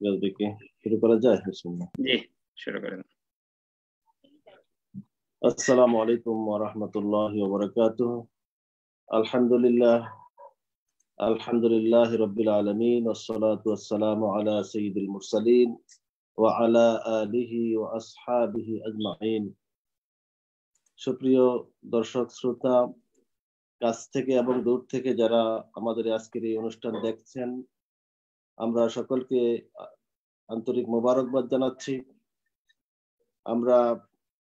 দেখি শুরু করা যায়? জি শুরু করেন। আসসালামু আলাইকুম ওয়া রাহমাতুল্লাহি ওয়া বারাকাতুহু। আলহামদুলিল্লাহ আলহামদুলিল্লাহ রাব্বিল আলামিন ওয়া আলা আলিহি ওয়া সুপ্রিয় দর্শক শ্রোতা কাছ থেকে এবং দূর থেকে যারা আমাদের আজকের এই অনুষ্ঠান দেখছেন আমরা সকলকে আন্তরিক মোবারকবাদ জানাচ্ছি। আমরা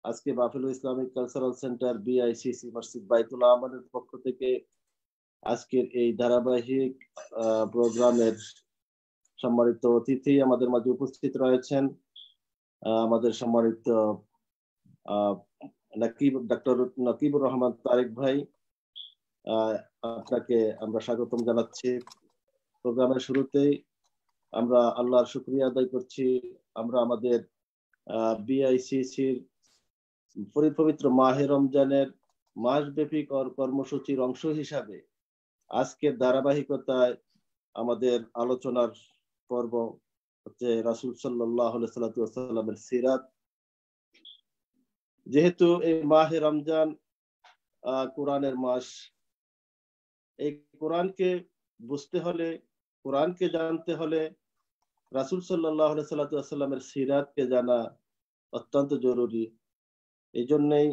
আজকে Buffalo Islamic Cultural Centre BICC মসজিদ বাইতুল আহমদের পক্ষ থেকে আজকের এই ধারাবাহিক প্রোগ্রামের সম্মানিত অতিথি আমাদের মাঝে উপস্থিত রয়েছেন। আমাদের সম্মানিত নাকিব ডক্টর নকিবুর রহমান তারেক ভাই। আপনাকে আমরা স্বাগতম জানাচ্ছি। প্রোগ্রামের শুরুতেই আমরা আল্লাহর শুক্রিয়া আদায় করছি। আমরা আমাদের বিআইসিসির পবিত্র মাহে রমজানের মাসব্যাপী কর্মসূচির অংশ হিসাবে আজকের ধারাবাহিকতায় আমাদের আলোচনার পর্ব হচ্ছে রাসুল সাল্লাহ সাল্লামের সিরাত। যেহেতু এই মাহে রমজান কোরআনের মাস, এই কোরআনকে বুঝতে হলে কোরআনকে জানতে হলে রাসুল সাল্লাহ সাল্লামের সিরাতকে জানা অত্যন্ত জরুরি। এই জন্যই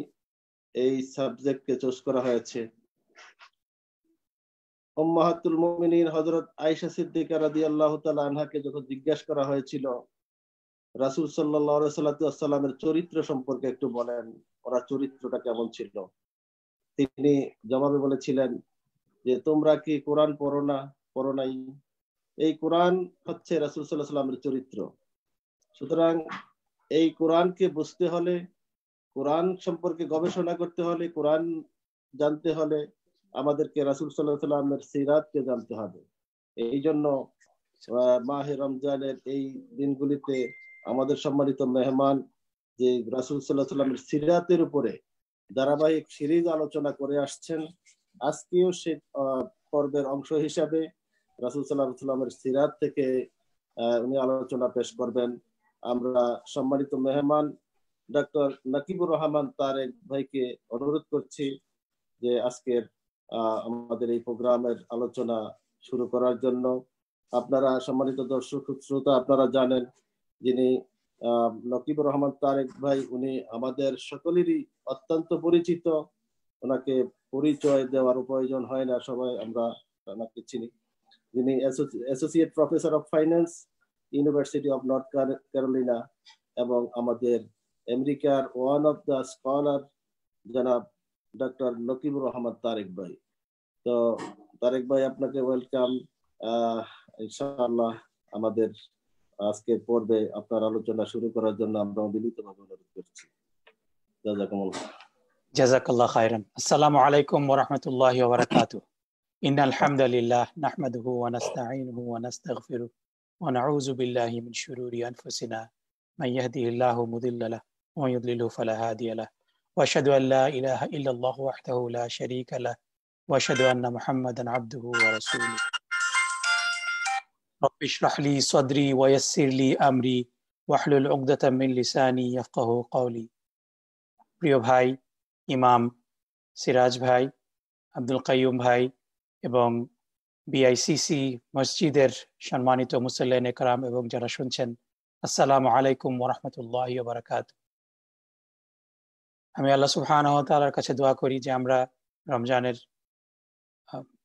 এই সাবজেক্টকে চুজ করা হয়েছে। ওম্মাহাতুল আয়েশা সিদ্দিকা রাদিয়াল্লাহু তাআলা আনহাকে যখন জিজ্ঞাসা করা হয়েছিল, রাসূল সাল্লাল্লাহু আলাইহি সাল্লামের চরিত্র সম্পর্কে একটু বলেন, ওরা চরিত্রটা কেমন ছিল? তিনি জবাবে বলেছিলেন যে, তোমরা কি কোরআন পড়ো না? পড়ো নাই? এই কোরআন হচ্ছে রাসূল সাল্লাল্লাহু সাল্লামের চরিত্র। সুতরাং এই কোরআনকে বুঝতে হলে, কোরআন সম্পর্কে গবেষণা করতে হলে, কোরআন জানতে হলে আমাদেরকে রাসুল সাল্লাহ সাল্লামের সিরাতকে জানতে হবে। এই জন্য মাহে রমজানের এই দিনগুলিতে আমাদের সম্মানিত মেহমান যে রাসুল সাল্লাহ সাল্লামের সিরাতের উপরে ধারাবাহিক সিরিজ আলোচনা করে আসছেন, আজকেও সে পর্বের অংশ হিসাবে রাসুল সাল্লামের সিরাত থেকে উনি আলোচনা পেশ করবেন। আমরা সম্মানিত মেহমান ডক্টর নাকিবুর রহমান তারেক ভাইকে অনুরোধ করছি যে আজকের আমাদের এই প্রোগ্রামের আলোচনা শুরু করার জন্য। আপনারা সম্মানিত দর্শক শ্রোতা, আপনারা জানেন যিনি নকিবুর রহমান তারেক ভাই, উনি আমাদের সকলেরই অত্যন্ত পরিচিত। ওনাকে পরিচয় দেওয়ার প্রয়োজন হয় না, সবাই আমরা ওনাকে চিনি। যিনি associate professor of finance University of North Carolina এবং আমাদের আমেরিকার ওয়ান অফ দ্য স্কলার জনাব ডক্টর নকিবুর রহমান তারেক ভাই তো তারেক ভাই আপনাকে ওয়েলকাম ইনশাআল্লাহ আমাদের আজকের পর্বে আপনার আলোচনা শুরু করার জন্য আমরা বিনীতভাবে অনুরোধ করছি। জাজাকাল্লাহ খাইরান আসসালামু আলাইকুম ওয়া রাহমাতুল্লাহি ওয়া বারাকাতুহু। إن الحمد لله نحمده ونستعينه ونستغفره ونعوذ بالله من شرور أنفسنا من يهده الله مضل له ومن يضلله فلا هادي له واشهد ان لا اله الا الله وحده لا شريك له واشهد ان محمدا عبده ورسوله رب اشرح لي صدري ويسر لي امري واحلل عقدة من لساني يفقه قولي প্রিয় ভাই ইমাম সিরাজ ভাই আব্দুল কাইয়ুম ভাই এবং বিআইসিসি মসজিদের সম্মানিত মুসল্লেন একরাম এবং যারা শুনছেন, আসসালামু আলাইকুম ওরহমতুল্লাহ বারাকাত আমি আল্লাহ সুবহান তালার কাছে দোয়া করি যে আমরা রমজানের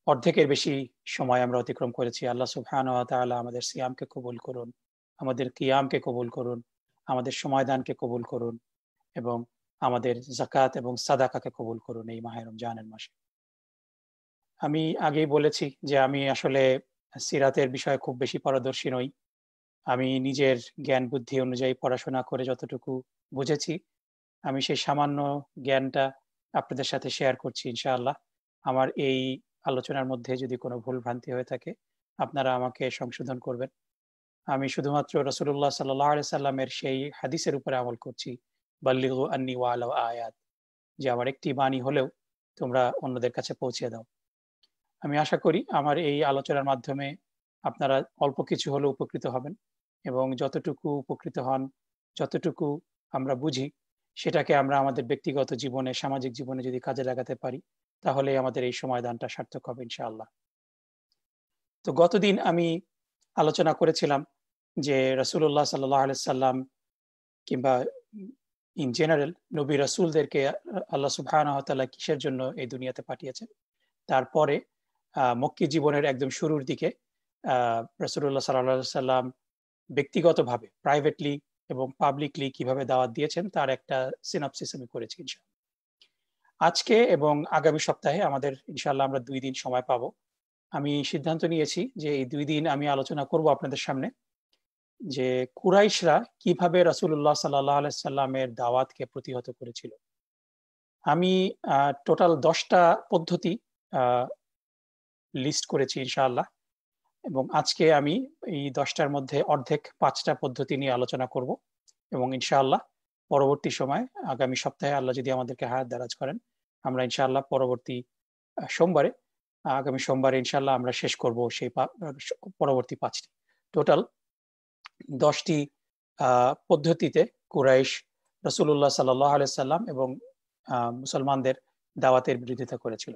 অর্ধেকের বেশি সময় আমরা অতিক্রম করেছি। আল্লাহ সুবহান তালা আমাদের সিয়ামকে কবুল করুন, আমাদের কিয়ামকে কবুল করুন, আমাদের সময়দানকে কবুল করুন এবং আমাদের জাকাত এবং সাদাকাকে কবুল করুন এই মাহে রমজানের মাসে। আমি আগেই বলেছি যে আমি আসলে সিরাতের বিষয়ে খুব বেশি পারদর্শী নই। আমি নিজের জ্ঞান বুদ্ধি অনুযায়ী পড়াশোনা করে যতটুকু বুঝেছি, আমি সেই সামান্য জ্ঞানটা আপনাদের সাথে শেয়ার করছি ইনশাআল্লাহ। আমার এই আলোচনার মধ্যে যদি কোনো ভুল ভ্রান্তি হয়ে থাকে, আপনারা আমাকে সংশোধন করবেন। আমি শুধুমাত্র রসুল্লাহ সাল্লাহ সাল্লামের সেই হাদিসের উপরে আমল করছি, বাল্লিগু আন্নি ওয়াল আয়াত যে আমার একটি বাণী হলেও তোমরা অন্যদের কাছে পৌঁছে দাও। আমি আশা করি আমার এই আলোচনার মাধ্যমে আপনারা অল্প কিছু হলেও উপকৃত হবেন এবং যতটুকু উপকৃত হন, যতটুকু আমরা বুঝি, সেটাকে আমরা আমাদের ব্যক্তিগত জীবনে, সামাজিক জীবনে যদি কাজে লাগাতে পারি, তাহলে আমাদের এই সময় দানটা সার্থক হবে ইনশাআল্লাহ। তো গতদিন আমি আলোচনা করেছিলাম যে রসুল্লাহ সাল্লাহ সাল্লাম কিংবা ইন জেনারেল নবী রসুলদেরকে আল্লাহ সুবাহ কিসের জন্য এই দুনিয়াতে পাঠিয়েছেন? তারপরে মক্কি জীবনের একদম শুরুর দিকে রসুল্লাহ সাল্লাহ সাল্লাম ব্যক্তিগতভাবে প্রাইভেটলি এবং পাবলিকলি কীভাবে দাওয়াত দিয়েছেন তার একটা সিনাপসিস আমি করেছি ইনশাল্লাহ আজকে এবং আগামী সপ্তাহে আমাদের ইনশাল্লাহ আমরা দুই দিন সময় পাবো। আমি সিদ্ধান্ত নিয়েছি যে এই দুই দিন আমি আলোচনা করব আপনাদের সামনে যে কুরাইশরা কীভাবে রাসুল্লাহ সাল্লাহ সাল্লামের দাওয়াতকে প্রতিহত করেছিল। আমি টোটাল দশটা পদ্ধতি লিস্ট করেছি ইনশাআল্লাহ। এবং আজকে আমি এই দশটার মধ্যে অর্ধেক পাঁচটা পদ্ধতি নিয়ে আলোচনা করব এবং ইনশাআল্লাহ পরবর্তী সময়, আগামী সপ্তাহে আল্লাহ যদি আমাদেরকে হায়াত দারাজ করেন, আমরা ইনশাআল্লাহ পরবর্তী সোমবারে, আগামী সোমবারে ইনশাআল্লাহ আমরা শেষ করব সেই পরবর্তী পাঁচটি। টোটাল দশটি পদ্ধতিতে কুরাইশ রসুল্লাহ সাল্লাহ সাল্লাম এবং মুসলমানদের দাওয়াতের বিরোধিতা করেছিল।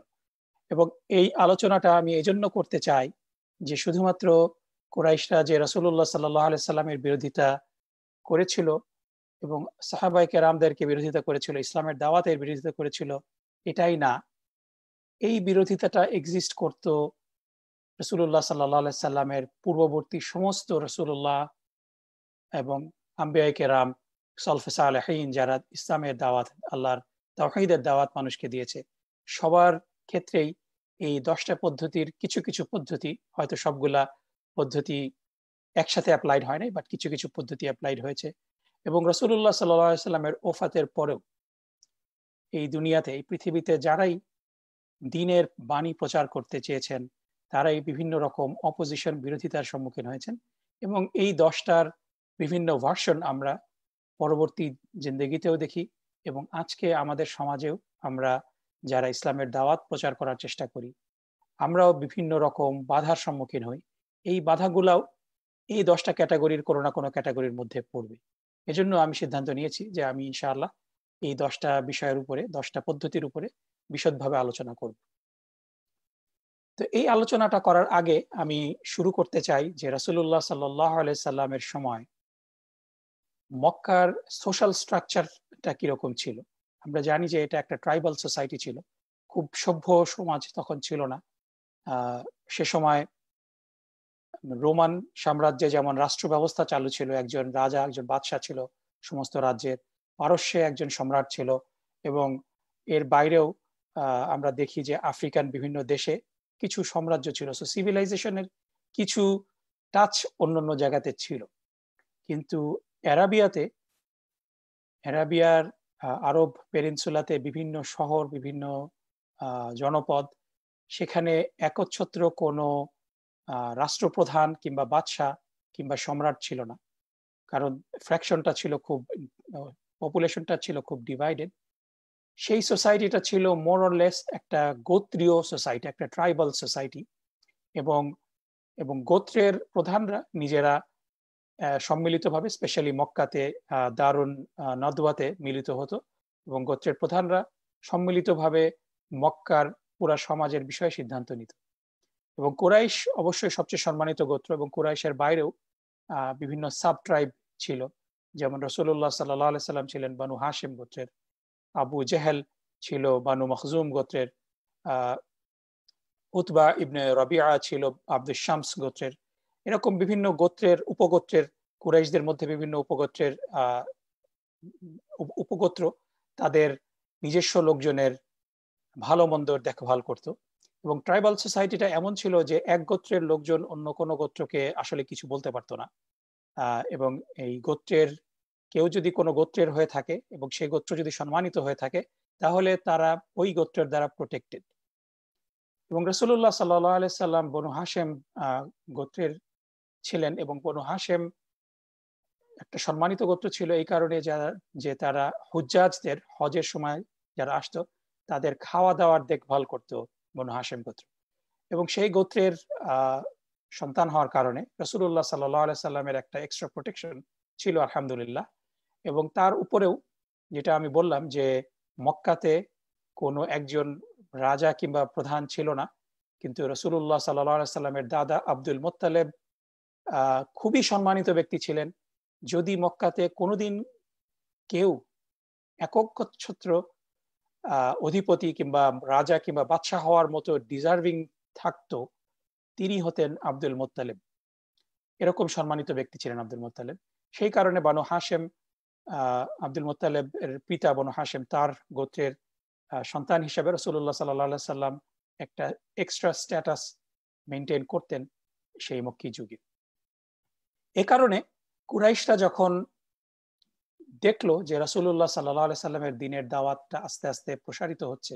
এবং এই আলোচনাটা আমি এই জন্য করতে চাই যে শুধুমাত্র কুরাইশরা যে রসুল্লাহ সাল্লাহ সাল্লামের বিরোধিতা করেছিল এবং সাহাবাই কেরামদেরকে বিরোধিতা করেছিল, ইসলামের দাওয়াতের বিরোধিতা করেছিল, এটাই না। এই বিরোধিতাটা এক্সিস্ট করত রসুল্লাহ সাল্লাহ সাল্লামের পূর্ববর্তী সমস্ত রসুল্লাহ এবং আম্বিয়াই কেরাম সলফেসা আলহীন যারা ইসলামের দাওয়াত, আল্লাহর তাহিদের দাওয়াত মানুষকে দিয়েছে। সবার ক্ষেত্রেই এই দশটা পদ্ধতির কিছু কিছু পদ্ধতি, হয়তো সবগুলা পদ্ধতি একসাথে অ্যাপ্লাইড হয় নাই বাট কিছু কিছু পদ্ধতি অ্যাপ্লাইড হয়েছে। এবং রসুল্লাহ সাল্লাহ সাল্লামের ওফাতের পরেও এই দুনিয়াতে, এই পৃথিবীতে যারাই দিনের বাণী প্রচার করতে চেয়েছেন, তারাই বিভিন্ন রকম অপোজিশন বিরোধিতার সম্মুখীন হয়েছেন। এবং এই দশটার বিভিন্ন ভার্সন আমরা পরবর্তী জিন্দগিতেও দেখি এবং আজকে আমাদের সমাজেও আমরা যারা ইসলামের দাওয়াত প্রচার করার চেষ্টা করি, আমরাও বিভিন্ন রকম বাধার সম্মুখীন হই। এই বাধাগুলাও এই দশটা ক্যাটাগরির কোনো না কোনো ক্যাটাগরির মধ্যে পড়বে। এজন্য আমি সিদ্ধান্ত নিয়েছি যে আমি ইনশাআল্লাহ এই দশটা বিষয়ের উপরে, দশটা পদ্ধতির উপরে বিশদভাবে আলোচনা করব। তো এই আলোচনাটা করার আগে আমি শুরু করতে চাই যে রাসুল্লাহ সাল্লাহ সাল্লামের সময় মক্কার সোশ্যাল স্ট্রাকচারটা কীরকম ছিল। আমরা জানি যে এটা একটা ট্রাইবাল সোসাইটি ছিল। খুব সভ্য সমাজ তখন ছিল না। সে সময় রোমান সাম্রাজ্যে যেমন রাষ্ট্র ব্যবস্থা চালু ছিল, একজন রাজা, একজন বাদশাহ ছিল সমস্ত রাজ্যের। পারস্যে একজন সম্রাট ছিল এবং এর বাইরেও আমরা দেখি যে আফ্রিকান বিভিন্ন দেশে কিছু সাম্রাজ্য ছিল। সো সিভিলাইজেশনের কিছু টাচ অন্যান্য জায়গাতে ছিল। কিন্তু অ্যারাবিয়াতে, অ্যারাবিয়ার আরব পেরিনসুলাতে বিভিন্ন শহর, বিভিন্ন জনপদ, সেখানে একচ্ছত্র কোনো রাষ্ট্রপ্রধান কিংবা বাদশাহ কিংবা সম্রাট ছিল না। কারণ ফ্র্যাকশনটা ছিল খুব পপুলেশনটা ছিল খুব ডিভাইডেড। সেই সোসাইটিটা ছিল মোরলেস একটা গোত্রীয় সোসাইটি, একটা ট্রাইবাল সোসাইটি এবং এবং গোত্রের প্রধানরা নিজেরা সম্মিলিতভাবে স্পেশালি মক্কাতে দারুণ নদওয়াতে মিলিত হতো এবং গোত্রের প্রধানরা সম্মিলিতভাবে মক্কার পুরা সমাজের বিষয়ে সিদ্ধান্ত নিত। এবং কোরাইশ অবশ্যই সবচেয়ে সম্মানিত গোত্র এবং কোরাইশের বাইরেও বিভিন্ন সাব ট্রাইব ছিল। যেমন রসুল্লাহ সাল্লাহ সাল্লাম ছিলেন বানু হাসিম গোত্রের, আবু জেহেল ছিল বানু মখজুম গোত্রের উতবা ইবনে রবিআ ছিল আব্দুল শামস গোত্রের এরকম বিভিন্ন গোত্রের উপগোত্রের কুরাইশদের মধ্যে বিভিন্ন উপগোত্রের উপগোত্র তাদের নিজস্ব লোকজনের ভালো মন্দর দেখভাল করত। এবং ট্রাইবাল সোসাইটিটা এমন ছিল যে এক গোত্রের লোকজন অন্য কোনো গোত্রকে আসলে কিছু বলতে পারতো না। এবং এই গোত্রের কেউ যদি কোনো গোত্রের হয়ে থাকে এবং সেই গোত্র যদি সম্মানিত হয়ে থাকে, তাহলে তারা ওই গোত্রের দ্বারা প্রোটেক্টেড এবং রসুল্লাহ সাল্লাহ সাল্লাম বনু হাসেম গোত্রের ছিলেন এবং বনু হাসেম একটা সম্মানিত গোত্র ছিল এই কারণে যারা যে তারা হুজ্জাজদের হজের সময় যারা আসতো, তাদের খাওয়া দাওয়ার দেখভাল করতো বনু হাসেম গোত্র। এবং সেই গোত্রের সন্তান হওয়ার কারণে রসুল্লাহ সাল্লাহ সাল্লামের একটা এক্সট্রা প্রোটেকশন ছিল, আলহামদুলিল্লাহ। এবং তার উপরেও যেটা আমি বললাম যে মক্কাতে কোনো একজন রাজা কিংবা প্রধান ছিল না, কিন্তু রসুল্লাহ সাল্লাহ সাল্লামের দাদা আব্দুল মোত্তালেব খুবই সম্মানিত ব্যক্তি ছিলেন। যদি মক্কাতে কোনোদিন কেউ একক ছত্র অধিপতি কিংবা রাজা কিংবা বাদশাহ হওয়ার মতো ডিজার্ভিং থাকতো, তিনি হতেন আব্দুল মোত্তালেব। এরকম সম্মানিত ব্যক্তি ছিলেন আব্দুল মোত্তালেব। সেই কারণে বানু হাসেম আব্দুল মোত্তালেব এর পিতা বনু হাসেম তার গোত্রের সন্তান হিসেবে রসুল্লাহ সাল্লাহ সাল্লাম একটা এক্সট্রা স্ট্যাটাস মেনটেন করতেন সেই মক্কি যুগে। এ কারণে কুরাইশরা যখন দেখল যে রাসুল্লাহ সাল্লাহ সাল্লামের দিনের দাওয়াতটা আস্তে আস্তে প্রসারিত হচ্ছে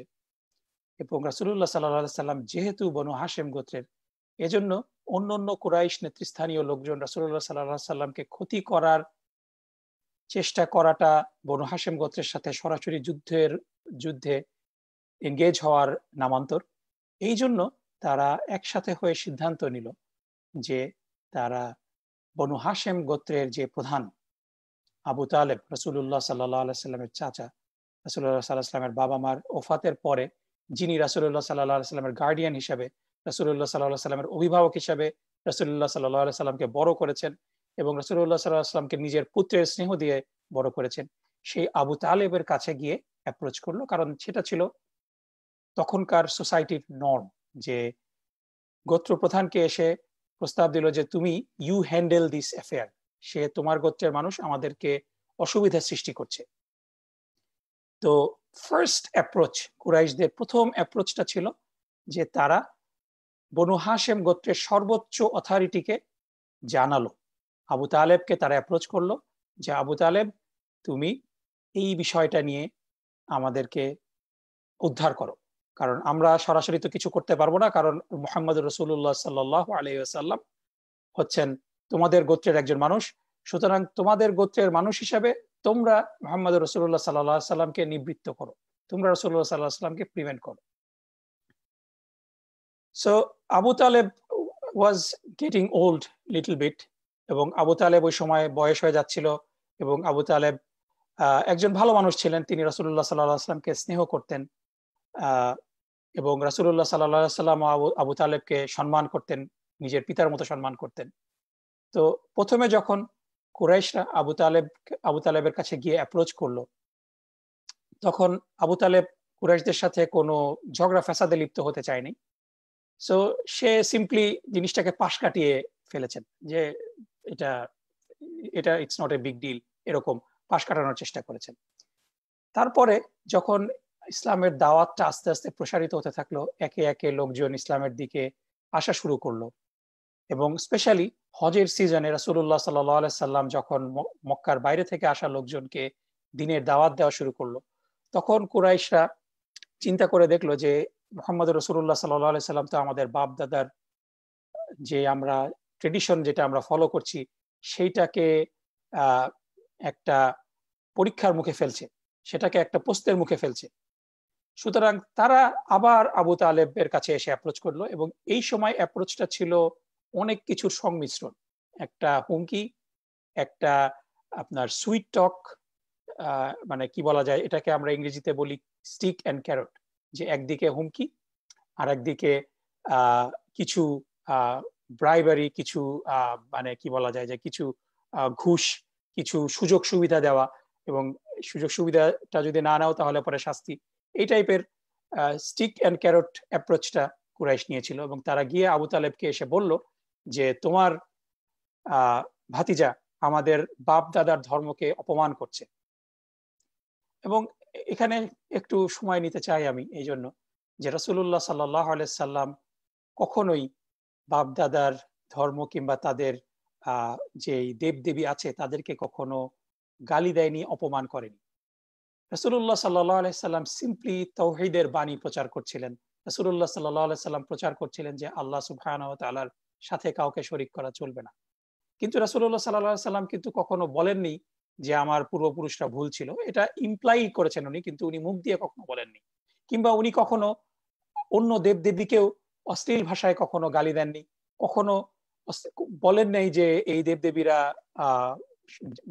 এবং রাসুল্লাহ সাল্লাহ সাল্লাম যেহেতু বনু হাসেম গোত্রের, এজন্য অন্য অন্য কুরাইশ নেতৃস্থানীয় লোকজন রাসুল্লাহ সাল্লাহ সাল্লামকে ক্ষতি করার চেষ্টা করাটা বনু হাসেম গোত্রের সাথে সরাসরি যুদ্ধের, যুদ্ধে এঙ্গেজ হওয়ার নামান্তর। এই জন্য তারা একসাথে হয়ে সিদ্ধান্ত নিল যে তারা বনু হাসেম গোত্রের যে প্রধান আবু তালেব রসুল্লাহ সাল্লাহ সাল্লামের চাচা রসুল্লাহ সাল্লাহ সাল্লামের বাবা মার ওফাতের পরে যিনি রাসুল্লাহ সাল্লাহ সাল্লামের গার্ডিয়ান হিসাবে রসুল্লাহ সাল্লাহ সাল্লামের অভিভাবক হিসাবে রসুল্লাহ সাল্লাহ সাল্লামকে বড় করেছেন এবং রসুল্লাহ সাল্লাহ সাল্লামকে নিজের পুত্রের স্নেহ দিয়ে বড় করেছেন, সেই আবু তালেবের কাছে গিয়ে অ্যাপ্রোচ করল। কারণ সেটা ছিল তখনকার সোসাইটির নর্ম যে গোত্র প্রধানকে এসে প্রস্তাব দিল যে তুমি ইউ হ্যান্ডেল দিস অ্যাফেয়ার সে তোমার গোত্রের মানুষ আমাদেরকে অসুবিধা সৃষ্টি করছে। তো ফার্স্ট অ্যাপ্রোচ কুরাইশদের প্রথম অ্যাপ্রোচটা ছিল যে তারা বনু হাসেম গোত্রের সর্বোচ্চ অথরিটিকে জানালো। আবু তালেবকে তারা অ্যাপ্রোচ করল যে, আবু তালেব, তুমি এই বিষয়টা নিয়ে আমাদেরকে উদ্ধার করো। কারণ আমরা সরাসরি তো কিছু করতে পারব না, কারণ মোহাম্মদ রসুল্লাহ সাল্লাহ আলহাম হচ্ছেন তোমাদের গোত্রের একজন মানুষ। সুতরাং তোমাদের গোত্রের মানুষ হিসাবে তোমরা মোহাম্মদ রসুল্লাহ সাল্লাহ সাল্লামকে নিবৃত্ত করো। তোমরা রসুল্লাহ সাল্লাহ সাল্লামকে প্রিভেন্ট করো। So Abu Talib was getting old little bit এবং আবু তালেব ওই সময় বয়স হয়ে যাচ্ছিল এবং আবু তালেব একজন ভালো মানুষ ছিলেন। তিনি রসুল্লাহ সাল্লাহ আসলামকে স্নেহ করতেন। এবং রাসুল্লাহ সাল্লাহ সাল্লাম আবু তালেবকে সম্মান করতেন, নিজের পিতার মতো সম্মান করতেন। তো প্রথমে যখন কুরাইশরা আবু তালেব আবু তালেবের কাছে গিয়ে অ্যাপ্রোচ করল, তখন আবু তালেব কুরাইশদের সাথে কোনো ঝগড়া, ফ্যাসাদে লিপ্ত হতে চায়নি। সো সে সিম্পলি জিনিসটাকে পাশ কাটিয়ে ফেলেছেন যে এটা এটা it's not a big deal এরকম পাশ কাটানোর চেষ্টা করেছেন। তারপরে যখন ইসলামের দাওয়াতটা আস্তে আস্তে প্রসারিত হতে থাকল, একে একে লোকজন ইসলামের দিকে আসা শুরু করল। এবং স্পেশালি হজের সিজনে রাসুল্লাহ সাল্লাহ সাল্লাম যখন মক্কার বাইরে থেকে আসা লোকজনকে দিনের দাওয়াত দেওয়া শুরু করল, তখন কুরাইশরা চিন্তা করে দেখল যে, মোহাম্মদ রসুল্লাহ সাল্লাহ সাল্লাম তো আমাদের বাপ দাদার যে আমরা ট্রেডিশন যেটা আমরা ফলো করছি, সেইটাকে একটা পরীক্ষার মুখে ফেলছে, সেটাকে একটা পোস্তের মুখে ফেলছে। সুতরাং তারা আবার আবু তালেবের কাছে এসে অ্যাপ্রোচ করল এবং এই সময় অ্যাপ্রোচটা ছিল অনেক কিছুর সংমিশ্রণ। একটা হুমকি, একটা আপনার সুইট টক মানে কি বলা যায়, এটাকে আমরা ইংরেজিতে বলি স্টিক অ্যান্ড ক্যারট যে একদিকে হুমকি আর একদিকে কিছু ব্রাইবারি কিছু মানে কি বলা যায় যে কিছু ঘুষ, কিছু সুযোগ সুবিধা দেওয়া এবং সুযোগ সুবিধাটা যদি না নাও তাহলে পরে শাস্তি। এই টাইপের স্টিক অ্যান্ড ক্যারট অ্যাপ্রোচটা কুরাইশ নিয়েছিল এবং তারা গিয়ে আবু তালেবকে এসে বলল যে, তোমার ভাতিজা আমাদের বাপ দাদার ধর্মকে অপমান করছে। এবং এখানে একটু সময় নিতে চাই আমি এই জন্য যে রসুল্লাহ সাল্লাহ সাল্লাম কখনোই বাপ দাদার ধর্ম কিংবা তাদের যে দেবদেবী আছে তাদেরকে কখনো গালি দেয়নি, অপমান করেনি। রসুল্লাহ সাল্লাহ আলাইসাল্লাম সিম্পলি তৌহিদের বাণী প্রচার করছিলেন। রসুল্লাহ সাল্লাহ সাল্লাম প্রচার করছিলেন যে আল্লাহ সুবহান তালার সাথে কাউকে শরিক করা চলবে না। কিন্তু রাসুল্লাহ সাল্লাহ সাল্লাম কিন্তু কখনো বলেননি যে আমার পূর্বপুরুষরা ভুল ছিল। এটা ইমপ্লাই করেছেন উনি, কিন্তু উনি মুখ দিয়ে কখনো বলেননি। কিংবা উনি কখনো অন্য দেব দেবীকেও অশ্লীল ভাষায় কখনো গালি দেননি। কখনো বলেন নেই যে এই দেবদেবীরা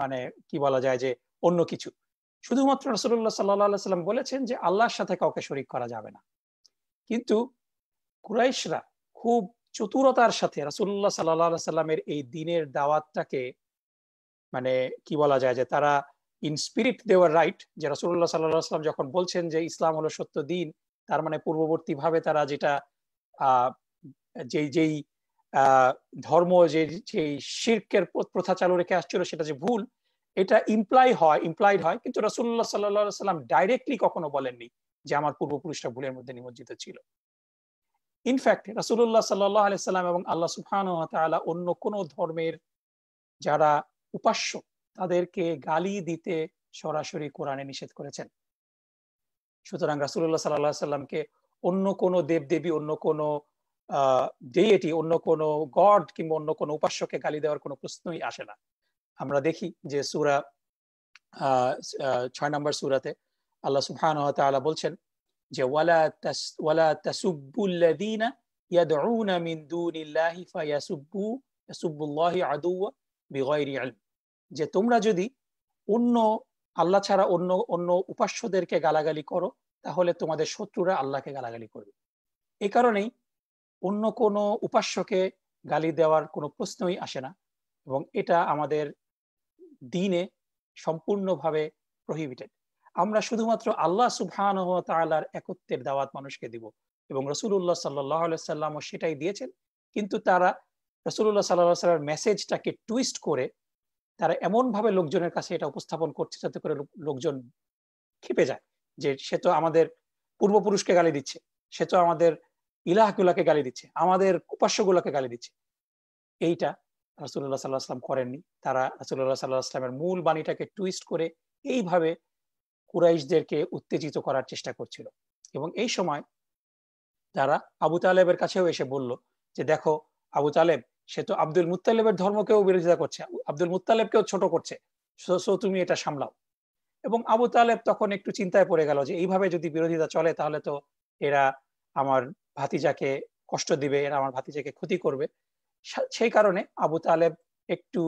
মানে কি বলা যায় যে অন্য কিছু। শুধুমাত্র রসুল্লাহ সাল্লাহ সাল্লাম বলেছেন যে আল্লাহর সাথে কাউকে শরিক করা যাবে না। কিন্তু কুরাইশরা খুব চতুরতার সাথে রাসুল্লাহ সাল্লাহ সাল্লামের এই দিনের দাওয়াতটাকে মানে কি বলা যায় যে তারা ইন স্পিরিট দেওয়ার রাইট যে রাসুল্লাহ সাল্লাহ সাল্লাম যখন বলছেন যে ইসলাম হলো সত্য দিন, তার মানে পূর্ববর্তী ভাবে তারা যেটা যেই যেই ধর্ম, যে, যেই শির্কের প্রথা চালু রেখে আসছিল সেটা যে ভুল এটা ইমপ্লাই হয় ইমপ্লাইড হয়, কিন্তু রসুল্লাহ সাল্লাহ সাল্লাম ডাইরেক্টলি কখনো বলেননি যে আমার পূর্বপুরুষরা ভুলের মধ্যে নিমজ্জিত ছিল। ইনফ্যাক্ট রাসুল্লাহ সাল্লাহ আলাইসাল্লাম এবং আল্লাহ সুফান অন্য কোন ধর্মের যারা উপাস্য, তাদেরকে গালি দিতে সরাসরি কোরআনে নিষেধ করেছেন। সুতরাং রাসুল্লাহ সাল্লাহ সাল্লামকে অন্য কোন দেব দেবী অন্য কোন ডেয়েটি অন্য কোন গড কিংবা অন্য কোন উপাস্যকে গালি দেওয়ার কোনো প্রশ্নই আসে না। আমরা দেখি যে সুরা ছয় নম্বর সুরাতে আল্লাহ সুবহান বলছেন যে যে তোমরা যদি অন্য, আল্লাহ ছাড়া অন্য অন্য উপাস্যদেরকে গালাগালি করো, তাহলে তোমাদের শত্রুরা আল্লাহকে গালাগালি করবে। এই কারণেই অন্য কোনো উপাস্যকে গালি দেওয়ার কোনো প্রশ্নই আসে না এবং এটা আমাদের দিনে সম্পূর্ণভাবে প্রহিবিটেড আমরা শুধুমাত্র আল্লাহ সুবহান তালার একত্বের দাওয়াত মানুষকে দিব এবং রসুল্লাহ সাল্লাহ সাল্লামও সেটাই দিয়েছেন। কিন্তু তারা রসুল্লাহ সাল্লাহ সাল্লার মেসেজটাকে টুইস্ট করে তারা এমন ভাবে লোকজনের কাছে এটা উপস্থাপন করছে যাতে করে লোকজন খেপে যায় যে সে তো আমাদের পূর্বপুরুষকে গালি দিচ্ছে, সে তো আমাদের ইলাহগুলাকে গালি দিচ্ছে, আমাদের উপাস্যগুলাকে গালি দিচ্ছে। এইটা রাসুল্লাহ সাল্লাহ আসলাম করেননি। তারা রাসুল্লাহ সাল্লাহ আসলামের মূল বাণীটাকে টুইস্ট করে এইভাবে কুরাইশদেরকে উত্তেজিত করার চেষ্টা করছিল। এবং এই সময় তারা আবু তালেবের কাছেও এসে বলল যে, দেখো, আবু তালেব, সে তো আব্দুল মুতালেবের ধর্মকেও বিরোধিতা করছে। আব্দুল মুতালেবকেও ছোট করছে। সো তুমি এটা সামলাও। এবং আবু তালেব তখন একটু চিন্তায় পড়ে গেল যে, এইভাবে যদি বিরোধিতা চলে, তাহলে তো এরা আমার ভাতিজাকে কষ্ট দিবে, এরা আমার ভাতিজাকে ক্ষতি করবে। সেই কারণে আবু তালেব একটু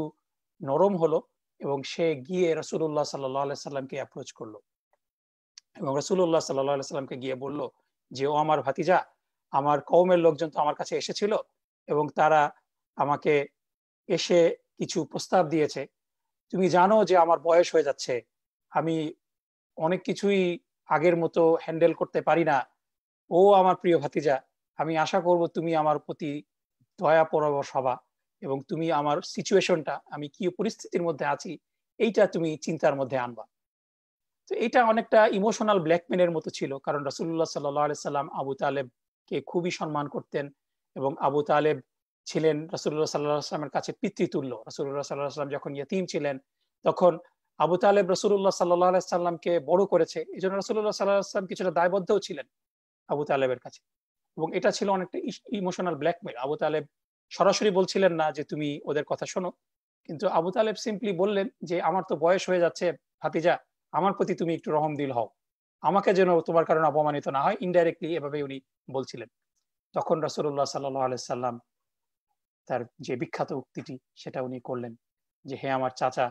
নরম হলো এবং সে গিয়ে রসুল্লাহ সাল্লাহ সাল্লামকে অ্যাপ্রোচ করল। এবং রসুল্লাহ সাল্লাহ সাল্লামকে গিয়ে বলল যে, ও আমার ভাতিজা, আমার কৌমের লোকজন তো আমার কাছে এসেছিল এবং তারা আমাকে এসে কিছু প্রস্তাব দিয়েছে। তুমি জানো যে আমার বয়স হয়ে যাচ্ছে। আমি অনেক কিছুই আগের মতো হ্যান্ডেল করতে পারি না। ও আমার প্রিয় ভাতিজা, আমি আশা করব তুমি আমার প্রতি দয়া পরবশ হবা এবং তুমি আমার সিচুয়েশনটা আমি কি পরিস্থিতির মধ্যে আছি, এইটা তুমি চিন্তার মধ্যে আনবা। তো এটা অনেকটা ইমোশনাল ব্ল্যাকমেনের মতো ছিল, কারণ রাসুল্লাহ সাল্লাহ সাল্লাম আবু তালেবকে খুবই সম্মান করতেন এবং আবু তালেব ছিলেন রাসুল্লাহ সাল্লাহ সাল্লামের কাছে পিতৃতুল্য। রাসুল্লাহ সাল্লাহ সাল্লাম যখন ইয়তিম ছিলেন, তখন আবু তালেব রসুল্লাহ সাল্লাহ সাল্লামকে বড় করেছে। এই জন্য রসুল্লাহ সাল্লাহ সাল্লাম কিছুটা দায়বদ্ধও ছিলেন আবু তালেবের কাছে। এবং এটা ছিল অনেকটা ইমোশনাল ব্ল্যাকমেল আবু তালেব সরাসরি বলছিলেন না যে তুমি ওদের কথা শোনো। কিন্তু আবু তালেব সিম্পলি বললেন যে, আমার তো বয়স হয়ে যাচ্ছে, ভাতিজা, আমার প্রতি তুমি একটু রহম দিল হও। আমাকে যেন তোমার কারণে অপমানিত না হয়। ইনডাইরেক্টলি এভাবে উনি বলছিলেন। তখন রসুল্লাহ সাল্লাহ সাল্লাম তার যে বিখ্যাত উক্তিটি, সেটা উনি করলেন যে, হে আমার চাচা,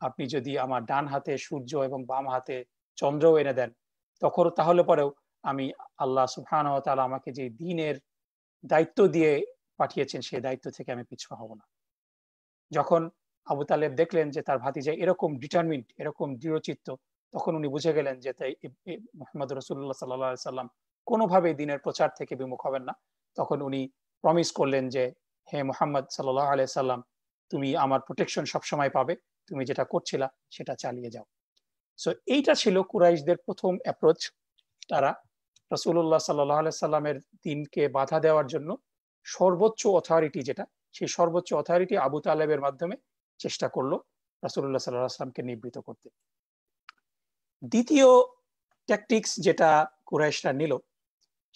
আপনি যদি আমার ডান হাতে সূর্য এবং বাম হাতে চন্দ্রও এনে দেন তখন তাহলে পরেও আমি আল্লাহ সুফান তালা আমাকে যে দিনের দায়িত্ব দিয়ে পাঠিয়েছেন, সেই দায়িত্ব থেকে আমি পিছু হব না। যখন আবু তালেব দেখলেন যে তার ভাতিজা এরকম ডিটারমিন্ট এরকম দৃঢ়চিত্ত, তখন উনি বুঝে গেলেন যে তাই মোহাম্মদ রসুল্লাহ সাল্লা সাল্লাম কোনোভাবেই দিনের প্রচার থেকে বিমুখ হবেন না। তখন উনি প্রমিস করলেন যে, হে মোহাম্মদ সাল্লাহ আলিয়া সাল্লাম, তুমি আমার প্রোটেকশন সবসময় পাবে, তুমি যেটা করছিলা সেটা চালিয়ে যাও। সো এইটা ছিল কুরাইশদের প্রথম অ্যাপ্রোচ তারা রসুল্লাহ সাল্লাহ সাল্লামের দিনকে বাধা দেওয়ার জন্য সর্বোচ্চ অথরিটি যেটা, সেই সর্বোচ্চ অথরিটি আবু তালেবের মাধ্যমে চেষ্টা করল রাসুল্লাহ সাল্লাহ আসলামকে নিবৃত করতে। দ্বিতীয় ট্যাকটিক্স যেটা কুরাইশরা নিল,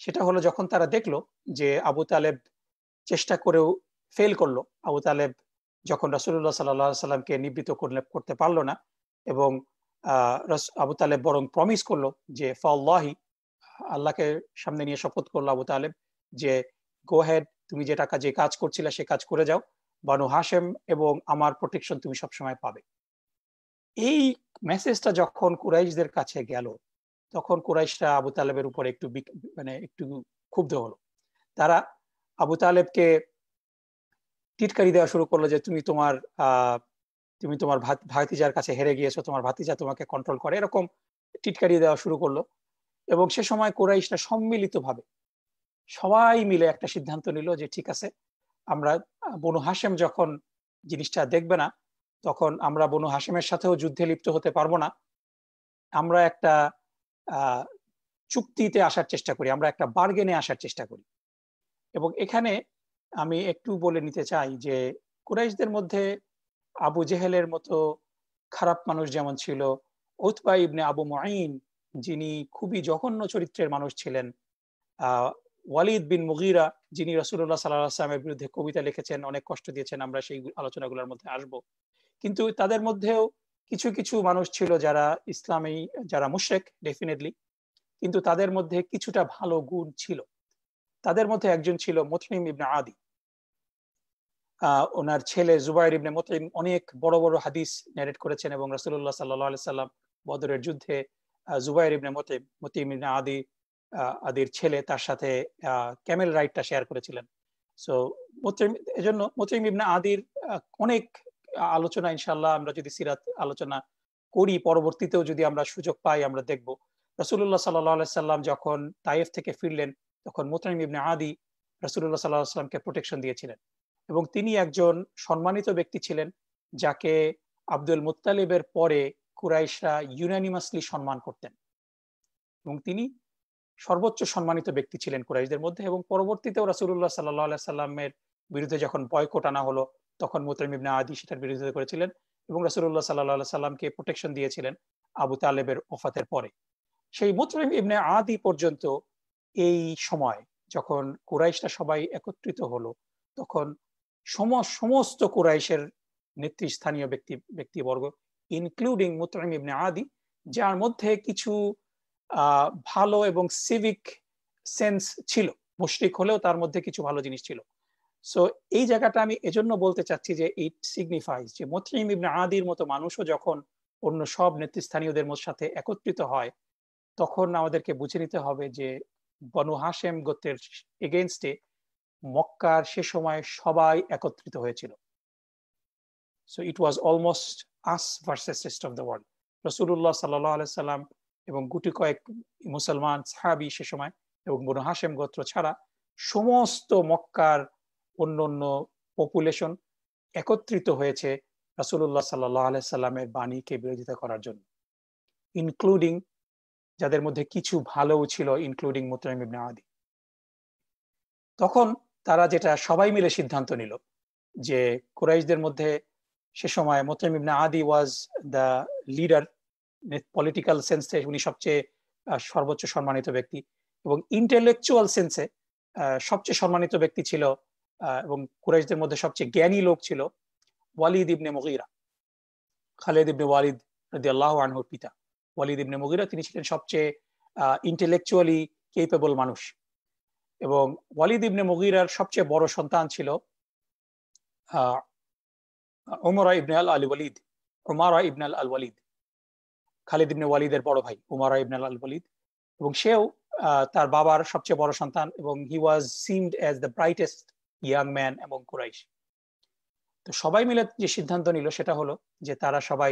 সেটা হলো যখন তারা দেখল যে আবু তালেব চেষ্টা করেও ফেল করল, আবু তালেব যখন রাসুল্লাহ সাল্লাহ সাল্লামকে নিবৃত করলে, করতে পারল না এবং আবু তালেব বরং প্রমিস করল যে ফাল্লাহি আল্লাহকে সামনে নিয়ে শপথ করল আবু তালেব যে গো হেড তুমি যে টাকা যে কাজ করছিলে সে কাজ করে যাও। বানু হাসেম এবং আমার প্রোটেকশন তুমি সবসময় পাবে। এই মেসেজটা যখন কুরাইশদের কাছে গেল, তখন কুরাইশরা আবু তালেবের উপর একটু মানে একটু ক্ষুব্ধ হলো। তারা আবু তালেবকে টিটকারি দেওয়া শুরু করল যে, তুমি তোমার তুমি তোমার ভাতিজার কাছে হেরে গিয়েছো, তোমার ভাতিজা তোমাকে কন্ট্রোল করে। এরকম টিটকারি দেওয়া শুরু করল। এবং সে সময় কোরাইশরা সম্মিলিতভাবে সবাই মিলে একটা সিদ্ধান্ত নিল যে ঠিক আছে, আমরা বনু হাসেম যখন জিনিসটা দেখবে না, তখন আমরা বনু হাসেমের সাথেও যুদ্ধে লিপ্ত হতে পারব না। আমরা একটা চুক্তিতে আসার চেষ্টা করি, আমরা একটা বার্গেনে আসার চেষ্টা করি। এবং এখানে আমি একটু বলে নিতে চাই যে কুরাইশদের মধ্যে আবু জেহেলের মতো খারাপ মানুষ যেমন ছিল ওতবা ইবনে আবু মাইন যিনি খুবই জঘন্য চরিত্রের মানুষ ছিলেন ওয়ালিদ বিন মুগিরা, যিনি রসুল্লাহ সাল্লাহ আসলামের বিরুদ্ধে কবিতা লিখেছেন, অনেক কষ্ট দিয়েছেন, আমরা সেই আলোচনাগুলোর মধ্যে আসব। কিন্তু তাদের মধ্যেও কিছু কিছু মানুষ ছিল যারা ইসলামী, যারা মুশেক ডেফিনেটলি কিন্তু তাদের মধ্যে কিছুটা ভালো গুণ ছিল। তাদের মধ্যে একজন ছিল মুসলিম ইবনে আদি। আহ ওনার ছেলে জুবাইর ইবনে মতিম অনেক বড় বড় হাদিস ন্যারেট করেছেন এবং রসুল্লাহ সাল্লাহ সাল্লাম বদরের যুদ্ধে জুবাইর ইবনে মতিম মতিম ইবনে আদি আদির ছেলে, তার সাথে ক্যামেল রাইডটা শেয়ার করেছিলেন। সো মতিম, এজন্য মতিম ইবনে আদির অনেক আলোচনা ইনশাল্লাহ আমরা যদি সিরাত আলোচনা করি, পরবর্তীতেও যদি আমরা সুযোগ পাই, আমরা দেখব। রসুল্লাহ সাল্লাহ সাল্লাম যখন তাইফ থেকে ফিরলেন, তখন মোতাইম ইবনে আদি রসুল্লাহ সাল্লাহ সাল্লামকে প্রোটেকশন দিয়েছিলেন এবং তিনি একজন সম্মানিত ব্যক্তি ছিলেন, যাকে আব্দুল মুতালিবের পরে কুরাইশরা ইউনানিমাসলি সম্মান করতেন। এবং তিনি সর্বোচ্চ সম্মানিত ব্যক্তি ছিলেন কুরাইশদের মধ্যে এবং পরবর্তীতেও রাসুল্লাহ সাল্লাহ সাল্লামের বিরুদ্ধে যখন বয়কট আনা হলো, তখন মুতালিম আদি সেটার বিরোধিতা করেছিলেন এবং রাসুল্লাহ সাল্লাহ সাল্লামকে প্রোটেকশন দিয়েছিলেন আবু তালেবের ওফাতের পরে। সেই মুতলিম ইবনে আদি পর্যন্ত এই সময় যখন কুরাইশরা সবাই একত্রিত হলো, তখন সমস্ত কুরাইশের নেতৃস্থানীয় ব্যক্তি, ব্যক্তিবর্গ ইনক্লুডিং মুতরিম ইবনে আদি যার মধ্যে কিছু ভালো এবং সিভিক সেন্স ছিল। মুশরিক হলেও তার মধ্যে কিছু ভালো জিনিস ছিল। সো এই জায়গাটা আমি এজন্য বলতে চাচ্ছি যে ইট সিগনিফাইজ যে মুতরিম ইবনে আদির মতো মানুষও যখন অন্য সব নেতৃস্থানীয়দের সাথে একত্রিত হয়, তখন আমাদেরকে বুঝে নিতে হবে যে বনু হাসেম গোত্রের এগেনস্টে মক্কার সে সময় সবাই একত্রিত হয়েছিল। So it was almost us versus rest of the world রসুল্লাহ সাল্লাহ সাল্লাম এবং গুটি কয়েক মুসলমান সাহাবি সে সময় এবং বনু হাসেম গোত্র ছাড়া সমস্ত মক্কার অন্য অন্য পপুলেশন একত্রিত হয়েছে রাসুল্লাহ সাল্লাহ সাল্লামের বাণীকে বিরোধিতা করার জন্য ইনক্লুডিং যাদের মধ্যে কিছু ভালোও ছিল ইনক্লুডিং মুতরাইম ইবনে আদি। তখন তারা যেটা সবাই মিলে সিদ্ধান্ত নিল যে কুরাইশদের মধ্যে সে সময় মোতাইম ইবনে আদি ওয়াজ দ্য লিডার পলিটিক্যাল সেন্সে উনি সবচেয়ে সর্বোচ্চ সম্মানিত ব্যক্তি। এবং ইন্টেলেকচুয়াল সেন্সে সবচেয়ে সম্মানিত ব্যক্তি ছিল এবং কুরাইশদের মধ্যে সবচেয়ে জ্ঞানী লোক ছিল ওয়ালিদ ইবনে মগিরা। খালেদ ইবনে ওয়ালিদ রদি আল্লাহ আনহুর পিতা। ওয়ালিদ ইবনে মগিরা তিনি ছিলেন সবচেয়ে ইন্টেলেকচুয়ালি কেপেবল মানুষ। এবং ওয়ালিদ ইবনে মগিরার সবচেয়ে বড় সন্তান ছিল উমরা ইবনে আল আলী ওয়ালিদ, উমারা ইবনে আল আল ওয়ালিদ, খালিদ ইবনে ওয়ালিদের বড় ভাই উমারা ইবনে আল ওয়ালিদ। এবং সেও তার বাবার সবচেয়ে বড় সন্তান এবং he was seemed as the brightest young man এবং কুরাইশ তো সবাই মিলে যে সিদ্ধান্ত নিল সেটা হলো যে তারা সবাই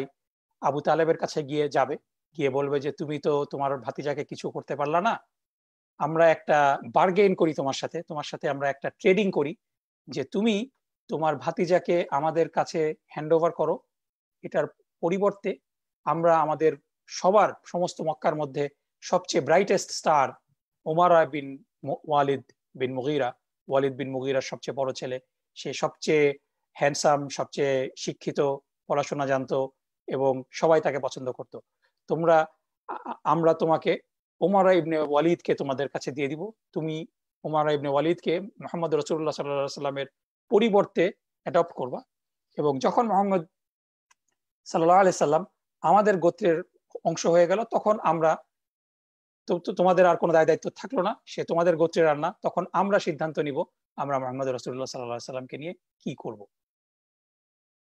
আবু তালেবের কাছে গিয়ে যাবে, গিয়ে বলবে যে তুমি তো তোমার ভাতিজাকে কিছু করতে পারলা না, আমরা একটা বার্গেন করি তোমার সাথে তোমার সাথে আমরা একটা ট্রেডিং করি যে তুমি তোমার ভাতিজাকে আমাদের কাছে হ্যান্ড ওভার করো। এটার পরিবর্তে আমরা আমাদের সবার সমস্ত মক্কার মধ্যে সবচেয়ে brightest star Umara bin Walid bin Mughira. Walid bin মুগিরার সবচেয়ে বড় ছেলে। সে সবচেয়ে হ্যান্ডসাম সবচেয়ে শিক্ষিত, পড়াশোনা জানতো এবং সবাই তাকে পছন্দ করত। তোমরা আমরা তোমাকে ওমারা ইবনে ওয়ালিদকে তোমাদের কাছে দিয়ে দিব। তুমি ওমারা ইবনে ওয়ালিদকে মোহাম্মদ রসুল্লাহ সাল্লাহ সাল্লামের পরিবর্তে অ্যাডপ্ট করবা। এবং যখন মোহাম্মদ সাল্লাহ আলি সাল্লাম আমাদের গোত্রের অংশ হয়ে গেল, তখন আমরা তোমাদের আর কোনো দায় দায়িত্ব থাকল না, সে তোমাদের গোত্রের আর না, তখন আমরা সিদ্ধান্ত নিব আমরা মোহাম্মদ রসুল্লাহ সাল্লাহ সাল্লামকে নিয়ে কি করব।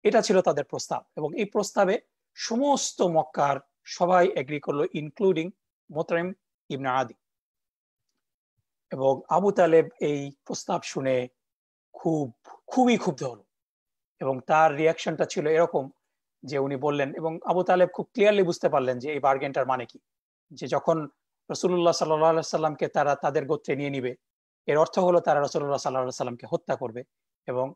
এটা ছিল তাদের প্রস্তাব এবং এই প্রস্তাবে সমস্ত মক্কার সবাই এগ্রি করল ইনক্লুডিং মোতরেম ইবনা আদি। এবং আবু তালেব এই প্রস্তাব শুনে খুব, খুবই ক্ষুব্ধ হলো। এবং তার রিয়াকশনটা ছিল এরকম যে উনি বললেন এবং আবু তালেব খুব ক্লিয়ারলি বুঝতে পারলেন যে এই বার্গেনটার মানে কি। যে যখন রসুল্লাহ সাল্লাহ সাল্লামকে তারা তাদের গোত্রে নিয়ে নিবে, এর অর্থ হলো তারা রসুল্লাহ সাল্লাহ সাল্লামকে হত্যা করবে এবং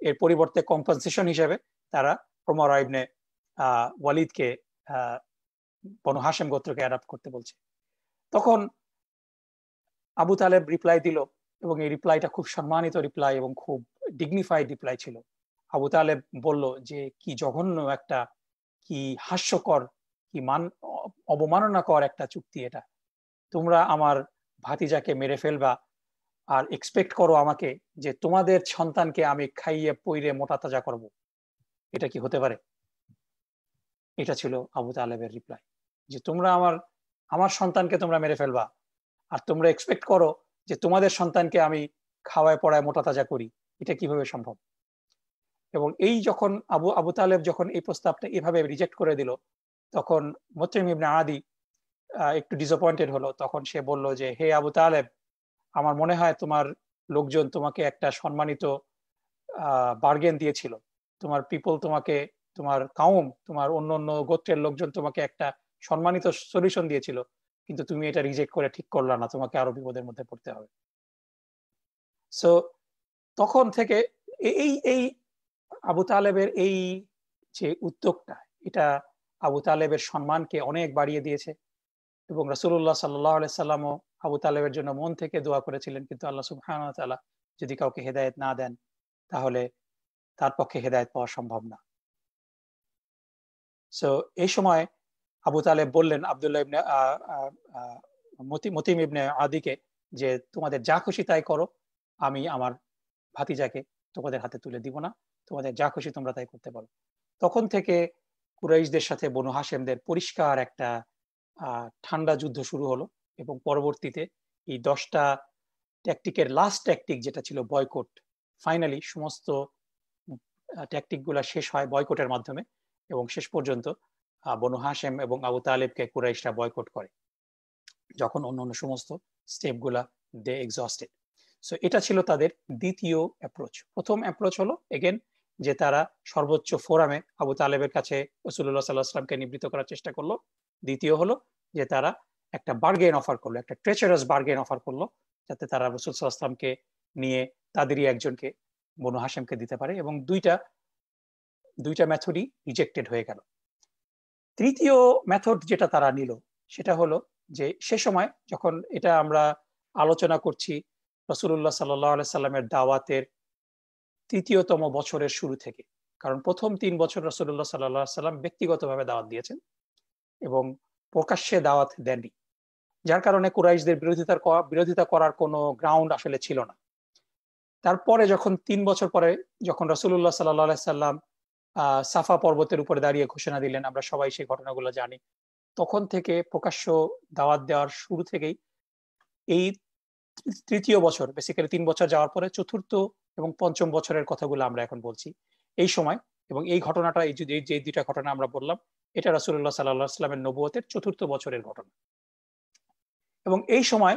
এর পরিবর্তে কম্পেনসেশন হিসেবে তারা প্রমর আহ ওয়ালিদকে আহ হাসেম গোত্রকে অ্যাডাপ্ট করতে বলছে। তখন আবু তালেব রিপ্লাই দিল এবং এই রিপ্লাইটা খুব সম্মানিত রিপ্লাই এবং খুব ডিগনিফাইড রিপ্লাই ছিল। আবু তালেব বলল যে, কি জঘন্য একটা, কি হাস্যকর, কি মান, অবমাননাকর একটা চুক্তি এটা। তোমরা আমার ভাতিজাকে মেরে ফেলবা আর এক্সপেক্ট করো আমাকে যে তোমাদের সন্তানকে আমি খাইয়ে, পইরে, মোটা তাজা করব। এটা কি হতে পারে? এটা ছিল আবু তালেবের রিপ্লাই যে, তোমরা আমার আমার সন্তানকে তোমরা মেরে ফেলবা আর তোমরা এক্সপেক্ট করো যে তোমাদের সন্তানকে আমি খাওয়ায়, পড়ায়, মোটা তাজা করি, এটা কীভাবে সম্ভব? এবং এই যখন আবু আবু তালেব যখন এই প্রস্তাবটা এভাবে রিজেক্ট করে দিল, তখন মোত্রিম ইবনে আদি একটু ডিসঅ্যাপয়েন্টেড হলো। তখন সে বলল যে, হে আবু তালেব, আমার মনে হয় তোমার লোকজন তোমাকে একটা সম্মানিত বার্গেন দিয়েছিল। তোমার পিপল তোমাকে, তোমার কাউম, তোমার অন্য অন্য গোত্রের লোকজন তোমাকে একটা সম্মানিত সলিউশন দিয়েছিল। কিন্তু তুমি এটা রিজেক্ট করে ঠিক করলা না, তোমাকে আরও বিপদের মধ্যে পড়তে হবে। সো তখন থেকে এই এই আবু তালেবের এই যে উদ্যোগটা, এটা আবু তালেবের সম্মানকে অনেক বাড়িয়ে দিয়েছে এবং রসুল্লাহ সাল্লাহ সাল্লামও আবু তালেবের জন্য মন থেকে দোয়া করেছিলেন, কিন্তু আল্লাহ সুবহান তালা যদি কাউকে হেদায়ত না দেন, তাহলে তার পক্ষে হেদায়ত পাওয়া সম্ভব না। সো এই সময় আবু তালেব বললেন আবদুল্লাহ ইবনে মতিম ইবনে আদিকে যে তোমাদের যা খুশি তাই করো, আমি আমার ভাতিজাকে তোমাদের হাতে তুলে দিব না, তোমাদের যা খুশি তোমরা তাই করতে পারো। তখন থেকে কুরাইশদের সাথে বনু হাসেমদের পরিষ্কার একটা ঠান্ডা যুদ্ধ শুরু হলো এবং পরবর্তীতে এই দশটা ট্যাকটিকের লাস্ট ট্যাকটিক যেটা ছিল বয়কট ফাইনালি সমস্ত ট্যাকটিকগুলা শেষ হয় বয়কটের মাধ্যমে এবং শেষ পর্যন্ত বনু হাসেম এবং আবু তালেবকে কুরাইশরা বয়কট করে। যখন অন্য অন্য সমস্ত স্টেপগুলা দে এক্সস্টেড সো এটা ছিল তাদের দ্বিতীয় অ্যাপ্রোচ প্রথম অ্যাপ্রোচ হলো এগেন যে তারা সর্বোচ্চ ফোরামে আবু তালেবের কাছে রসুল্লাহ সাল্লাহ আসলামকে নিবৃত করার চেষ্টা করল। দ্বিতীয় হলো, যে তারা একটা বার্গেন অফার করল, একটা ট্রেচারাস বার্গেন অফার করল, যাতে তারা রসুল সাল্লাহামকে নিয়ে তাদেরই একজনকে বনু হাসেমকে দিতে পারে এবং দুইটা দুইটা মেথডই রিজেক্টেড হয়ে গেল। তৃতীয় মেথড যেটা তারা নিল, সেটা হলো যে সে সময় যখন এটা আমরা আলোচনা করছি রসুল্লাহ সাল্লাহ সাল্লামের দাওয়াতের তৃতীয়তম বছরের শুরু থেকে, কারণ প্রথম তিন বছর রসুল্লাহ সাল্লাহ সাল্লাম ব্যক্তিগতভাবে দাওয়াত দিয়েছেন এবং প্রকাশ্যে দাওয়াত দেননি। যার কারণে কুরাইশদের বিরোধিতার বিরোধিতা করার কোনো গ্রাউন্ড আসলে ছিল না। তারপরে যখন তিন বছর পরে যখন রসুল্লাহ সাল্লাহ সাল্লাম সাফা পর্বতের উপরে দাঁড়িয়ে ঘোষণা দিলেন, আমরা সবাই সেই ঘটনাগুলো জানি। তখন থেকে প্রকাশ্য দাওয়াত দেওয়ার শুরু থেকেই এই তৃতীয় বছর বেসিক্যালি তিন বছর যাওয়ার পরে চতুর্থ এবং পঞ্চম বছরের কথাগুলো আমরা এখন বলছি। এই সময় এবং এই ঘটনাটা, এই যে দুইটা ঘটনা আমরা বললাম, এটা রাসুল্লাহ সাল্লাহ সাল্লামের নবুয়তের চতুর্থ বছরের ঘটনা। এবং এই সময়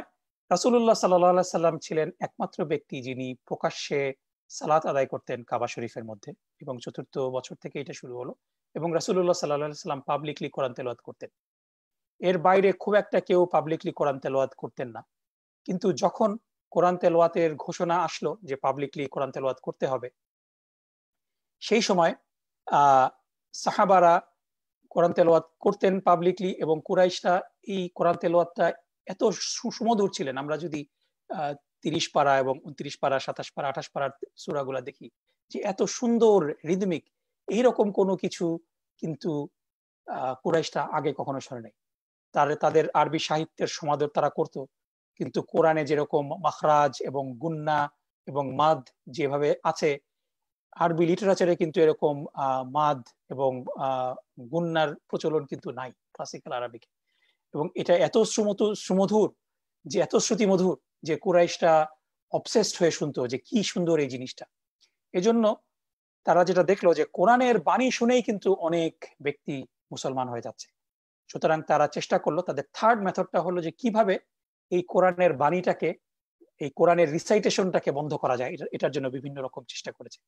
রাসুল্লাহ সাল্লাহ সাল্লাম ছিলেন একমাত্র ব্যক্তি যিনি প্রকাশ্যে সালাত আদায় করতেন কাবা শরীফের মধ্যে এবং চতুর্থ বছর থেকে এটা শুরু হলো এবং রাসুল্লাহ সাল্লাহ সাল্লাম পাবলিকলি কোরআন তেলাওয়াত করতেন। এর বাইরে খুব একটা কেউ পাবলিকলি কোরআন তেলাওয়াত করতেন না। কিন্তু যখন কোরআন তেলোয়াতের ঘোষণা আসলো যে পাবলিকলি কোরআন তেলোয়াত করতে হবে, সেই সময় আহ সাহাবারা কোরআন তেলোয়াত করতেন পাবলিকলি এবং কুরাইশরা এই কোরআন তেলোয়াতটা এত সুমধুর ছিলেন। আমরা যদি তিরিশ পাড়া এবং উনত্রিশ পাড়া, সাতাশ পাড়া, আঠাশ পাড়ার সুরাগুলা দেখি যে এত সুন্দর রিদমিক এইরকম কোনো কিছু কিন্তু কুরাইশটা আগে কখনো শোনে নাই। তার, তাদের আরবি সাহিত্যের সমাদর তারা করতো, কিন্তু কোরআনে যেরকম মাখরাজ এবং গুন্না এবং মাদ যেভাবে আছে, আরবি লিটারেচারে কিন্তু এরকম মাদ এবং গুন্নার প্রচলন কিন্তু নাই ক্লাসিক্যাল আরবিকে এবং এটা এত সুমধুর যে এত শ্রুতি মধুর যে কুরাইশটা অবসেসড হয়ে শুনতো যে কি সুন্দর এই জিনিসটা। এজন্য তারা যেটা দেখল যে কোরআনের বাণী শুনেই কিন্তু অনেক ব্যক্তি মুসলমান হয়ে যাচ্ছে। সুতরাং তারা চেষ্টা করল, তাদের থার্ড মেথডটা হলো যে কীভাবে এই কোরআনের বাণীটাকে, এই কোরআনের রিসাইটেশনটাকে বন্ধ করা যায়। এটার জন্য বিভিন্ন রকম চেষ্টা করেছে।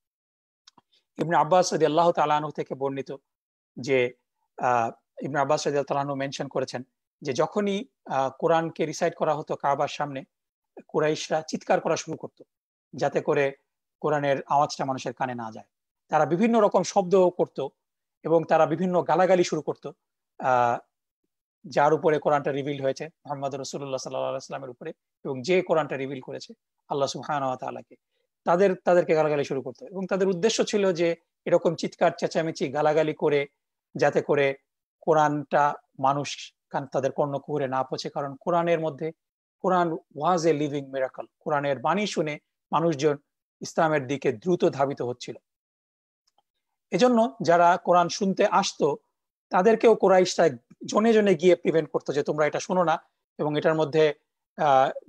ইবনে আব্বাস সদি আল্লাহ তালানু থেকে বর্ণিত যে আহ ইবনে আব্বাস সদি তালানু মেনশন করেছেন যে যখনই কোরআনকে রিসাইট করা হতো কাবার সামনে কুরাইশরা চিৎকার করা শুরু করত, যাতে করে কোরআনের আওয়াজটা মানুষের কানে না যায়। তারা বিভিন্ন রকম শব্দ করত এবং তারা বিভিন্ন গালাগালি শুরু করত যার উপরে কোরআনটা রিভিল হয়েছে মোহাম্মদ রসুল্লাহ সাল্লাহামের উপরে এবং যে কোরআনটা রিভিল করেছে আল্লাহ সুহান তালাকে তাদের, তাদেরকে গালাগালি শুরু করতো এবং তাদের উদ্দেশ্য ছিল যে এরকম চিৎকার, চেঁচামেচি, গালাগালি করে যাতে করে কোরআনটা মানুষ তাদের কর্ণ কুহুরে না পৌঁছে। কারণ কোরআনের মধ্যে কোরআন ওয়াজ এ লিভিং মেরাকল কোরআনের বাণী শুনে মানুষজন ইসলামের দিকে দ্রুত ধাবিত হচ্ছিল। এজন্য যারা কোরআন শুনতে আসতো, তাদেরকেও কোরাইশটা জনে জনে গিয়ে প্রিভেন্ট করতো যে, তোমরা এটা শোনো না। এবং এটার মধ্যে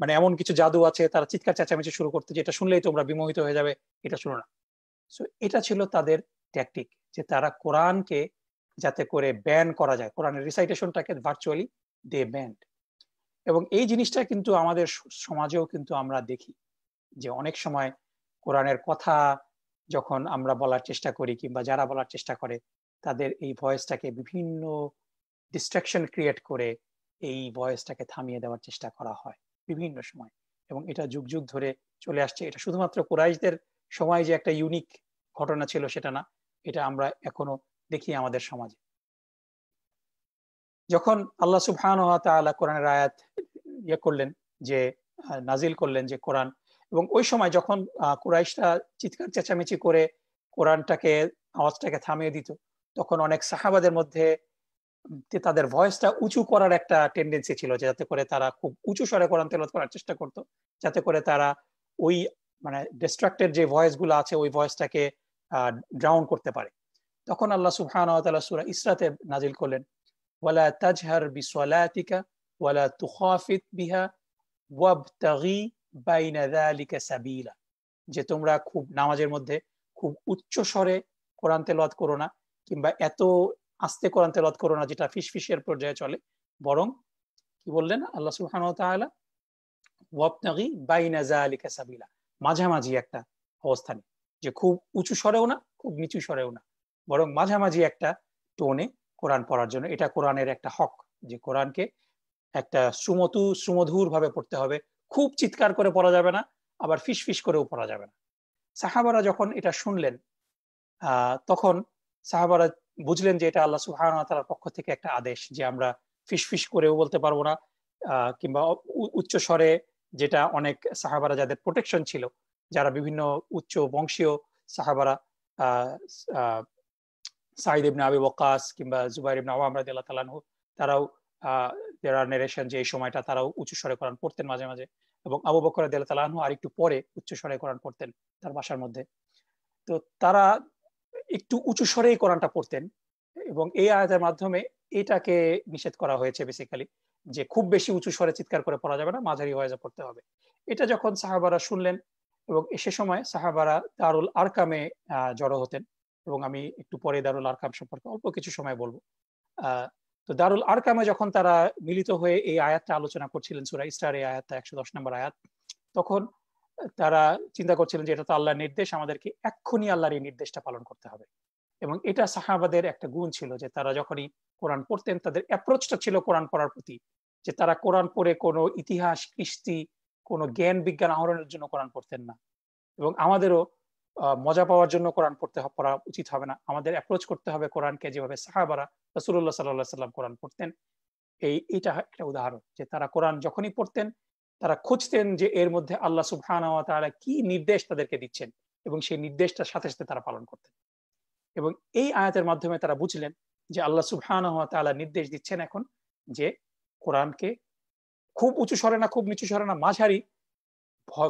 মানে এমন কিছু জাদু আছে, তারা চিৎকার চেঁচামেচি শুরু করতে যে, এটা শুনলেই তোমরা বিমোহিত হয়ে যাবে, এটা শোনো না। সো এটা ছিল তাদের ট্যাকটিক যে তারা কোরআনকে যাতে করে ব্যান করা যায়। কোরআনের রিসাইটেশনটাকে ভার্চুয়ালি দে ব্যান্ড এবং এই জিনিসটা কিন্তু আমাদের সমাজেও কিন্তু আমরা দেখি যে অনেক সময় কোরআনের কথা যখন আমরা বলার চেষ্টা করি কিংবা যারা বলার চেষ্টা করে, তাদের এই ভয়েসটাকে বিভিন্ন ডিস্ট্রাকশন ক্রিয়েট করে এই ভয়েসটাকে থামিয়ে দেওয়ার চেষ্টা করা হয় বিভিন্ন সময়। এবং এটা যুগ যুগ ধরে চলে আসছে। এটা শুধুমাত্র কোরাইশদের সময় যে একটা ইউনিক ঘটনা ছিল সেটা না, এটা আমরা এখনও দেখি আমাদের সমাজে। যখন আল্লাহ সুবহান কোরআনের আয়াত ইয়ে করলেন যে নাজিল করলেন যে কোরআন। এবং ওই সময় যখন কুরাইশরা চিৎকার চেঁচামেচি করে কোরআনটাকে, আওয়াজটাকে থামিয়ে দিত, তখন অনেক সাহাবাদের মধ্যে তাদের ভয়েসটা উঁচু করার একটা টেন্ডেন্সি ছিল যাতে করে তারা খুব উঁচু স্বরে কোরআন তেলত করার চেষ্টা করতো, যাতে করে তারা ওই মানে ডিস্ট্রাক্টেড যে ভয়েসগুলো আছে, ওই ভয়েসটাকে ড্রাউন করতে পারে। তখন আল্লাহ সুবহান সুরা ইসরাতে নাজিল করলেন, ওয়ালা তাজহার বিসলাতিকা ওয়ালা তুখাফিত বিহা ওয়াবতাগি বাইনা যালিকা সাবিলা যে তোমরা খুব নামাজের মধ্যে খুব উচ্চ স্বরে কোরআন তেলাওয়াত করো না, কিংবা এত আস্তে কোরআন তেলাওয়াত করো না যেটা ফিসফিসের পর্যায়ে চলে, বরং কি বললেন আল্লাহ সুবহানাহু ওয়া তাআলা? ওয়াবতাগি বাইনা যালিকা সাবিলা। মাঝামাঝি একটা অবস্থানে। যে খুব উঁচু স্বরেও না, খুব নিচু স্বরেও না। বরং মাঝামাঝি একটা টোনে কোরআন পড়ার জন্য। এটা কোরআনের একটা হক যে কোরআনকে একটা সুমতু সুমধুর ভাবে পড়তে হবে। খুব চিৎকার করে পড়া যাবে না, আবার ফিস ফিস করেও পড়া যাবে না। সাহাবারা যখন এটা শুনলেন তখন সাহাবারা বুঝলেন যে এটা আল্লাহ সুহান তালার পক্ষ থেকে একটা আদেশ যে আমরা ফিস ফিস করেও বলতে পারব না কিংবা উচ্চ স্বরে যেটা অনেক সাহাবারা যাদের প্রোটেকশন ছিল, যারা বিভিন্ন উচ্চ বংশীয় সাহাবারা আহ সাইদ ইবনে আবি ওকাস কিংবা জুবাইর ইবনে আওয়াম রাদিয়াল্লাহু তাআলা তারাও আর নেরেশন যে এই সময়টা তারাও উঁচু স্বরে কোরআন পড়তেন মাঝে মাঝে। এবং আবু বকর রাদিয়াল্লাহু তাআলা আর একটু পরে উচ্চ স্বরে কোরআন পড়তেন তার বাসার মধ্যে। তো তারা একটু উঁচু স্বরেই কোরআনটা পড়তেন এবং এই আয়াতের মাধ্যমে এটাকে নিষেধ করা হয়েছে বেসিক্যালি যে খুব বেশি উঁচু স্বরে চিৎকার করে পড়া যাবে না, মাঝারি ওয়াইজে পড়তে হবে। এটা যখন সাহাবারা শুনলেন এবং সে সময় সাহাবারা দারুল আরকামে জড়ো হতেন। এবং আমি একটু পরে দারুল আরকাম সম্পর্কে অল্প কিছু সময় বলব। তো দারুল আরকামে যখন তারা মিলিত হয়ে এই আয়াতটা আলোচনা করছিলেন, সুরা ইস্টার এই আয়াতটা, একশো দশ নম্বর আয়াত, তখন তারা চিন্তা করছিলেন যে এটা তো আল্লাহর নির্দেশ, আমাদেরকে এক্ষুনি আল্লাহর এই নির্দেশটা পালন করতে হবে। এবং এটা সাহাবাদের একটা গুণ ছিল যে তারা যখনই কোরআন পড়তেন, তাদের অ্যাপ্রোচটা ছিল কোরআন পড়ার প্রতি, যে তারা কোরআন পড়ে কোনো ইতিহাস, কৃষ্টি, কোনো জ্ঞান, বিজ্ঞান আহরণের জন্য কোরআন পড়তেন না। এবং আমাদেরও মজা পাওয়ার জন্য কোরআন পড়তে পড়া উচিত হবে না। আমাদের অ্যাপ্রোচ করতে হবে কোরআনকে যেভাবে সাহাবারা রসুল্লাহ সাল্লাহ সাল্লাম কোরআন পড়তেন। এই এটা একটা উদাহরণ যে তারা কোরআন যখনই পড়তেন, তারা খুঁজতেন যে এর মধ্যে আল্লাহ সুবহান তারা কি নির্দেশ তাদেরকে দিচ্ছেন এবং সেই নির্দেশটার সাথে সাথে তারা পালন করতেন। এবং এই আয়াতের মাধ্যমে তারা বুঝলেন যে আল্লাহ সুবহান তালা নির্দেশ দিচ্ছেন এখন যে কোরআনকে খুব উঁচু সরে না, খুব নিচু সরে না, মাঝারি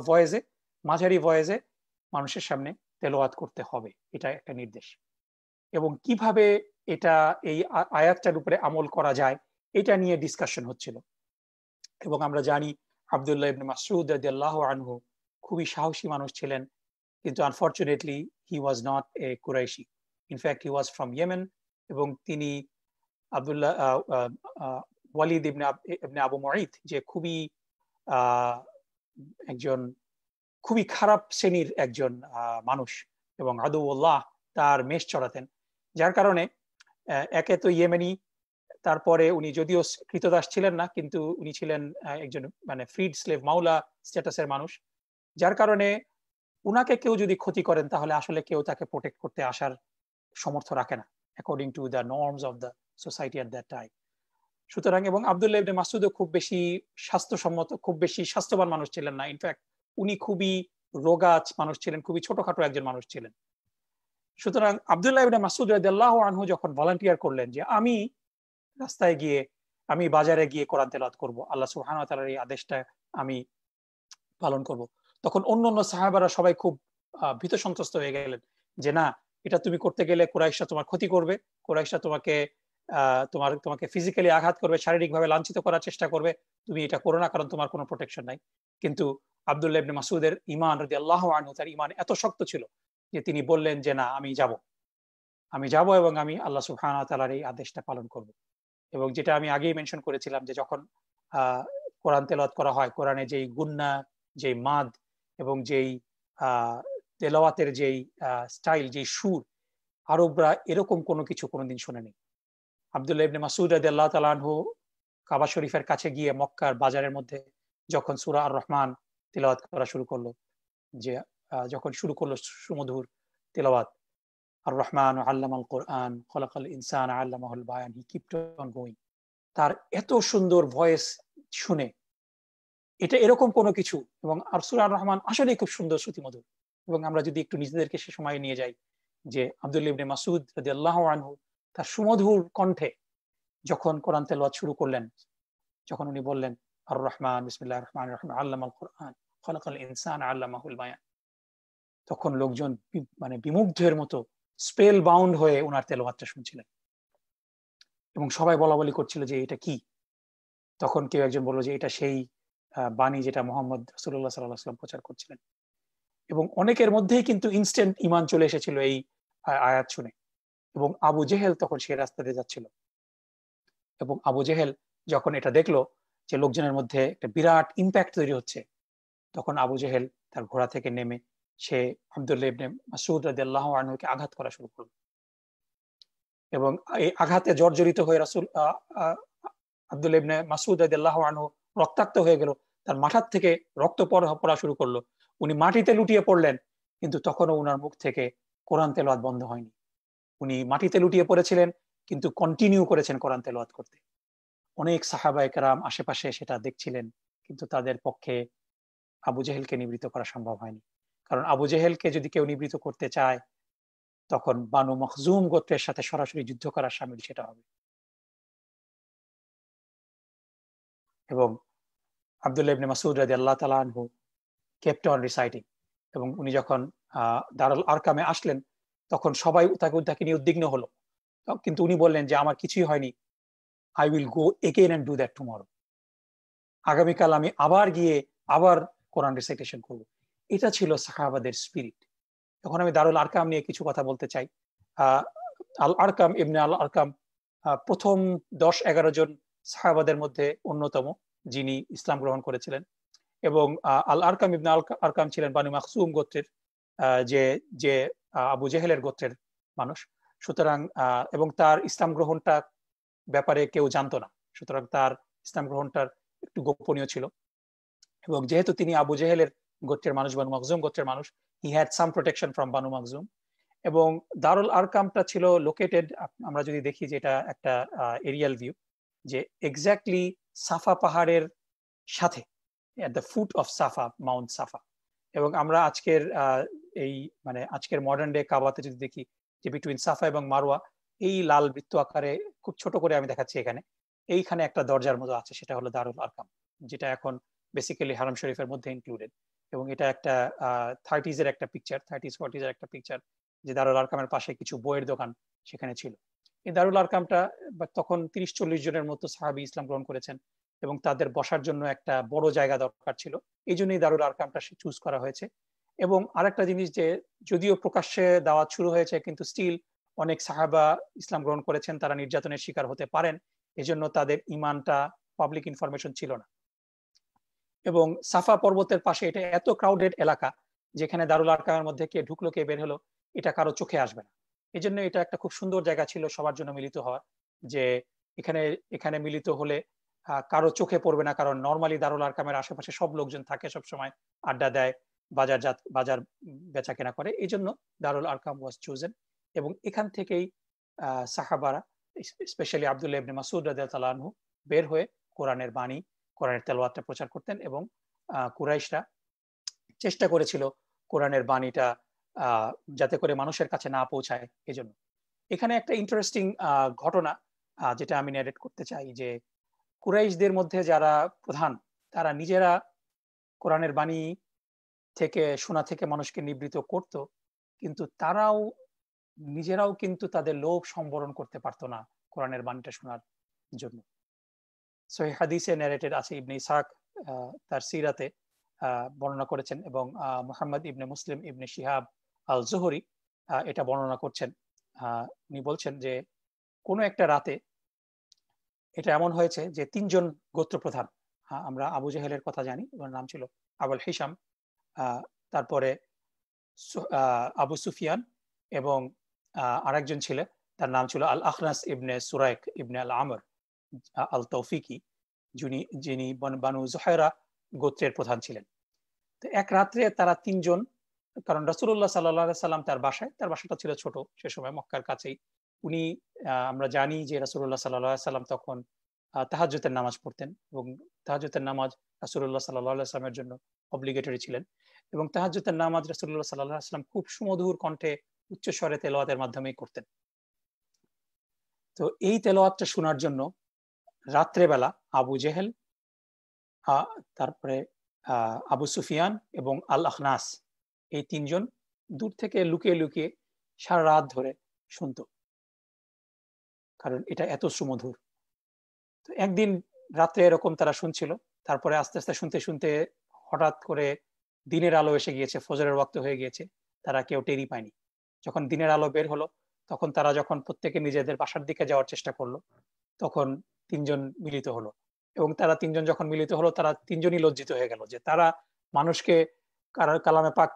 ভয়েসে মাঝারি ভয়েসে মানুষের সামনে তেলোয়াত করতে হবে, এটা একটা নির্দেশ। এবং কীভাবে এটা, এই আয়াতটার উপরে আমল করা যায়, এটা নিয়ে ডিসকাশন হচ্ছিল। এবং আমরা জানি আবদুল্লাহ ইবনে মাসুদ আল্লাহ আনহু খুবই সাহসী মানুষ ছিলেন, কিন্তু unfortunately he was not a Qurayshi. In fact he was from Yemen এবং তিনি আবদুল্লাহ ওয়ালিদ ইবনে ইবনে আবু মঈদ যে খুবই একজন খুবই খারাপ শ্রেণির একজন মানুষ এবং আদৌল্লাহ তার মেষ চড়াতেন। যার কারণে একে তো ইয়েমেনি, তারপরে উনি যদিও কৃতদাস ছিলেন না, কিন্তু উনি ছিলেন একজন মানে ফ্রিড স্লেভ মাওলা স্ট্যাটাসের মানুষ। যার কারণে উনাকে কেউ যদি ক্ষতি করেন, তাহলে আসলে কেউ তাকে প্রোটেক্ট করতে আসার সমর্থ রাখে না according to the norms of the society at that time সুতরাং এবং আবদুল্লাহ মাসুদও খুব বেশি স্বাস্থ্যসম্মত, খুব বেশি স্বাস্থ্যবান মানুষ ছিলেন না। ইনফ্যাক্ট উনি খুবই রোগাচ মানুষ ছিলেন, খুবই ছোটখাটো একজন মানুষ ছিলেন। সুতরাং আবদুল্লাহ ইবনে মাসুদ রাদিয়াল্লাহু আনহু যখন ভলান্টিয়ার করলেন যে, আমি রাস্তায় গিয়ে, আমি বাজারে গিয়ে কোরআন তেলাওয়াত করব, আল্লাহ সুবহানাহু ওয়া তাআলার এই আদেশটা আমি পালন করব। তখন অন্য অন্য সাহাবারা সবাই খুব ভীত সন্ত্রস্ত হয়ে গেলেন যে, না, এটা তুমি করতে গেলে কোরাইশা তোমার ক্ষতি করবে কোরাইশা তোমাকে তোমার, তোমাকে ফিজিক্যালি আঘাত করবে, শারীরিকভাবে লাঞ্ছিত করার চেষ্টা করবে, তুমি এটা করো না কারণ তোমার কোনো প্রোটেকশন নাই। কিন্তু আবদুল্লাহ ইবনে মাসুদের ইমান রদি আল্লাহ আনহু, তার ইমান এত শক্ত ছিল যে তিনি বললেন যে, না, আমি যাব। আমি যাব এবং আমি আল্লাহ সুবহান তালার এই আদেশটা পালন করব। এবং যেটা আমি আগেই মেনশন করেছিলাম যে, যখন কোরআন তেলাওয়াত করা হয়, কোরআনে যেই গুন্না, যেই মাদ এবং যেই তেলাওয়াতের যেই স্টাইল, যেই সুর, আরবরা এরকম কোনো কিছু কোনোদিন শোনেনি। আবদুল্লাহ ইবনে মাসুদ রাদি আল্লাহ তালানহু কাবা শরীফের কাছে গিয়ে মক্কার বাজারের মধ্যে যখন সুরা আর রহমান তেলাওয়াত করা শুরু করল। যে যখন শুরু করল সুমধুর তেলাওয়াত আর রহমান আল্লামাল কোরআন, খলাকাল ইনসান আল্লামাহুল বায়ান, হি কিপট গোয়িং তার এত সুন্দর ভয়েস শুনে, এটা এরকম কোনো কিছু, এবং আর রহমান আসলেই খুব সুন্দর শ্রুতিমধুর এবং আমরা যদি একটু নিজেদেরকে সে সময় নিয়ে যাই, যে আব্দুল ইবনে মাসুদ রাদি আল্লাহ আনহু, তার সুমধুর কণ্ঠে যখন কোরআন তেলাওয়াত শুরু করলেন, যখন উনি বললেন আর রহমান বিসমিল্লাহ রহমান রহমান আল্লামাল কোরআন ইনসান বায়ান। তখন লোকজন মানে বিমুগ্ধের মতো স্পেল বাউন্ড হয়ে ওনার তেলাওয়াতটা শুনছিলেন। এবং সবাই বলা বলি করছিল যে এটা কি? তখন কেউ একজন বলল যে এটা সেই বাণী যেটা মোহাম্মদ সাল্লাম প্রচার করছিলেন। এবং অনেকের মধ্যেই কিন্তু ইনস্ট্যান্ট ইমান চলে এসেছিল এই আয়াত শুনে। এবং আবু জেহেল তখন সে রাস্তা দিয়ে যাচ্ছিল। এবং আবু জেহেল যখন এটা দেখল যে লোকজনের মধ্যে একটা বিরাট ইম্প্যাক্ট তৈরি হচ্ছে তখন আবু জেহেল তার ঘোড়া থেকে নেমে সে আবদুল্লাহ ইবনে মাসুদ রাদিয়াল্লাহু আনহুকে আঘাত করা শুরু করল। এবং এই আঘাতে জর্জরিত হয়ে রাসূল আবদুল্লাহ ইবনে মাসুদ রাদিয়াল্লাহু আনহু রক্তাক্ত হয়ে গেল, তার মাথার থেকে রক্ত পড়া শুরু করল। উনি মাটিতে লুটিয়ে পড়লেন, কিন্তু তখনও উনার মুখ থেকে কোরআন তেলোয়াত বন্ধ হয়নি। উনি মাটিতে লুটিয়ে পড়েছিলেন, কিন্তু কন্টিনিউ করেছেন কোরআন তেলাওয়াত করতে। অনেক সাহাবা একরাম আশেপাশে সেটা দেখছিলেন, কিন্তু তাদের পক্ষে আবু জেহেলকে নিবৃত করা সম্ভব হয়নি। কারণ আবু জেহেলকে যদি কেউ নিবৃত করতে চায়, তখন বানু মখজুম গোত্রের সাথে সরাসরি যুদ্ধ করার সামিল সেটা হবে। এবং আবদুল্লাহ ইবনে মাসুদ রাজি আল্লাহ তালা আনহু কেপ্ট অন রিসাইটিং এবং উনি যখন দারুল আরকামে আসলেন, তখন সবাই তাকে তাকে নিয়ে উদ্বিগ্ন হলো। কিন্তু উনি বললেন যে, আমার কিছুই হয়নি। I will go again and do that tomorrow আগামীকাল আমি আবার গিয়ে আবার কোরআন রিসাইটেশন করব। এটা ছিল সাহাবাদের স্পিরিট এখন আমি দারুল আরকাম নিয়ে কিছু কথা বলতে চাই। আল আরকাম, ইবনে আল আরকাম প্রথম দশ এগারো জন সাহাবাদের মধ্যে অন্যতম, যিনি ইসলাম গ্রহণ করেছিলেন। এবং আল আরকাম, ইবনে আল আরকাম ছিলেন বানু মাকসুম গোত্রের যে যে আবু জেহেলের গোত্রের মানুষ। সুতরাং এবং তার ইসলাম গ্রহণটা ব্যাপারে কেউ জানতো না। সুতরাং তার ইসলাম গ্রহণটার একটু গোপনীয় ছিল। এবং যেহেতু তিনি আবু জেহেলের গোত্রের মানুষ, বানু মখজুম গোত্রের মানুষ he had some protection from Banu Makhzum এবং দারুল আরকামটা ছিল লোকেটেড আমরা যদি দেখি যে এটা একটা এরিয়াল ভিউ যে এক্স্যাক্টলি সাফা পাহাড়ের সাথে at the foot of Safa mount Safa. এবং আমরা আজকের এই মানে আজকের মডার্ন ডে কাবাতে যদি দেখি, যে বিটুইন সাফা এবং মারোয়া এই লাল বৃত্ত আকারে খুব ছোট করে আমি দেখাচ্ছি এখানে। এইখানে একটা দরজার মতো আছে, সেটা হলো দারুল আরকাম, যেটা এখন বেসিক্যালি হারাম শরীফের মধ্যে ইনক্লুডেড এবং এটা একটা থার্টিজ এর একটা পিকচার থার্টিজ ফর্টিজ এর একটা পিকচার যে দারুল আরকামের পাশে কিছু বইয়ের দোকান সেখানে ছিল। এই দারুল আরকামটা তখন তিরিশ, চল্লিশ জনের মতো সাহাবি ইসলাম গ্রহণ করেছেন এবং তাদের বসার জন্য একটা বড় জায়গা দরকার ছিল। এই জন্যই দারুল আরকামটা চুজ করা হয়েছে। এবং আরেকটা জিনিস যে, যদিও প্রকাশ্যে দাওয়াত শুরু হয়েছে, কিন্তু স্টিল অনেক সাহাবা ইসলাম গ্রহণ করেছেন, তারা নির্যাতনের শিকার হতে পারেন। এজন্য তাদের ইমানটা পাবলিক ইনফরমেশন ছিল না। এবং সাফা পর্বতের পাশে এটা এত ক্রাউডেড এলাকা, যেখানে দারুল আরকামের মধ্যে কে ঢুকলো, কে বের হলো, এটা কারও চোখে আসবে না। এই জন্য এটা একটা খুব সুন্দর জায়গা ছিল সবার জন্য মিলিত হওয়ার, যে এখানে এখানে মিলিত হলে কারও চোখে পড়বে না, কারণ নর্মালি দারুল আরকামের আশেপাশে সব লোকজন থাকে সব সময় আড্ডা দেয়, বাজার বাজার বেচা কেনা করে। এই জন্য দারুল আরকাম ওয়াজ চুজেন এবং এখান থেকেই সাহাবারা স্পেশালি আবদুল্লাহ ইবনে মাসুদ রাদিয়াল্লাহু বের হয়ে কোরআনের বাণী কোরআনের তেলাওয়াতটা প্রচার করতেন এবং কুরাইশরা চেষ্টা করেছিল কোরআনের বাণীটা যাতে করে মানুষের কাছে না পৌঁছায় এজন্য। এখানে একটা ইন্টারেস্টিং ঘটনা যেটা আমি ন্যারেট করতে চাই যে, কুরাইশদের মধ্যে যারা প্রধান, তারা নিজেরা কোরআনের বাণী থেকে, শোনা থেকে মানুষকে নিবৃত করত, কিন্তু তারাও, নিজেরাও কিন্তু তাদের লোভ সম্বরণ করতে পারতো না কোরআনের বাণীটা শোনার জন্য। সহি হাদিসে ন্যারেটেড আছে ইবনে ইসাক তার সিরাতে বর্ণনা করেছেন এবং মোহাম্মদ ইবনে মুসলিম ইবনে শিহাব আল জোহরি এটা বর্ণনা করছেন। উনি বলছেন যে, কোনো একটা রাতে এটা এমন হয়েছে যে তিনজন গোত্র প্রধান আমরা আবু জাহেলের কথা জানি ওর নাম ছিল আবুল হিসাম তারপরে আবু সুফিয়ান এবং আরেকজন ছিলেন তার নাম ছিল আল আখনাস ইবনে সুরাইক ইবনে আল আমর আল তৌফিকি, যিনি যিনি বানু জহেরা গোত্রের প্রধান ছিলেন। তো এক রাত্রে তারা তিনজন, কারণ রাসুল্লাহ সাল্লাহ সাল্লাম তার বাসায়, তার বাসাটা ছিল ছোট, সে সময় মক্কার কাছেই। উনি আমরা জানি যে রাসুল্লাহ সাল্লাহ সাল্লাম তখন তাহাজুতের নামাজ পড়তেন এবং তাহাজুতের নামাজ রাসুল্লাহ সাল্লাহ সাল্লামের জন্য অব্লিগেটরি ছিলেন। এবং তাহাজুতের নামাজ রাসুল্লাহ সাল্লাহ সাল্লাম খুব সুমধুর কণ্ঠে উচ্চস্বরে তেলোয়াতের মাধ্যমেই করতেন। তো এই তেলোয়াতটা শোনার জন্য রাত্রেবেলা আবু জেহেল তারপরে আবু সুফিয়ান এবং আল আখনাস এই তিনজন দূর থেকে লুকিয়ে লুকিয়ে সারা রাত ধরে শুনত। কারণ এটা এত সুমধুর। তো একদিন রাত্রে এরকম তারা শুনছিল, তারপরে আস্তে আস্তে শুনতে শুনতে হঠাৎ করে দিনের আলো এসে গিয়েছে, ফজরের ওয়াক্ত হয়ে গিয়েছে, তারা কেউ টেরি পায়নি। যখন দিনের আলো বের হলো, তখন তারা যখন প্রত্যেকে নিজেদের বাসার দিকে যাওয়ার চেষ্টা করল, তখন তিনজন মিলিত হলো। এবং তারা তিনজন যখন মিলিত হলো, তারা তিনজনই লজ্জিত হয়ে গেল যে তারা মানুষকে কালামে পাক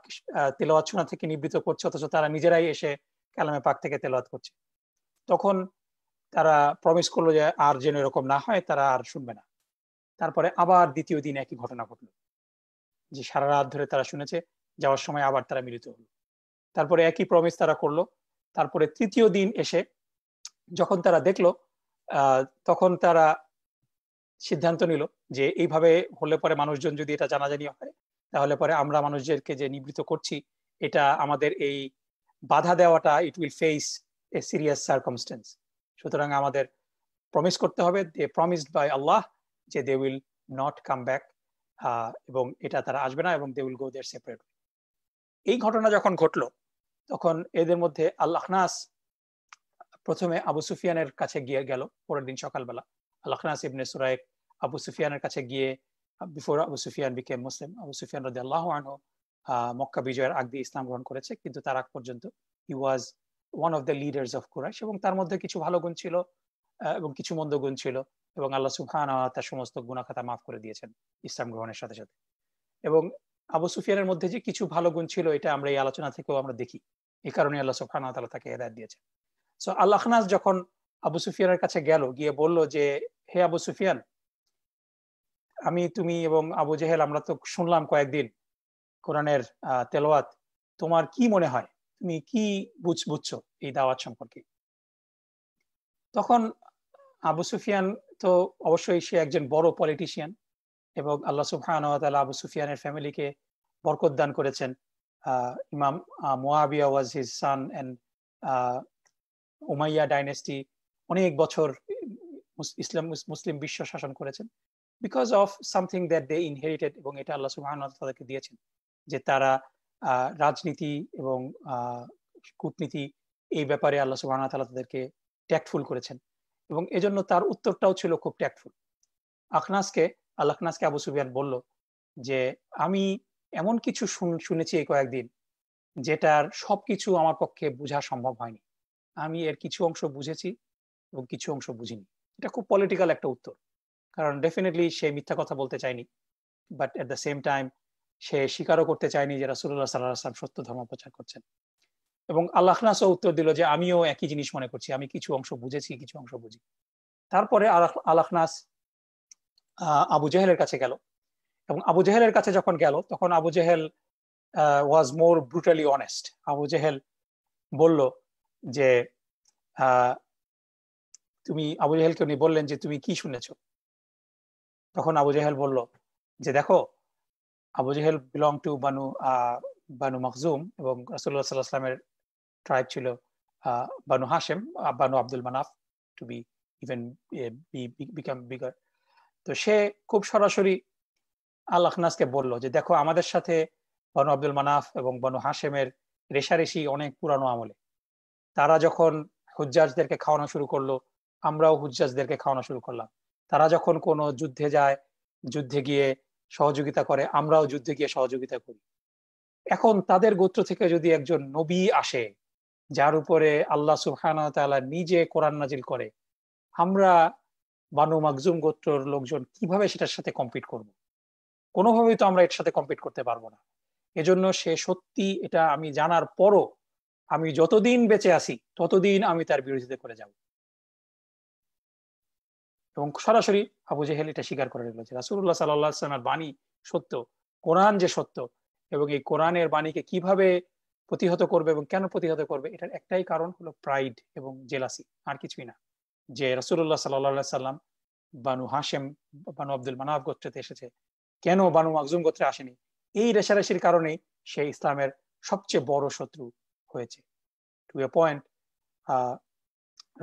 তেলাওয়াত শোনা থেকে নিবৃত করছে, অথচ তারা নিজেরাই এসে কালামে পাক থেকে তেলাওয়াত করছে। তখন তারা প্রমিস করল যে আর যেন এরকম না হয়, তারা আর শুনবে না। তারপরে আবার দ্বিতীয় দিন একই ঘটনা ঘটলো, যে সারা রাত ধরে তারা শুনেছে, যাওয়ার সময় আবার তারা মিলিত হলো। তারপরে একই প্রমিস তারা করল। তারপরে তৃতীয় দিন এসে যখন তারা দেখল তখন তারা সিদ্ধান্ত নিল যে এইভাবে হলে পরে মানুষজন যদি এটা জানাজানি হয়, তাহলে পরে আমরা মানুষদেরকে যে নিবৃত করছি, এটা আমাদের এই বাধা দেওয়াটা it will face a serious circumstance সুতরাং আমাদের প্রমিস করতে হবে দে প্রমিসড বাই আল্লাহ যে they will not come back এবং এটা তারা আসবে না এবং they will go there separate এই ঘটনা যখন ঘটলো, তখন এদের মধ্যে আল্লাহ নাস প্রথমে আবু সুফিয়ানের কাছে গিয়ে গেল পরের দিন সকালবেলা। আল্লাহ নাস ইবনে সুরাইক আবু সুফিয়ানের কাছে গিয়ে before Abu Sufyan became Muslim Abu Sufyan রদি আল্লাহ আনহু মক্কা বিজয়ের আগ দিয়ে ইসলাম গ্রহণ করেছে, কিন্তু তার আগ পর্যন্ত he was one of the leaders of Quraysh এবং তার মধ্যে কিছু ভালো গুণ ছিল এবং কিছু মন্দ গুণ ছিল এবং আল্লাহ সুফান তার সমস্ত গুণাখাতা মাফ করে দিয়েছেন ইসলাম গ্রহণের সাথে সাথে। এবং আবু সুফিয়ানের মধ্যে যে কিছু ভালো গুণ ছিল, এটা আমরা এই আলোচনা থেকেও আমরা দেখি। এই কারণে আল্লাহ তালা তাকে হেদায়ত দিয়েছেন। সো আল্লাহ খানাস যখন আবু সুফিয়ানের কাছে গেল, গিয়ে বলল যে, হে আবু সুফিয়ান আমি, তুমি এবং আবু জেহেল আমরা তো শুনলাম কয়েকদিন কোরআনের তেলোয়াত তোমার কি মনে হয়? তুমি কি বুঝ, বুঝছ এই দাওয়াত সম্পর্কে? তখন আবু সুফিয়ান তো অবশ্যই সে একজন বড় পলিটিশিয়ান এবং আল্লাহ সুফান আবু সুফিয়ানের ফ্যামিলিকে বরকত দান করেছেন ইমাম Muawiya was his son and Umayya dynasty অনেক বছর ইসলাম মুসলিম বিশ্ব শাসন করেছেন because of something that they inherited এবং এটা আল্লাহ সুবহান তাদেরকে দিয়েছেন যে তারা রাজনীতি এবং কূটনীতি এই ব্যাপারে আল্লাহ সুবহান তাআলা তাদেরকে ট্যাক্টফুল করেছেন এবং এজন্য তার উত্তরটাও ছিল খুব ট্যাক্টফুল আখনাসকে আল্লাহনাসকে আবু সুফিয়ান বলল যে, আমি এমন কিছু শুনেছি এই কয়েকদিন যেটার সবকিছু আমার পক্ষে বোঝা সম্ভব হয়নি। আমি এর কিছু অংশ বুঝেছি এবং কিছু অংশ বুঝিনি। এটা খুব পলিটিক্যাল একটা উত্তর। কারণ ডেফিনেটলি সে মিথ্যা কথা বলতে চায়নি but at the same time সে স্বীকারও করতে চায়নি যে রাসুল্লাহ সাল্লাহ আসলাম সত্য ধর্ম প্রচার করছেন। এবং আল্লাহ নাসও উত্তর দিল যে আমিও একই জিনিস মনে করছি, আমি কিছু অংশ বুঝেছি, কিছু অংশ বুঝি। তারপরে আল্লাহ নাস আবু জেহেলের কাছে গেল। এবং আবু জেহেলের কাছে যখন গেল, তখন Abu Jahl was more brutally honest Abu Jahl বলল যে তুমি আবু জেহেলকে উনি বললেন যে, তুমি কি শুনেছ? তখন আবু জেহেল বলল যে, দেখো, Abu Jahl belong to Banu Banu Makhzum এবং রাসুল্লাহ সাল্লাহ আসলামের ট্রাইব ছিল Banu Hashim Banu Abdul Manaf to be even become bigger তো সে খুব সরাসরি আল আখনাসকে বলল যে, দেখো, আমাদের সাথে বানু আব্দুল মানাফ এবং বানু হাশেমের রেশারেশি অনেক পুরানো আমলে। তারা যখন হুজ্জাজদেরকে খাওয়ানো শুরু করল, আমরাও হুজ্জাজদেরকে খাওয়ানো শুরু করলাম। তারা যখন কোনো যুদ্ধে যায়, যুদ্ধে গিয়ে সহযোগিতা করে, আমরাও যুদ্ধে গিয়ে সহযোগিতা করি। এখন তাদের গোত্র থেকে যদি একজন নবী আসে, যার উপরে আল্লাহ সুবহান নিজে কোরআন নাজিল করে, আমরা বানু মাকজুম গোত্রর লোকজন কীভাবে সেটার সাথে কম্পিট করব? কোনোভাবেই তো আমরা এর সাথে কম্পিট করতে পারব না। এজন্য সে সত্যি এটা আমি জানার পরও আমি যতদিন বেঁচে আছি, ততদিন আমি তার বিরোধিতা করে যাব। এবং সরাসরি আবু জেহেল এটা স্বীকার করে যে রাসুল্লাহ সাল্লামের বাণী সত্য, কোরআন যে সত্য, এবং এই কোরআনের বাণীকে কীভাবে প্রতিহত করবে এবং কেন প্রতিহত করবে, এটার একটাই কারণ হলো প্রাইড এবং জেলাসি আর কিছুই না। যে রাসুল্লাহ সাল্লাহ সাল্লাম বানু হাশেম, বানু আব্দুল মানাব গোত্রতে এসেছে, কেন বানু মাকজুম গোত্রে আসেনি? এই রেশারেশির কারণেই সে ইসলামের সবচেয়ে বড় শত্রু। হয়েছে। টু এ পয়েন্ট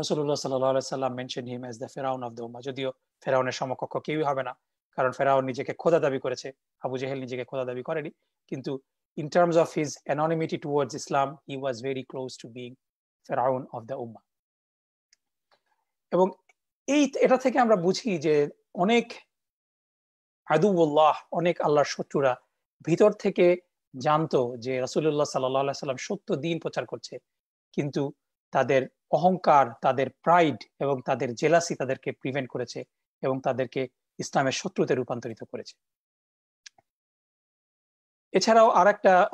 রসুল্লাহ সাল্লাহ সাল্লাম mention him as the Firaun of the উম্মা যদিও ফেরাউনের সমকক্ষ কেউই হবে না কারণ ফেরাউন নিজেকে খোদা দাবি করেছে। আবু জেহেল নিজেকে খোদা দাবি করেনি। কিন্তু in terms of his anonymity towards Islam, he was very close to being Firaun of the Ummah. এবং এই এটা থেকে আমরা বুঝি যে অনেক আদুবুল্লাহ অনেক আল্লাহর শত্রুরা ভিতর থেকে জানতো যে রাসুল্লাহ সাল্লাহ সাল্লাম সত্য দিন প্রচার করছে। কিন্তু তাদের অহংকার, তাদের প্রাইড এবং তাদের জেলাসি তাদেরকে প্রিভেন্ট করেছে এবং তাদেরকে ইসলামের শত্রুতে রূপান্তরিত করেছে। এছাড়াও আর একটা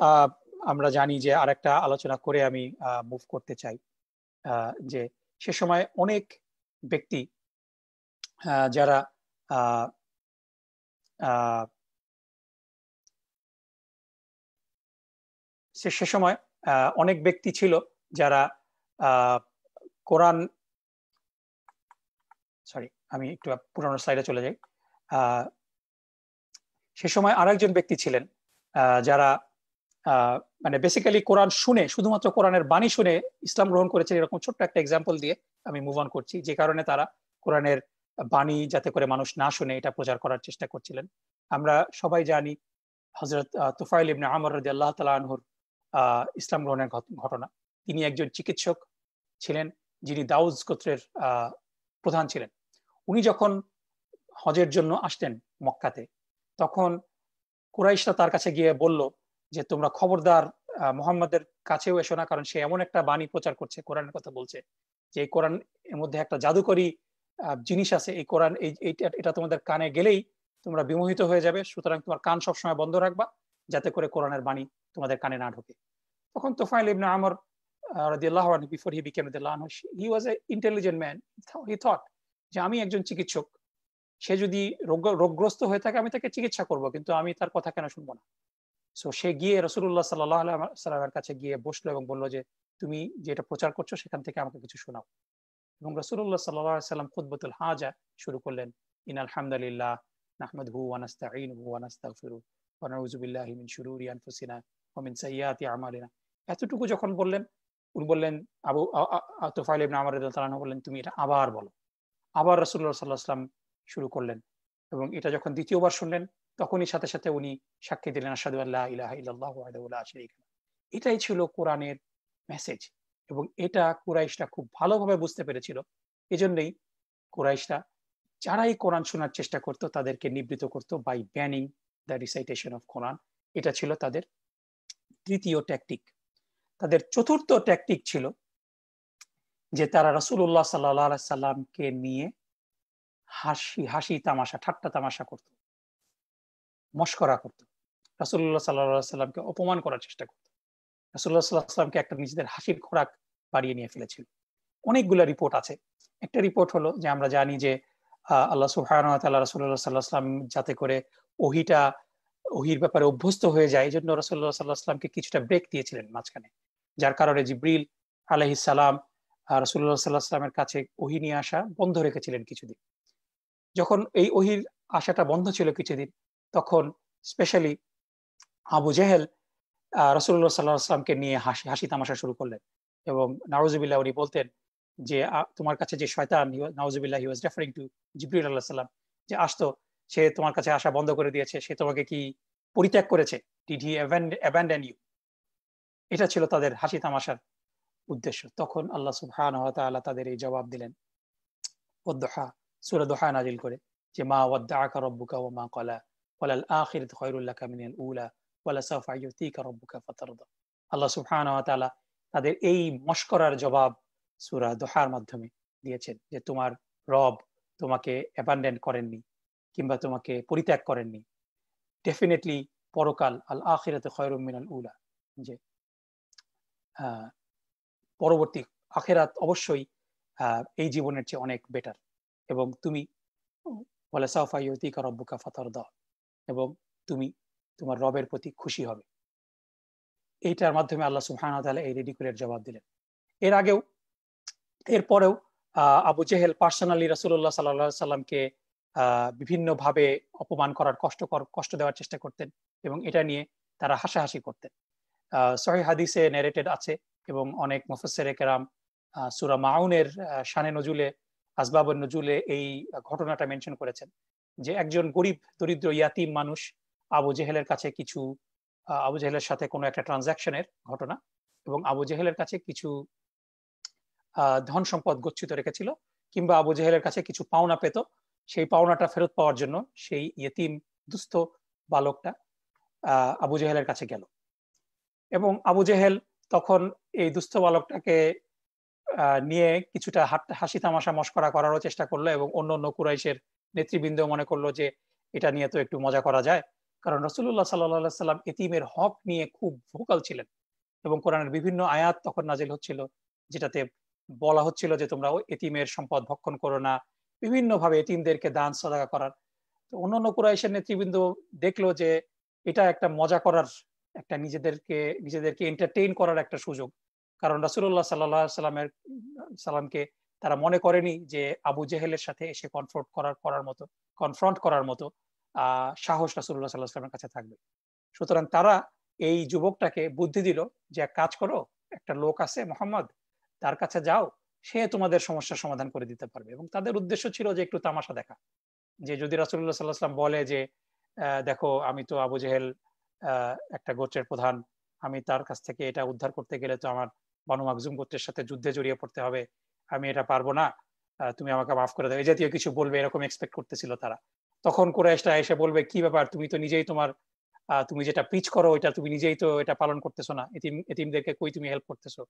আমরা জানি যে আর একটা আলোচনা করে আমি মুভ করতে চাই। যে সে সময় অনেক ব্যক্তি যারা সে সে সময় অনেক ব্যক্তি ছিল যারা কোরআন, সরি, আমি একটু পুরানো স্লাইডে চলে যাই। সে সময় আরেকজন ব্যক্তি ছিলেন যারা মানে বেসিক্যালি কোরআন শুনে, শুধুমাত্র কোরআনের বাণী শুনে ইসলাম গ্রহণ করেছে এরকম ছোট্ট একটা এক্সাম্পল দিয়ে আমি মুভ অন করছি। যে কারণে তারা কোরআনের বাণী যাতে করে মানুষ না শুনে, এটা প্রচার করার চেষ্টা করছিলেন। আমরা সবাই জানি হজরত তুফাইল ইবনে আমর রদি আল্লাহ তালা ইসলাম গ্রহণের ঘটনা। তিনি একজন চিকিৎসক ছিলেন, যিনি দাউজ গোত্রের প্রধান ছিলেন। উনি যখন হজের জন্য আসতেন মক্কাতে, তখন কুরাইশরা তার কাছে গিয়ে বলল যে, তোমরা খবরদার মোহাম্মদের কাছেও এসো না, কারণ সে এমন একটা বাণী প্রচার করছে, কোরআনের কথা বলছে। যে, এই কোরআন এর মধ্যে একটা জাদুকরী জিনিস আছে, এই কোরআন এটা তোমাদের কানে গেলেই তোমরা বিমোহিত হয়ে যাবে, সুতরাং তোমার কান সবসময় বন্ধ রাখবা। যাতে করে কোরআনের বাণী তোমাদের কানে না ঢোকে। তখন তোফাইল ইবনে আমর রাদিয়াল্লাহু আনহু বিফোর হি বিকেম রাদিয়াল্লাহু আনহু he was a intelligent man he thought যে আমি একজন চিকিৎসক। সে যদি রোগগ্রস্ত হয়ে থাকে আমি তাকে চিকিৎসা করব, কিন্তু আমি তার কথা কেন শুনব না? সো সে গিয়ে রসুল্লাহ সাল্লাহ সাল্লামের কাছে গিয়ে বসল এবং বলল যে, তুমি যেটা প্রচার করছ সেখান থেকে আমাকে কিছু শোনাও। এবং রসুল্লাহ সাল্লাহ সাল্লাম খুদ্বতুল হাজা শুরু করলেন। ইন আলহামদুলিল্লাহ নাহমদ হু ওয়ানাস্তাইন হু ওয়ানাস্তাগফিরু এতটুকু যখন বললেন, উনি বললেন, আবু তুফাইল আমর রাদিয়াল্লাহু বললেন, তুমি এটা আবার বলো। আবার আলাইহি ওয়াসাল্লাম শুরু করলেন এবং এটা যখন দ্বিতীয়বার শুনলেন, তখনই সাথে সাথে উনি সাক্ষী দিলেন আসাদু আল্লাহ ইলাহা এটাই ছিল কোরআনের মেসেজ এবং এটা কুরাইশরা খুব ভালোভাবে বুঝতে পেরেছিল। এজন্যই কুরাইশরা যারাই কোরআন শোনার চেষ্টা করতো, তাদেরকে নিবৃত করতো by banning the recitation of Quran এটা ছিল তাদের তৃতীয় ট্যাকটিক তাদের চতুর্থ ট্যাকটিক ছিল যে তারা রসুল্লাহ সাল্লাহ সাল্লামকে নিয়ে হাসি হাসি তামাশা, ঠাট্টা তামাশা করত, মস্করা করত। রাসুল্লাহ সাল্লাহ সাল্লামকে অপমান করার চেষ্টা করত। রাসুল্লাহ সাল্লাহ সাল্লামকে একটা নিজেদের হাসির খোরাক বাড়িয়ে নিয়ে ফেলেছিল। অনেকগুলো রিপোর্ট আছে। একটা রিপোর্ট হলো যে আমরা জানি যে আল্লাহ সুহান রাসুল্লাহ সাল্লাহ সাল্লাম যাতে করে ওহিটা, ওহির ব্যাপারে অভ্যস্ত হয়ে যায়, এই জন্য রসুল্লাহ সাল্লাহ সাল্লামকে কিছুটা ব্রেক দিয়েছিলেন মাঝখানে। যার কারণে জিব্রিল আলহিসাল্লাম রসুল্লাহ সাল্লাহ সাল্লামের কাছে ওহি নিয়ে আসা বন্ধ রেখেছিলেন কিছুদিন। যখন এই ওহির আশাটা বন্ধ ছিল কিছুদিন, তখন স্পেশালি আবু জেহেল রসুল্লাহ সাল্লাহ আসলামকে নিয়ে হাসি হাসি তামাশা শুরু করলেন এবং নাওজুবিল্লাহ উনি বলতেন যে তোমার কাছে যে শয়তান নাওজুবিল্লাহ he was referring to Jibril আল্লাহ সাল্লাম যে আসতো সে তোমার কাছে আসা বন্ধ করে দিয়েছে, সে তোমাকে কি পরিত্যাগ করেছে? ডিড অ্যাবান্ডেন ইউ এটা ছিল তাদের হাসি তামাশার উদ্দেশ্য। তখন আল্লাহ সুবহান তাআলা তাদের এই জবাব দিলেন। সুরা দোহা নাজিল করে যে, মা ওয়াদ্দাআকা রব্বুকা মা মিনাল উলা, ওয়ালা সাওফা ইউতিকা রব্বুকা ফাতারদা। আল্লাহ সুবহানাহু ওয়া তাআলা তাদের এই জবাব সুরা দোহার মাধ্যমে দিয়েছেন যে, তোমার রব তোমাকে অ্যাবান্ডেন্ট করেননি। কিংবা তোমাকে পরিত্যাগ করেননি। ডেফিনেটলি পরকাল, আল আখিরাতে খয়রুম মিনাল উলা। যে পরবর্তী আখেরাত অবশ্যই এই জীবনের চেয়ে অনেক বেটার এবং তুমি বলে সাফাইতিকা রব্বুকা ফাতার দ এবং তুমি তোমার রবের প্রতি খুশি হবে। এইটার মাধ্যমে আল্লাহ সুবহান এই রেডিকুলের জবাব দিলেন। এর আগেও, এরপরেও আবু জেহেল পার্সোনালি রাসুল্লাহ সাল্লাহ সাল্লামকে বিভিন্নভাবে অপমান করার কষ্টকর কষ্ট দেওয়ার চেষ্টা করতেন এবং এটা নিয়ে তারা হাসাহাসি করতেন। সহি হাদিসে নেরেটেড আছে এবং অনেক মুফসের কেরাম সুরা মাউনের শানে নজুলে আসবাব নজুলে এই ঘটনাটা মেনশন করেছেন যে একজন গরিব, দরিদ্র, ইয়াতিম মানুষ আবু জেহেলের কাছে কিছু আবু জেহেলের সাথে কোনো একটা ট্রানজাকশনের ঘটনা এবং আবু জেহেলের কাছে কিছু ধন সম্পদ গচ্ছিত রেখেছিল কিংবা আবু জেহেলের কাছে কিছু পাওনা পেত সেই পাওনাটা ফেরত পাওয়ার জন্য সেই ইয়েতিম দুস্থ বালকটা আবু জেহেলের কাছে গেল। এবং আবু জেহেল তখন এই দুস্থ বালকটাকে নিয়ে কিছুটা হাসি তামাশা মস্করা করারও চেষ্টা করল এবং অন্য অন্য কুরাইশের নেতৃবৃন্দ মনে করল যে এটা নিয়ে তো একটু মজা করা যায়। কারণ রসুল্লাহ সাল্লাহ সাল্লাম এতিমের হক নিয়ে খুব ভোকাল ছিলেন এবং কোরআনের বিভিন্ন আয়াত তখন নাজিল হচ্ছিল, যেটাতে বলা হচ্ছিল যে তোমরা এতিমের সম্পদ ভক্ষণ করো না বিভিন্ন ভাবে এতিমদেরকে দান সদাকা করার। তো অন্যান্য কুরাইশের নেতৃবৃন্দ দেখল যে এটা একটা মজা করার একটা নিজেদেরকে নিজেদেরকে এন্টারটেইন করার একটা সুযোগ। কারণ রাসুল্লাহ সাল্লাহ সাল্লামের, সাল্লামকে তারা মনে করেনি যে আবু জেহেলের সাথে এসে কনফ্রন্ট করার করার মতো কনফ্রন্ট করার মতো সাহস রাসুল্লাহ সাল্লাহ সাল্লামের কাছে থাকবে। সুতরাং তারা এই যুবকটাকে বুদ্ধি দিল যে এক কাজ করো, একটা লোক আছে মোহাম্মদ, তার কাছে যাও সে তোমাদের সমস্যার সমাধান করে দিতে পারবে। এবং তাদের উদ্দেশ্য ছিল যে একটু তামাশা দেখা। যে যদি রাসুল্লাহ সাল্লাহাম বলে যে দেখো, আমি তো আবু জেহেল একটা গোত্রের প্রধান, আমি তার কাছ থেকে এটা উদ্ধার করতে গেলে তো আমার বানু মাকজুম গোত্রের সাথে যুদ্ধে জড়িয়ে পড়তে হবে, আমি এটা পারব না তুমি আমাকে মাফ করে দাও। এই জাতীয় কিছু বলবে, এরকম এক্সপেক্ট করতেছিল তারা। তখন কুরাইশটা এসে বলবে, কি ব্যাপার, তুমি তো নিজেই তোমার তুমি যেটা পিচ করো, ওইটা তুমি নিজেই তো এটা পালন করতেছো না। এতিম, এতিমদেরকে কই তুমি হেল্প করতেছো?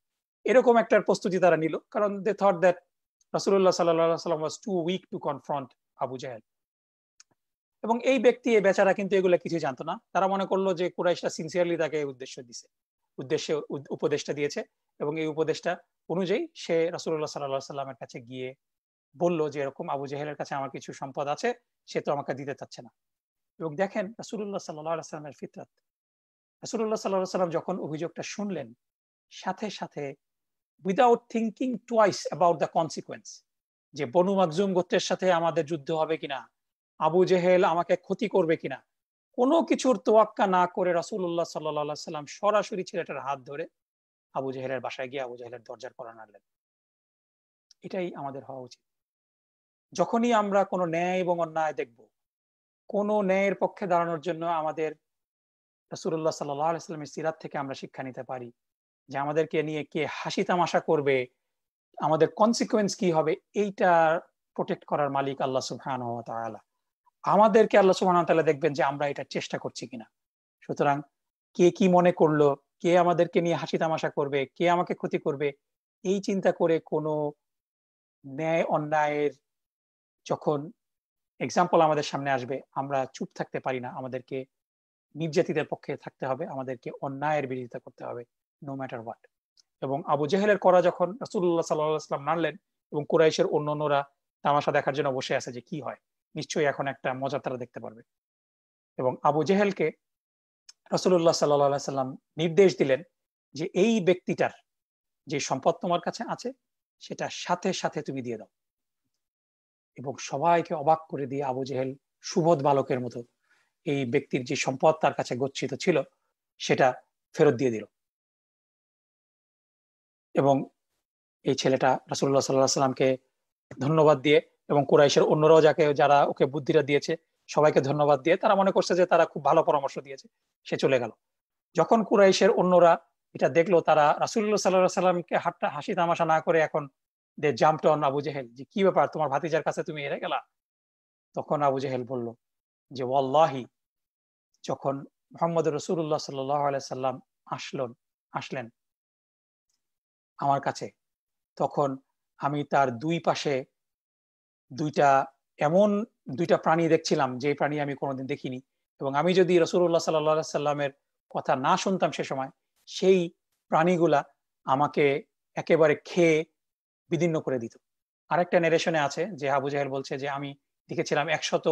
এরকম একটা প্রস্তুতি তারা নিল। কারণ দে থট দ্যাট রাসুল্লাহ সাল্লাহ সাল্লাম was too weak to confront Abu Jahl. এবং এই ব্যক্তি, এই বেচারা কিন্তু এগুলো কিছু জানতো না। তারা মনে করল যে কুরাইশটা সিনসিয়ারলি তাকে উদ্দেশ্য দিছে। উদ্দেশ্যে উপদেশটা দিয়েছে। এবং এই উপদেশটা অনুযায়ী সে রাসুল্লাহ সাল্লাহ সাল্লামের কাছে গিয়ে বলল যে এরকম আবু জাহেলের কাছে আমার কিছু সম্পদ আছে, সে তো আমাকে দিতে চাচ্ছে না। এবং দেখেন রাসুল্লাহ সাল্লাহ সাল্লামের ফিতরাত। রাসুল্লাহ সাল্লাহ সাল্লাম যখন অভিযোগটা শুনলেন, সাথে সাথে without thinking twice about the consequence যে বনু মাকজুম গোত্রের সাথে আমাদের যুদ্ধ হবে কিনা, আবু জেহেল আমাকে ক্ষতি করবে কিনা, কোনো কিছুর তোয়াক্কা না করে রাসুল্লাহ সাল্লাহ সাল্লাম সরাসরি ছেলেটার হাত ধরে আবু জেহেলের বাসায় গিয়ে আবু জেহেলের দরজার করা নাড়লেন। এটাই আমাদের হওয়া উচিত। যখনই আমরা কোনো ন্যায় এবং অন্যায় দেখব কোন ন্যায়ের পক্ষে দাঁড়ানোর জন্য আমাদের রাসুল্লাহ সাল্লাহ সাল্লামের সিরাত থেকে আমরা শিক্ষা নিতে পারি যে আমাদেরকে নিয়ে কে হাসি তামাশা করবে, আমাদের কনসিকুয়েন্স কি হবে, এইটা প্রোটেক্ট করার মালিক আল্লাহ সুবহান আমাদেরকে আল্লাহ সুবহান দেখবেন যে আমরা এটা চেষ্টা করছি কিনা। সুতরাং কে কি মনে করল, কে আমাদেরকে নিয়ে হাসি তামাশা করবে, কে আমাকে ক্ষতি করবে, এই চিন্তা করে কোনো ন্যায় অন্যায়ের যখন এক্সাম্পল আমাদের সামনে আসবে, আমরা চুপ থাকতে পারি না, আমাদেরকে নির্যাতিতের পক্ষে থাকতে হবে, আমাদেরকে অন্যায়ের বিরোধিতা করতে হবে নো ম্যাটার হোয়াট এবং আবু জেহেলের করা যখন রসুল্লাহ সাল্লাহাম নাড়লেন এবং কুরাইশের অন্য অন্যরা তামাশা দেখার জন্য বসে আছে যে কি হয়, নিশ্চয়ই এখন একটা মজা তারা দেখতে পারবে। এবং আবু জেহেলকে রসুল্লাহ সাল্লাহ সাল্লাম নির্দেশ দিলেন যে এই ব্যক্তিটার যে সম্পদ তোমার কাছে আছে, সেটা সাথে সাথে তুমি দিয়ে দাও। এবং সবাইকে অবাক করে দিয়ে আবু জেহেল সুবোধ বালকের মতো এই ব্যক্তির যে সম্পদ তার কাছে গচ্ছিত ছিল, সেটা ফেরত দিয়ে দিল। এবং এই ছেলেটা রাসুল্লাহ সাল্লাহ সাল্লামকে ধন্যবাদ দিয়ে এবং কুরাইশের অন্যরাও যাকে, যারা ওকে বুদ্ধিটা দিয়েছে, সবাইকে ধন্যবাদ দিয়ে তারা মনে করছে যে তারা খুব ভালো পরামর্শ দিয়েছে, সে চলে গেল। যখন কুরাইশের অন্যরা এটা দেখল, তারা রাসুল্লাহ সাল্লাহ সাল্লামকে হাটটা হাসি তামাশা না করে এখন they jumped on Abu Jahl যে কি ব্যাপার, তোমার ভাতিজার কাছে তুমি হেরে গেলা? তখন আবু জেহেল বলল, যে ওয়াল্লাহি, যখন মোহাম্মদ রসুল্লাহ সাল্লাহ সাল্লাম আসলেন আসলেন আমার কাছে, তখন আমি তার দুই পাশে দুইটা, এমন দুইটা প্রাণী দেখছিলাম, যে প্রাণী আমি কোনোদিন দেখিনি। এবং আমি যদি রসুল্লাহ সাল্লাহ সাল্লামের কথা না শুনতাম সে সময়, সেই প্রাণীগুলা আমাকে একেবারে খেয়ে বিদীর্ণ করে দিত। আরেকটা নেরেশনে আছে যে আবু জাহেল বলছে যে আমি দেখেছিলাম একশত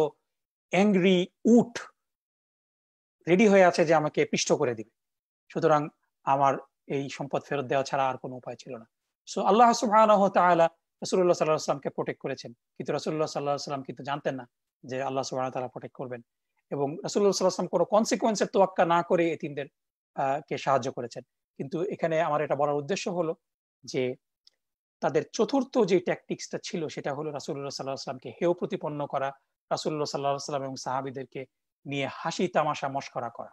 অ্যাংরি উট রেডি হয়ে আছে যে আমাকে পিষ্ট করে দিবে। সুতরাং আমার এই সম্পদ ফেরত দেওয়া ছাড়া আর কোনো উপায় ছিল না। সো আল্লাহ সুবাহ রসুল্লাহ সাল্লাহ সাল্লামকে প্রোটেক্ট করেছেন। কিন্তু রসুল্লাহ সাল্লাহ সাল্লাম কিন্তু জানতেন না যে আল্লাহ সুবাহ তালা প্রোটেক্ট করবেন। এবং রসুল্লাহ সাল্লাহাম কোনো কনসিকুয়েন্সের তোয়াক্কা না করে এতিমদের কে সাহায্য করেছেন। কিন্তু এখানে আমার এটা বলার উদ্দেশ্য হলো যে তাদের চতুর্থ যে ট্যাকটিক্সটা ছিল সেটা হলো রাসুল্লাহ সাল্লাহ সাল্লামকে হেয় প্রতিপন্ন করা রাসুল্লাহ সাল্লাহ সাল্লাম এবং সাহাবিদেরকে নিয়ে হাসি তামাশা, মস্করা করা।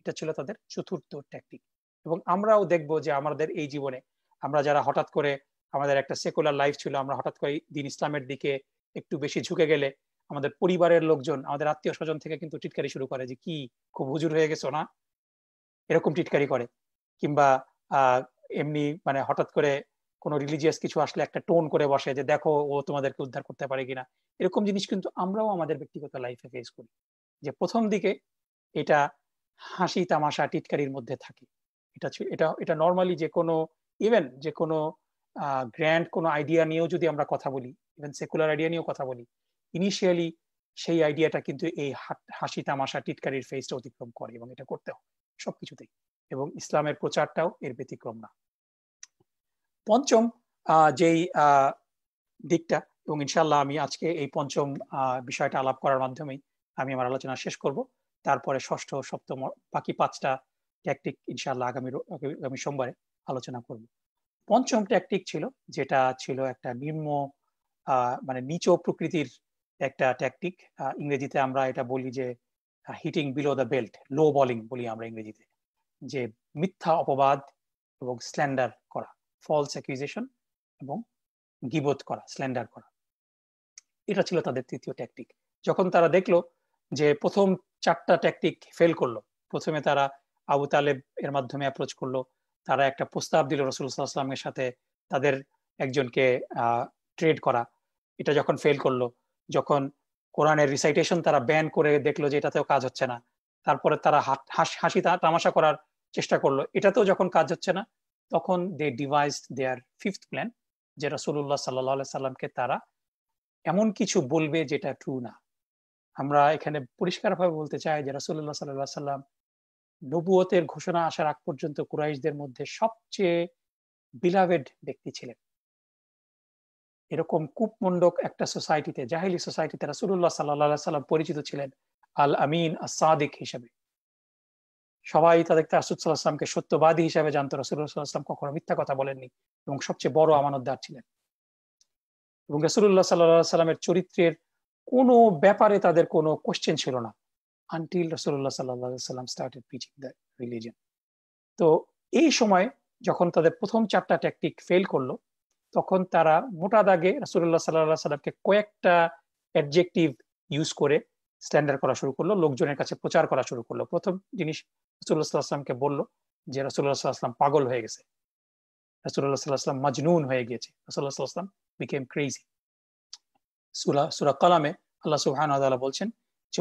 এটা ছিল তাদের চতুর্থ ট্যাকটিক এবং আমরাও দেখব যে আমাদের এই জীবনে আমরা যারা হঠাৎ করে আমাদের একটা সেকুলার লাইফ ছিল, আমরা হঠাৎ করে দিন ইসলামের দিকে একটু বেশি ঝুঁকে গেলে আমাদের পরিবারের লোকজন, আমাদের আত্মীয় স্বজন থেকে কিন্তু টিটকারি শুরু করে যে, কি, খুব হুজুর হয়ে গেছো না? এরকম টিটকারি করে। কিংবা এমনি মানে হঠাৎ করে কোনো রিলিজিয়াস কিছু আসলে একটা টোন করে বসে যে দেখো ও তোমাদেরকে উদ্ধার করতে পারে কিনা। এরকম জিনিস কিন্তু আমরাও আমাদের ব্যক্তিগত লাইফে ফেস করি। যে প্রথম দিকে এটা হাসি, তামাশা, টিটকারির মধ্যে থাকে। এটা এটা এটা নর্মালি যে কোনো ইভেন যে কোনো গ্র্যান্ড কোনো আইডিয়া নিয়েও যদি আমরা কথা বলি ইভেন সেকুলার আইডিয়া নিয়েও কথা বলি ইনিশিয়ালি সেই আইডিয়াটা কিন্তু এই হাসি, তামাশা, টিটকারির ফেসটা অতিক্রম করে এবং এটা করতে হয় সবকিছুতেই। এবং ইসলামের প্রচারটাও এর ব্যতিক্রম না। পঞ্চম যেই দিকটা, এবং ইনশাল্লাহ আমি আজকে এই পঞ্চম বিষয়টা আলাপ করার মাধ্যমেই আমি আমার আলোচনা শেষ করব। তারপরে ষষ্ঠ, সপ্তম, বাকি পাঁচটা ট্যাকটিক ইনশাল্লাহ আগামী আগামী সোমবারে আলোচনা করব। পঞ্চম ট্যাকটিক ছিল, যেটা ছিল একটা নিম্ন মানে নিচ প্রকৃতির একটা ট্যাকটিক ইংরেজিতে আমরা এটা বলি যে hitting below the belt low bowling বলি আমরা ইংরেজিতে, যে মিথ্যা অপবাদ এবং স্ল্যান্ডার করা। ফলস অ্যাকুইজেশন এবং গিবোধ করা স্ল্যান্ডার করা। এটা ছিল তাদের তৃতীয় ট্যাকটিক যখন তারা দেখল যে প্রথম চারটা ট্যাকটিক ফেল করল, প্রথমে তারা আবু তালেব এর মাধ্যমে অ্যাপ্রোচ করল, তারা একটা প্রস্তাব দিল রসুলামের সাথে তাদের একজনকে ট্রেড করা। এটা যখন ফেল করল, যখন কোরআনের রিসাইটেশন তারা ব্যান করে দেখল যে এটাতেও কাজ হচ্ছে না, তারপরে তারা হাসি তামাশা করার চেষ্টা করল, এটাতেও যখন কাজ হচ্ছে না তখন they devise their fifth plan যে রসুল্লাহ সাল্লাহ সাল্লামকে তারা এমন কিছু বলবে যেটা ট্রু না। আমরা এখানে পরিষ্কারভাবে বলতে চাই যে রসুল্লাহ সাল্লাহ সাল্লাম নবুয়তের ঘোষণা আসার আগ পর্যন্ত কুরাইশদের মধ্যে সবচেয়ে বিলাভেড ব্যক্তি ছিলেন। এরকম কূপমণ্ডক একটা সোসাইটিতে জাহিলি সোসাইটিতে রাসুল্লাহ সাল্লাহ সাল্লাম পরিচিত ছিলেন আল আমিন আসাদিক হিসেবে। সবাই তাদের রাসুদসাল্লাহামকে সত্যবাদী হিসেবে জানতো। রসুল্লাহাম কখনো মিথ্যা কথা বলেননি এবং সবচেয়ে বড় আমানতদার ছিলেন। এবং রসুল্লাহ সাল্লাহ সাল্লামের চরিত্রের কোনো ব্যাপারে তাদের কোনো কোশ্চেন ছিল না আনটিল রসুল্লাহ সাল্লাহ সাল্লাম স্টার্টেড পিচিং দ্য রিলিজন তো এই সময় যখন তাদের প্রথম চারটা ট্যাকটিক ফেল করল, তখন তারা মোটা দাগে রাসুল্লাহ সাল্লাহ সাল্লামকে কয়েকটা অ্যাডজেক্টিভ ইউজ করে স্ট্যান্ডার্ড করা শুরু করল, লোকজনের কাছে প্রচার করা শুরু করল। প্রথম জিনিস রসুল্লাহ আসলামকে বলল যে রসুল্লাহ আসলাম পাগল হয়ে গেছে। রসুল্লাহ সাল্লাহাম মাজনুন হয়ে গিয়েছে। রসুল্লাহ আসলাম বিকেম ক্রেজি সুরা সুরা কালামে আল্লাহ সুহান বলছেন যে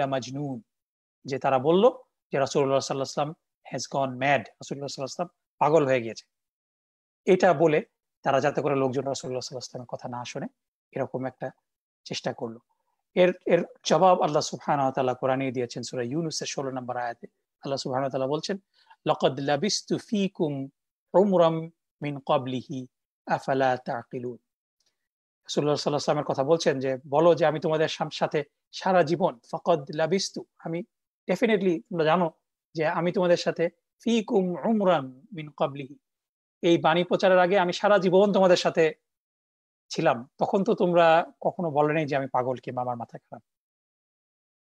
লামাজনুন। যে তারা বলল যে আলাইহি ওয়াসাল্লাম হ্যাজ গন ম্যাড সাল্লাল্লাহু পাগল হয়ে গিয়েছে। এটা বলে তারা যাতে করে লোকজন আলাইহি ওয়াসাল্লামের কথা না শুনে এরকম একটা চেষ্টা করল। এর এর জবাব আল্লাহ সুবহানাহু ওয়া তাআলা কোরআনে দিয়েছেন সূরা ইউনূসের 16 নম্বর আয়াতে। আল্লাহ সুবহানাহু ওয়া তাআলা বলছেন, লাকাদ লাবিস্তু ফীকুম উমরাম মিন ক্বাবলিহি, আফালা রাসূলুল্লাহ সাল্লাল্লাহু কথা বলছেন যে, বলো যে আমি তোমাদের সাথে সারা জীবন, ফকদ লাবিস্তু, আমি ডেফিনেটলি তোমরা জানো যে আমি তোমাদের সাথে ফিকুম উমরান মিন কাবলিহি এই বাণী প্রচারের আগে আমি সারা জীবন তোমাদের সাথে ছিলাম, তখন তো তোমরা কখনো বলে নাই যে আমি পাগল কিংবা আমার মাথা খারাপ।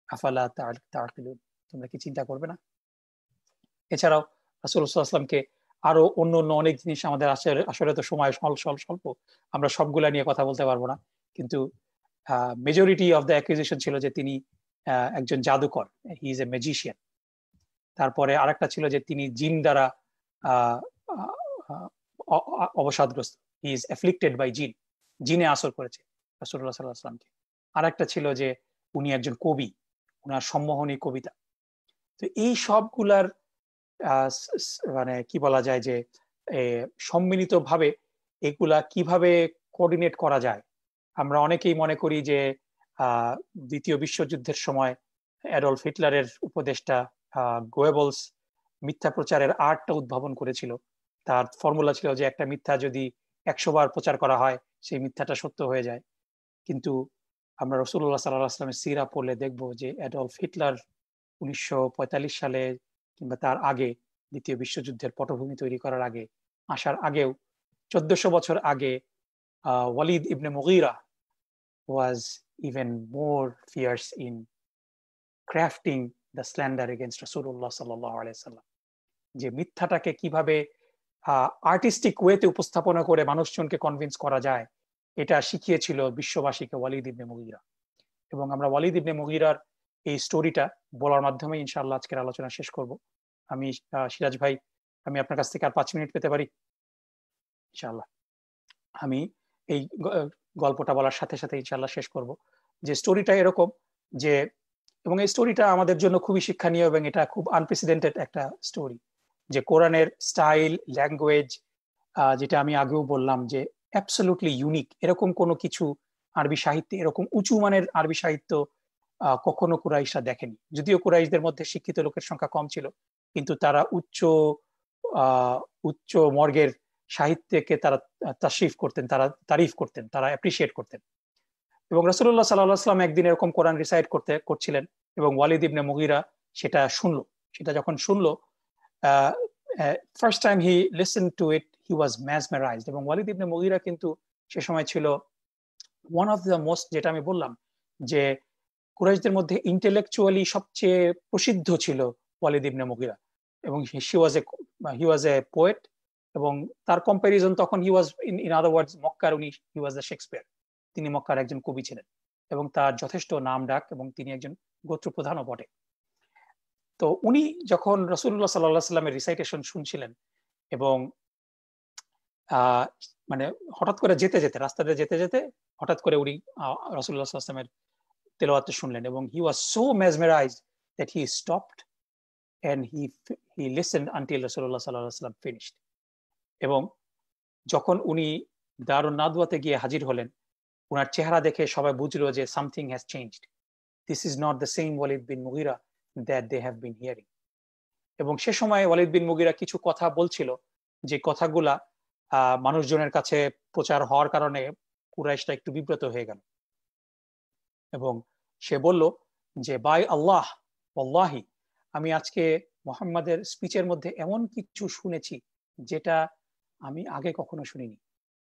আফালা তাকিলুন তোমরা কি চিন্তা করবে না? এছাড়াও রাসুলসাল্লামকে আরও অন্য অন্য অনেক জিনিস আমাদের আসলে আসলে তো সময় স্বল্প আমরা সবগুলা নিয়ে কথা বলতে পারব না। কিন্তু মেজরিটি অফ দ্য অ্যাকুইজিশন ছিল যে তিনি একজন জাদুকর হি ইজ এ ম্যাজিশিয়ান তারপরে আরেকটা ছিল যে তিনি জিন দ্বারা অবসাদগ্রস্ত। He is afflicted by jinn জিনে আসর করেছে রাসুল্লাহ সাল্লাহ আসলামকে আর একটা ছিল যে উনি একজন কবি, উনার সম্মোহনী কবিতা। তো এই সবগুলার মানে কি বলা যায় যে সম্মিলিত ভাবে এগুলা কীভাবে কোঅর্ডিনেট করা যায়? আমরা অনেকেই মনে করি যে দ্বিতীয় বিশ্বযুদ্ধের সময় অ্যাডলফ হিটলারের উপদেষ্টা গোয়েবলস মিথ্যা প্রচারের আর্টটা উদ্ভাবন করেছিল। তার ফর্মুলা ছিল যে একটা মিথ্যা যদি একশো বার প্রচার করা হয় সেই মিথ্যাটা সত্য হয়ে যায়। কিন্তু আমরা রসুল্লাহ সাল্লাহ আসলামের সিরা পড়লে দেখব যে অ্যাডলফ হিটলার উনিশশো সালে কিংবা তার আগে দ্বিতীয় বিশ্বযুদ্ধের পটভূমি তৈরি করার আগে, আসার আগেও চোদ্দশো বছর আগে Walid ibn Mughira was even more fierce in crafting the slander against রসুল্লাহ সাল্লাম যে মিথ্যাটাকে কীভাবে আর্টিস্টিক ওয়েতে উপস্থাপনা করে মানুষজনকে কনভিন্স করা যায়, এটা শিখিয়েছিল বিশ্ববাসীকে ওয়ালিদ ইবনে মুগিরা। এবং আমরা ওয়ালিদ ইবনে মুগিরার এই স্টোরিটা বলার মাধ্যমে ইনশাআল্লাহ আজকের আলোচনা শেষ করব। আমি সিরাজ ভাই, আমি আপনার কাছ থেকে আর পাঁচ মিনিট পেতে পারি? ইনশাআল্লাহ। আমি এই গল্পটা বলার সাথে সাথে ইনশাআল্লাহ শেষ করব। যে স্টোরিটা এরকম যে, এবং এই স্টোরিটা আমাদের জন্য খুবই শিক্ষণীয় এবং এটা খুব আনপ্রেসিডেন্টেড একটা স্টোরি যে কোরআনের স্টাইল, ল্যাঙ্গুয়েজ যেটা আমি আগেও বললাম যে অ্যাবসলুটলি ইউনিক এরকম কোনো কিছু আরবি সাহিত্যে, এরকম উঁচু মানের আরবি সাহিত্য কখনো কুরাইশরা দেখেনি। যদিও কুরাইশদের মধ্যে শিক্ষিত লোকের সংখ্যা কম ছিল, কিন্তু তারা উচ্চ উচ্চ মর্গের সাহিত্যকে তারা তাশরিফ করতেন, তারা তারিফ করতেন, তারা অ্যাপ্রিসিয়েট করতেন। এবং রসুল্লাহ সাল্লাহাম একদিন এরকম কোরআন রিসাইড করতে, করছিলেন এবং ওয়ালিদ ইবনে মুগিরা সেটা শুনলো। সেটা যখন শুনলো first time he listen to it he was এবং ওয়ালিদ ইবনে মুগিরা কিন্তু সে সময় ছিল ওয়ান অফ দ্য মোস্ট যেটা আমি বললাম, যে কুরাইশদের মধ্যে ইন্টেলেকচুয়ালি সবচেয়ে প্রসিদ্ধ ছিল ওয়ালিদ ইবনে মুগিরা। এবং he was A he was a poet এবং তার কম্পারিজন তখন he was in in other words মক্কার উনি হি ওয়াজ দ্য শেক্সপিয়ার তিনি মক্কার একজন কবি ছিলেন এবং তার যথেষ্ট নাম ডাক এবং তিনি একজন গোত্র প্রধানও বটে। তো উনি যখন রসুল্লাহ সাল্লাহ সাল্লামের রিসাইটেশন শুনছিলেন এবং মানে হঠাৎ করে যেতে যেতে রাস্তাতে যেতে যেতে হঠাৎ করে উনি রসুল্লাহ সাল্লামের তেলাওয়াত শুনলেন এবং he was so mesmerize that he stopped and he he listen until রসুল্লাহ সাল্লাহ সাল্লাম ফিনিশড এবং যখন উনি দারুণ নাদুয়াতে গিয়ে হাজির হলেন ওনার চেহারা দেখে সবাই বুঝলো যে something has changed this is not the same Walid bin Mughira that they have been hearing এবং সে সময় ওয়ালিদ বিন মুগিরা কিছু কথা বলছিল, যে কথাগুলা মানুষজনের কাছে প্রচার হওয়ার কারণে কুরাইশটা একটু বিব্রত হয়ে গেল। এবং সে বলল যে, বাই আল্লাহ আল্লাহি আমি আজকে মোহাম্মদের স্পিচের মধ্যে এমন কিছু শুনেছি যেটা আমি আগে কখনো শুনিনি।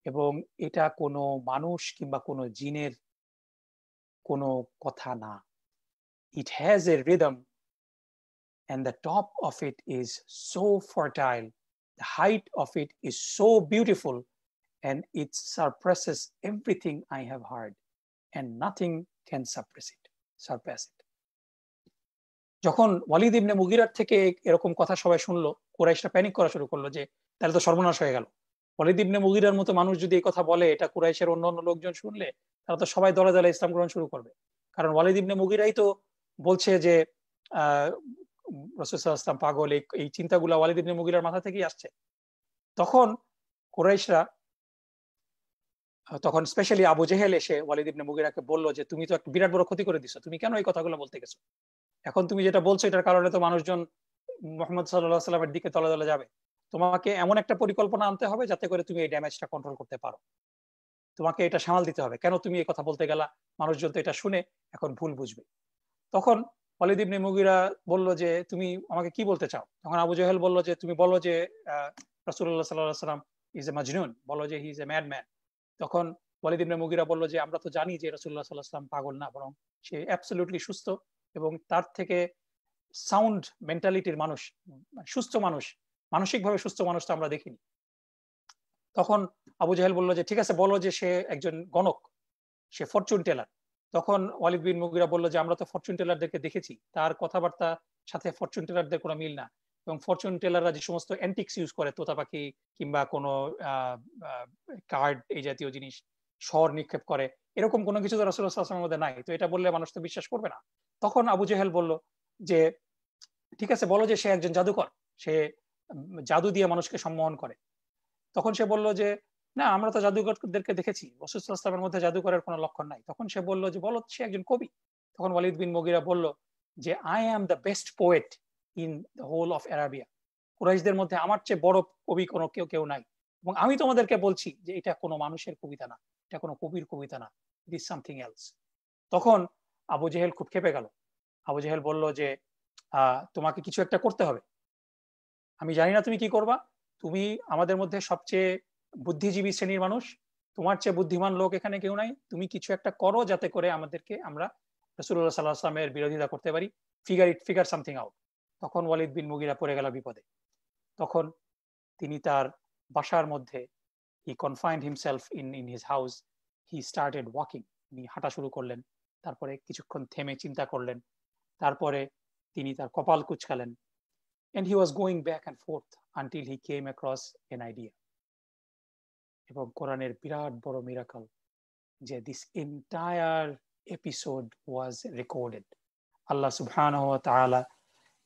এবং এটা কোনো মানুষ কিংবা কোনো জিনের কোনো কথা না। It has a rhythm and the top of it is so fertile. The height of it is so beautiful, and it surpasses everything i have heard, and nothing can suppress it, surpass it. যখন ওয়ালিদ ইবনে মুগিরার থেকে এরকম কথা সবাই শুনলো, কুরাইশরা panic করা শুরু করল যে, তাহলে তো সর্বনাশ হয়ে গেল। ওয়ালিদ ইবনে মুগিরার মতো মানুষ যদি এই কথা বলে, এটা কুরাইশের অন্য অন্য লোকজন শুনলে, তারা তো সবাই দলে দলে ইসলাম গ্রহণ শুরু করবে। কারণ ওয়ালিদ ইবনে মুগিরাই তো বলছে যে রসুলাম পাগল, এই চিন্তাগুলো ওয়ালিদ ইবনে মুগিরার মাথা থেকেই আসছে। তখন কুরাইশরা, তখন স্পেশালি আবু জেহেল এসে ওয়ালিদ ইবনে মুগিরাকে বলল যে, তুমি তো একটা বিরাট বড় ক্ষতি করে দিছো। তুমি কেন এই কথাগুলো বলতে গেছো? এখন তুমি যেটা বলছো, এটার কারণে তো মানুষজন মোহাম্মদ সাল্লাহ সাল্লামের দিকে তলে তলে যাবে। তোমাকে এমন একটা পরিকল্পনা আনতে হবে যাতে করে তুমি এই ড্যামেজটা কন্ট্রোল করতে পারো। তোমাকে এটা সামাল দিতে হবে। কেন তুমি এই কথা বলতে গেলা? মানুষজন তো এটা শুনে এখন ভুল বুঝবে। তখন ওয়ালিদ ইবনে মুগিরা বলল যে, তুমি আমাকে কি বলতে চাও? তখন আবু জাহেল বলল যে, তুমি বলো যে রাসুল্লাহ সাল্লাহ সাল্লাম ইজ এ মাজনুন বলো যে he is a mad man তখন ওয়ালিদ ইবনে মুগিরা বলল যে, আমরা তো জানি যে রাসুল্লাহ সাল্লাহ সাল্লাম পাগল না, বরং সে অ্যাবসলিউটলি সুস্থ এবং তার থেকে সাউন্ড মেন্টালিটির মানুষ সুস্থ মানুষ, মানসিকভাবে সুস্থ মানুষ তো আমরা দেখিনি. তখন আবু জাহেল বলল যে, ঠিক আছে, বলো যে, সে একজন গণক, সে ফরচুন টেলার তখন ওয়ালিদ বিন মুগিরা বলল যে, আমরা তো ফরচুন টেলারদেরকে দেখেছি। তার কথাবার্তা সাথে ফরচুন টেলারদের কোনো মিল না। এবং ফরচুন টেলাররা যে সমস্ত অ্যান্টিক্স ইউজ করে, তোতা পাখি কিংবা কোনো কার্ড এই জাতীয় জিনিস, স্বর নিক্ষেপ করে, এরকম কোনো কিছু তো রাসুলের মধ্যে নাই। তো এটা বললে মানুষ তো বিশ্বাস করবে না। তখন আবু জেহেল বলল যে, ঠিক আছে, বলো যে সে একজন জাদুকর। সে জাদু দিয়ে মানুষকে সম্মোহন করে। তখন সে বলল যে না, আমরা তো জাদুকরদেরকে দেখেছি। রসুলামের মধ্যে জাদুকরের কোনো লক্ষণ নাই। তখন সে বলল যে, বলো, সে একজন কবি? তখন ওয়ালিদ বিন মগিরা বলল যে I am the best poet in the whole of Arabia কুরাইশদের মধ্যে আমার চেয়ে বড় কবি কোনো কেউ কেউ নাই। এবং আমি তোমাদেরকে বলছি যে, এটা কোনো মানুষের কবিতা না। এটা কোনো কবির কবিতা না। ইট ইজ সামথিং এলস তখন আবু জেহেল খুব খেপে গেল। আবু জেহেল বলল যে তোমাকে কিছু একটা করতে হবে। আমি জানি না তুমি কি করবা। তুমি আমাদের মধ্যে সবচেয়ে বুদ্ধিজীবী শ্রেণির মানুষ, তোমার চেয়ে বুদ্ধিমান লোক এখানে কেউ নাই। তুমি কিছু একটা করো যাতে করে আমাদেরকে আমরা রসুল্লাহ সাল্লাহ আসলামের বিরোধিতা করতে পারি। Figure it figure something out তখন ওয়ালিদ বিন মুগিরা পড়ে গেল বিপদে। তখন তিনি তার বাসার মধ্যে he confined himself in in his house he started walking তিনি হাঁটা শুরু করলেন, তারপরে কিছুক্ষণ থেমে চিন্তা করলেন, তারপরে তিনি তার কপাল কুচকালেন, and he was going back and forth until he came across an idea এবং কোরআনের বিরাট বড় মিরাকল যে this entire episode was recorded আল্লাহ সুবহান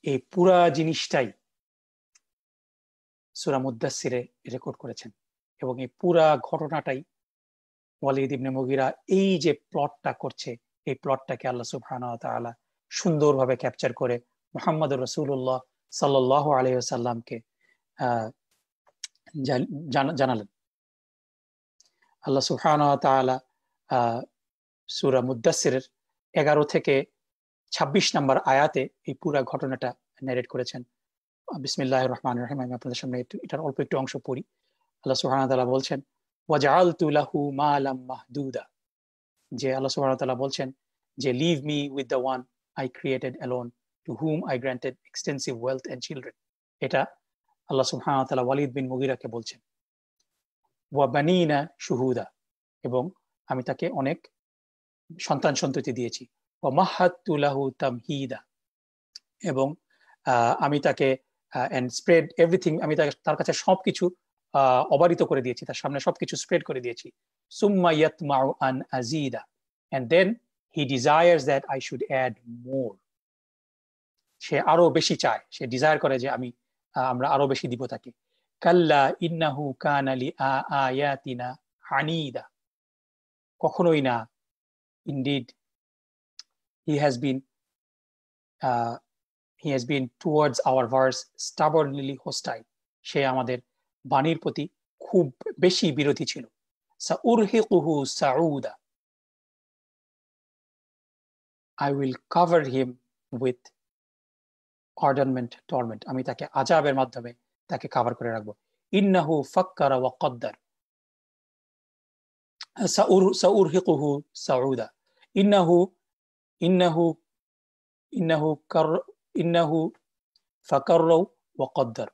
এই পুরা জিনিসটাই সুরা মুদাসিরে রেকর্ড করেছেন এবং এই পুরা ঘটনাটাই ওয়ালিদ ইবনে মুগিরা এই যে প্লটটা করছে, এই প্লটটাকে আল্লাহ সুবহান সুন্দরভাবে ক্যাপচার করে মোহাম্মদ রসুল্লাহ সাল্লাহ আলহিসাল্লামকে জানালেন। আল্লাহ সুহান তালা সুরা মুদাসিরের এগারো থেকে ২৬ নম্বর আয়াতে এই পুরা ঘটনাটা ন্যারেট করেছেন। বিসমিল্লাহ রহমান রহিম আমি আপনাদের সামনে একটু এটার অল্প একটু অংশ পড়ি। আল্লাহ সুহান তালা বলছেন ওয়াজাল তুলাহু মাহদুদা। যে আল্লাহ সুহান তালা বলছেন যে leave me with the one I created alone, to whom I granted extensive wealth and children. এটা আল্লাহ সুবহানাহু ওয়া তাআলা ওয়ালিদ বিন মুগিরাকে বলছেন। ওয়া বানিনা শুহুদা, এবং আমি তাকে অনেক সন্তান সন্ততি দিয়েছি। ওয়া মাহাত্তু লাহু তামহিদা, এবং আমি তাকে এন্ড স্প্রেড এভরিথিং আমি তাকে, তার কাছে সবকিছু অবারিত করে দিয়েছি, তার সামনে সবকিছু স্প্রেড করে দিয়েছি। সুম্মা ইয়াতমাউ আন আজিদা and then he desires that I should add more সে আরও বেশি চায়, সে ডিজায়ার করে যে আমি আমরা আরও বেশি দিব তাকে। কাল্লা ইন্নাহু কানালি আয়াতিনা হানিদা। কখনোই না। Indeed he has been he has been towards our verse stubbornly hostile সে আমাদের বাণীর প্রতি খুব বেশি বিরোধী ছিল। সা উরহিকুহু Sawda. I will cover him with ornament, torment. আমি তাকে আজাবের মাধ্যমে তাকে কাভার করে রাখবো ইন্নাহু ফাক্কারা ওয়া কদ্দার سأرهقه سعودا إنه إنه إنه كر إنه فكروا وقدر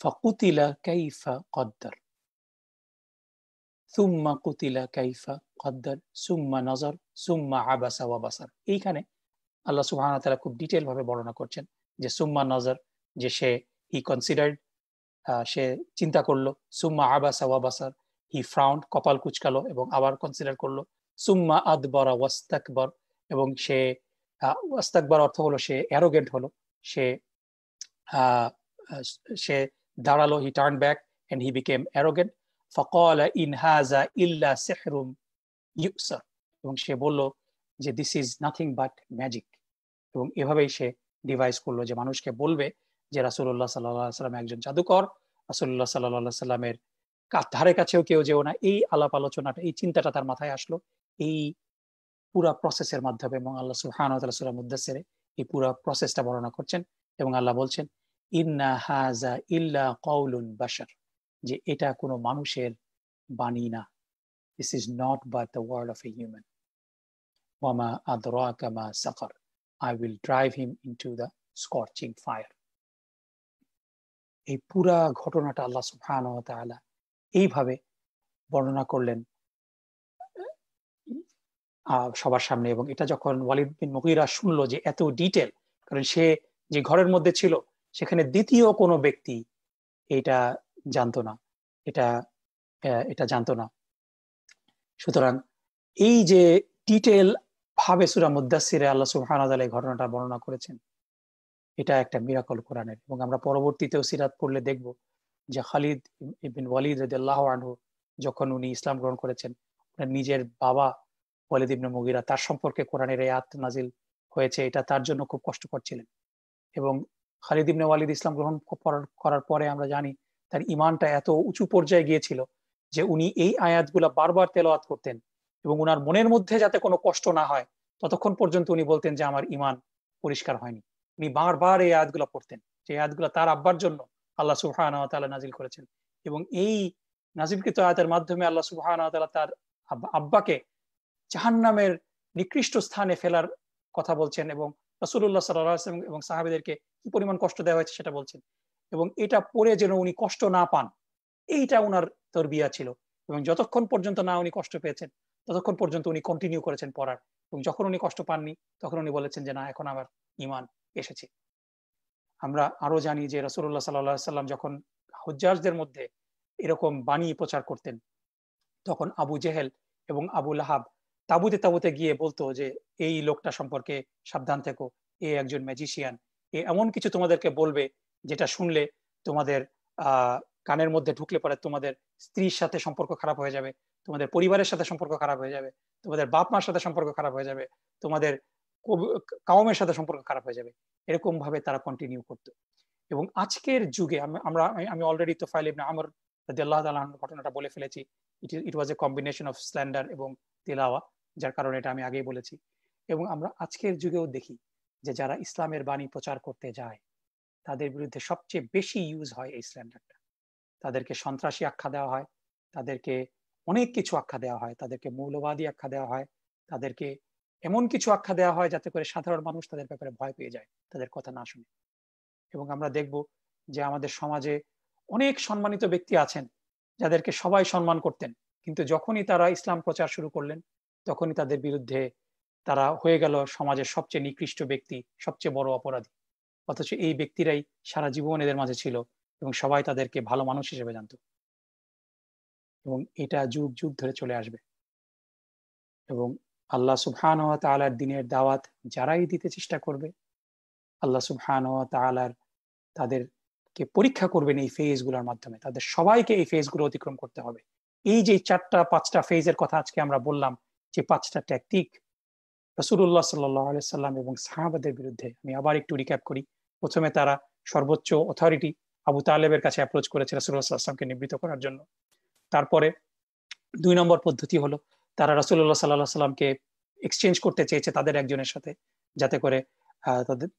فقتل كيف قدر সুম্মা কুতিলা কাইফা কদ্দার সুম্মা নজর সুম্মা আবাসা ওয়াবাসার এইখানে আল্লাহ সুবহান তাআলা খুব ডিটেল ভাবে বর্ণনা করছেন যে সুম্মা নজর যে সে হি কনসিডার্ড সে চিন্তা করল, সুম্মা আবাসা ওয়াবাসার হি ফ্রাউন্ড কপাল কুচকালো এবং আবার কনসিডার করল, সুম্মা আদবরা ওয়াস্তাকবর। এবং সে ওয়াস্তাকবর অর্থ হলো সে অ্যারোগেন্ট হলো। সে সে দাঁড়াল he turn back and he became arrogant ফকল ইন হাজা ইল্লা সেহরুম ইউসার। এবং সে বলল যে this is nothing but magic এবং এভাবেই সে ডিভাইস করল যে, মানুষকে বলবে যে রাসুল্লাহ সাল্লাহ সাল্লাম একজন জাদুকর রাসুল্লাহ সাল্লাহ সাল্লামের ধারে কাছেও কেউ যেও না। এই আলাপ আলোচনাটা, এই চিন্তাটা তার মাথায় আসলো। এই পুরা প্রসেসের মাধ্যমে এবং আল্লাহ সুহান মুদাসেরে এই পুরা প্রসেসটা বর্ণনা করছেন এবং আল্লাহ বলছেন, ইন্না হাজা ইল্লা কৌলুন বাসার যে এটা কোনো মানুষের বাণী না। This is not but the word of a human ওয়ামা আদরাকা মা সাকার I will drive him into the scorching fire এই পুরা ঘটনাটা আল্লাহ সুবহান তাআলা এইভাবে বর্ণনা করলেন সবার সামনে এবং এটা যখন ওয়ালিদ বিন মুগিরা শুনলো যে এত ডিটেল কারণ সে যে ঘরের মধ্যে ছিল, সেখানে দ্বিতীয় কোনো ব্যক্তি এটা জানতো না, এটা এটা জানতো না। সুতরাং এই যে ডিটেল ভাবে সুরা মুদাসিরে আল্লাহ সুবহান এই ঘটনাটা বর্ণনা করেছেন এটা একটা মিরাকল কোরআনের। এবং আমরা পরবর্তীতেও সিরাত পড়লে দেখব যে খালিদ ইবিন ওয়ালিদ রদিয়াল্লাহ আনহু যখন উনি ইসলাম গ্রহণ করেছেন নিজের বাবা ওয়ালিদ ইবনে মুগিরা তার সম্পর্কে কোরআনের এই আত নাজিল হয়েছে, এটা তার জন্য খুব কষ্টকর ছিলেন। এবং খালিদ ইবনে ওয়ালিদ ইসলাম গ্রহণ করার পরে আমরা জানি তার ইমানটা এত উঁচু পর্যায়ে গিয়েছিল যে উনি এই আয়াতগুলা বারবার তেলাওয়াত করতেন এবং উনার মনের মধ্যে যাতে কোনো কষ্ট না হয়, ততক্ষণ পর্যন্ত উনি বলতেন যে আমার ইমান পরিষ্কার হয়নি। উনি বারবার এই আয়াতগুলা পড়তেন, যে আয়াতগুলা তার আব্বার জন্য আল্লাহ সুবহান নাজিল করেছেন। এবং এই নাজিলকৃত আয়াতের মাধ্যমে আল্লাহ সুবহান তার আব্বাকে জাহান্নামের নিকৃষ্ট স্থানে ফেলার কথা বলছেন এবং রসুল্লাহ সাল্লাম এবং সাহাবিদেরকে কি পরিমাণ কষ্ট দেওয়া হয়েছে সেটা বলছেন। এবং এটা পড়ে যেন উনি কষ্ট না পান, এইটা উনার তরবিয়া ছিল। এবং যতক্ষণ পর্যন্ত না উনি কষ্ট পেয়েছেন, ততক্ষণ পর্যন্ত উনি কন্টিনিউ করেছেন পড়ার। এবং যখন উনি কষ্ট পাননি, তখন উনি বলেছেন যে না, এখন আমার ইমান এসেছে। আমরা আরও জানি যে রসুল্লাহ সাল্লাহ সাল্লাম যখন হজ্জাজদের মধ্যে এরকম বাণী প্রচার করতেন, তখন আবু জেহেল এবং আবু লাহাব তাবুতে তাবুতে গিয়ে বলতো যে, এই লোকটা সম্পর্কে সাবধান থেকো, এ একজন ম্যাজিশিয়ান এ এমন কিছু তোমাদেরকে বলবে যেটা শুনলে তোমাদের কানের মধ্যে ঢুকলে পরে তোমাদের স্ত্রীর সাথে সম্পর্ক খারাপ হয়ে যাবে, তোমাদের পরিবারের সাথে সম্পর্ক খারাপ হয়ে যাবে, তোমাদের বাপ মার সাথে সম্পর্ক খারাপ হয়ে যাবে, তোমাদের কাউমের সাথে সম্পর্ক খারাপ হয়ে যাবে। এরকম ভাবে তারা কন্টিনিউ করতো। এবং আজকের যুগে আমরা, আমি অলরেডি তো ফাইল আমর ঘটনাটা বলে ফেলেছি। It it was a combination of slander এবং তিলাওয়া, যার কারণে এটা আমি আগেই বলেছি। এবং আমরা আজকের যুগেও দেখি যে যারা ইসলামের বাণী প্রচার করতে যায়, তাদের বিরুদ্ধে সবচেয়ে বেশি ইউজ হয় এই স্ল্যান্ডারটা তাদেরকে সন্ত্রাসী আখ্যা দেওয়া হয়, তাদেরকে অনেক কিছু আখ্যা দেওয়া হয়, তাদেরকে মৌলবাদী আখ্যা দেওয়া হয়, তাদেরকে এমন কিছু আখ্যা দেওয়া হয় যাতে করে সাধারণ মানুষ তাদের ব্যাপারে ভয় পেয়ে যায়, তাদের কথা না শুনে। এবং আমরা দেখব যে আমাদের সমাজে অনেক সম্মানিত ব্যক্তি আছেন যাদেরকে সবাই সম্মান করতেন। কিন্তু যখনই তারা ইসলাম প্রচার শুরু করলেন, তখনই তাদের বিরুদ্ধে তারা হয়ে গেল সমাজের সবচেয়ে নিকৃষ্ট ব্যক্তি, সবচেয়ে বড় অপরাধী। অথচ এই ব্যক্তিরাই সারা জীবন এদের মাঝে ছিল এবং সবাই তাদেরকে ভালো মানুষ হিসেবে জানত। এবং এটা যুগ যুগ ধরে চলে আসবে। এবং আল্লাহ সুবহান তালার দিনের দাওয়াত যারাই দিতে চেষ্টা করবে, আল্লাহ সুবহান তালার তাদেরকে পরীক্ষা করবেন এই ফেজগুলোর মাধ্যমে। তাদের সবাইকে এই ফেজগুলো অতিক্রম করতে হবে। এই যে চারটা, পাঁচটা ফেজের কথা আজকে আমরা বললাম, যে পাঁচটা ট্যাকটিক রসুল্লাহ সাল্লাম এবং সাহাবাদের বিরুদ্ধে আমি আবার একটু রিক্যাপ করি। প্রথমে তারা সর্বোচ্চ অথরিটি আবু তালেবের কাছে অ্যাপ্রোচ করেছে রসুল্লাহামকে নিবৃত করার জন্য। তারপরে দুই নম্বর পদ্ধতি হলো তারা রসুল্লাহ সাল্লাহ সাল্লামকে এক্সচেঞ্জ করতে চেয়েছে তাদের একজনের সাথে, যাতে করে তাদের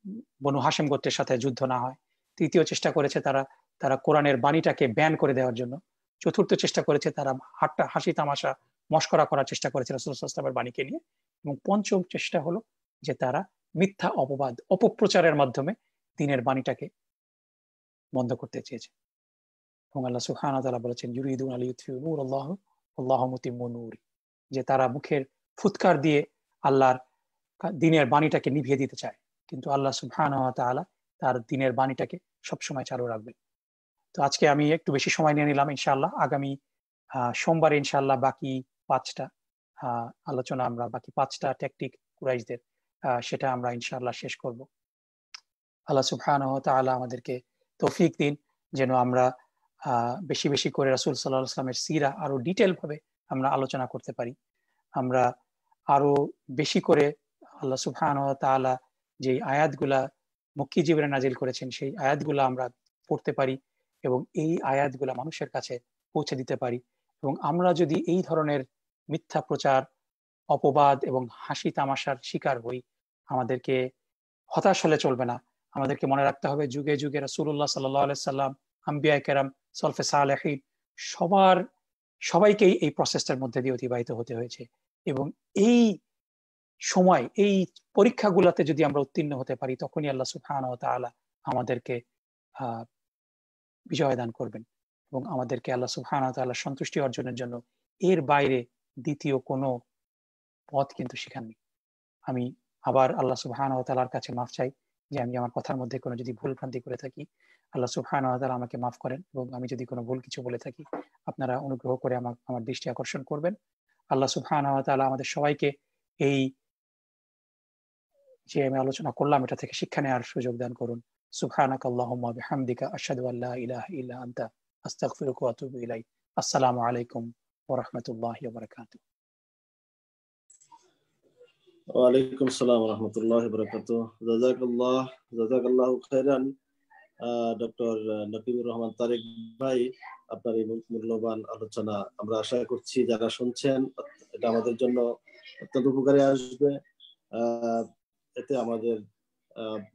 বনু হাসেম গোত্রের সাথে যুদ্ধ না হয়। তৃতীয় চেষ্টা করেছে তারা তারা কোরআনের বাণীটাকে ব্যান করে দেওয়ার জন্য। চতুর্থ চেষ্টা করেছে তারা হাটটা, হাসি তামাশা, মস্করা করার চেষ্টা করেছে রসুলামের বাণীকে নিয়ে। এবং পঞ্চম চেষ্টা হলো যে তারা মিথ্যা অপবাদ, অপপ্রচারের মাধ্যমে দিনের বাণীটাকে বন্ধ করতে চেয়েছে। এবং আল্লাহ সুহান বলেছেন, ইউরিদুন আলী নূর আল্লাহ আল্লাহ মনুরি যে তারা মুখের ফুৎকার দিয়ে আল্লাহর দিনের বাণীটাকে নিভিয়ে দিতে চায়। কিন্তু আল্লাহ তাআলা তার দিনের বাণীটাকে সবসময় চালু রাখবেন। তো আজকে আমি একটু বেশি সময় নিয়ে নিলাম ইনশাআল্লাহ। আগামী সোমবার ইনশাআল্লাহ বাকি পাঁচটা আলোচনা আমরা, বাকি পাঁচটা টেকটিক কুরাইশদের সেটা আমরা ইনশাআল্লাহ শেষ করব। আল্লাহ সুবহান তাআলা আমাদেরকে তৌফিক দিন। যেন আমরা বেশি বেশি করে রাসুল সাল্লাহ আসলামের সিরা আরও ডিটেল ভাবে আমরা আলোচনা করতে পারি। আমরা আরও বেশি করে আল্লাহ সুবহান যে আয়াতগুলা মক্কি জীবনে নাজিল করেছেন, সেই আয়াতগুলা আমরা পড়তে পারি এবং এই আয়াতগুলা মানুষের কাছে পৌঁছে দিতে পারি। এবং আমরা যদি এই ধরনের মিথ্যা প্রচার, অপবাদ এবং হাসি তামাশার শিকার হই, আমাদেরকে হতাশ হলে চলবে না। আমাদেরকে মনে রাখতে হবে যুগে যুগে রাসুল্লাহ সাল্লাহ সাল্লাম আম্বিয়া কেরাম, সলফে সালেহিন সবার সবাইকেই এই প্রসেসটার মধ্যে দিয়ে অতিবাহিত হতে হয়েছে। এবং এই সময়, এই পরীক্ষাগুলোতে যদি আমরা উত্তীর্ণ হতে পারি, তখনই আল্লাহ সুফহান তালা আমাদেরকে বিজয় দান করবেন। এবং আমাদেরকে আল্লাহ সুফহান ও তাল্লাহ সন্তুষ্টি অর্জনের জন্য এর বাইরে দ্বিতীয় কোনো পথ কিন্তু শেখাননি। আমি আবার আল্লাহ সুবহান তালার কাছে মাফ চাই যে আমি আমার কথার মধ্যে কোনো যদি ভুল ভ্রান্তি করে থাকি, আল্লাহ সুবহান তালা আমাকে মাফ করেন এবং আমি যদি কোনো ভুল কিছু বলে থাকি আপনারা অনুগ্রহ করে আমার আমার দৃষ্টি আকর্ষণ করবেন। আল্লাহ সুবহান আমাদের সবাইকে এই যে আমি আলোচনা করলাম, এটা থেকে শিক্ষা নেওয়ার সুযোগ দান করুন। সুবহানাক আসসালামু আলাইকুম ওয়া রাহমাতুল্লাহি ওয়ালাইকুম আসসালাম খাইরান ডক্টর নকিবুর রহমান তারেক ভাই, আপনার এই মূল্যবান আলোচনা আমরা আশা করছি যারা শুনছেন, এটা আমাদের জন্য অত্যন্ত উপকারে আসবে। এতে আমাদের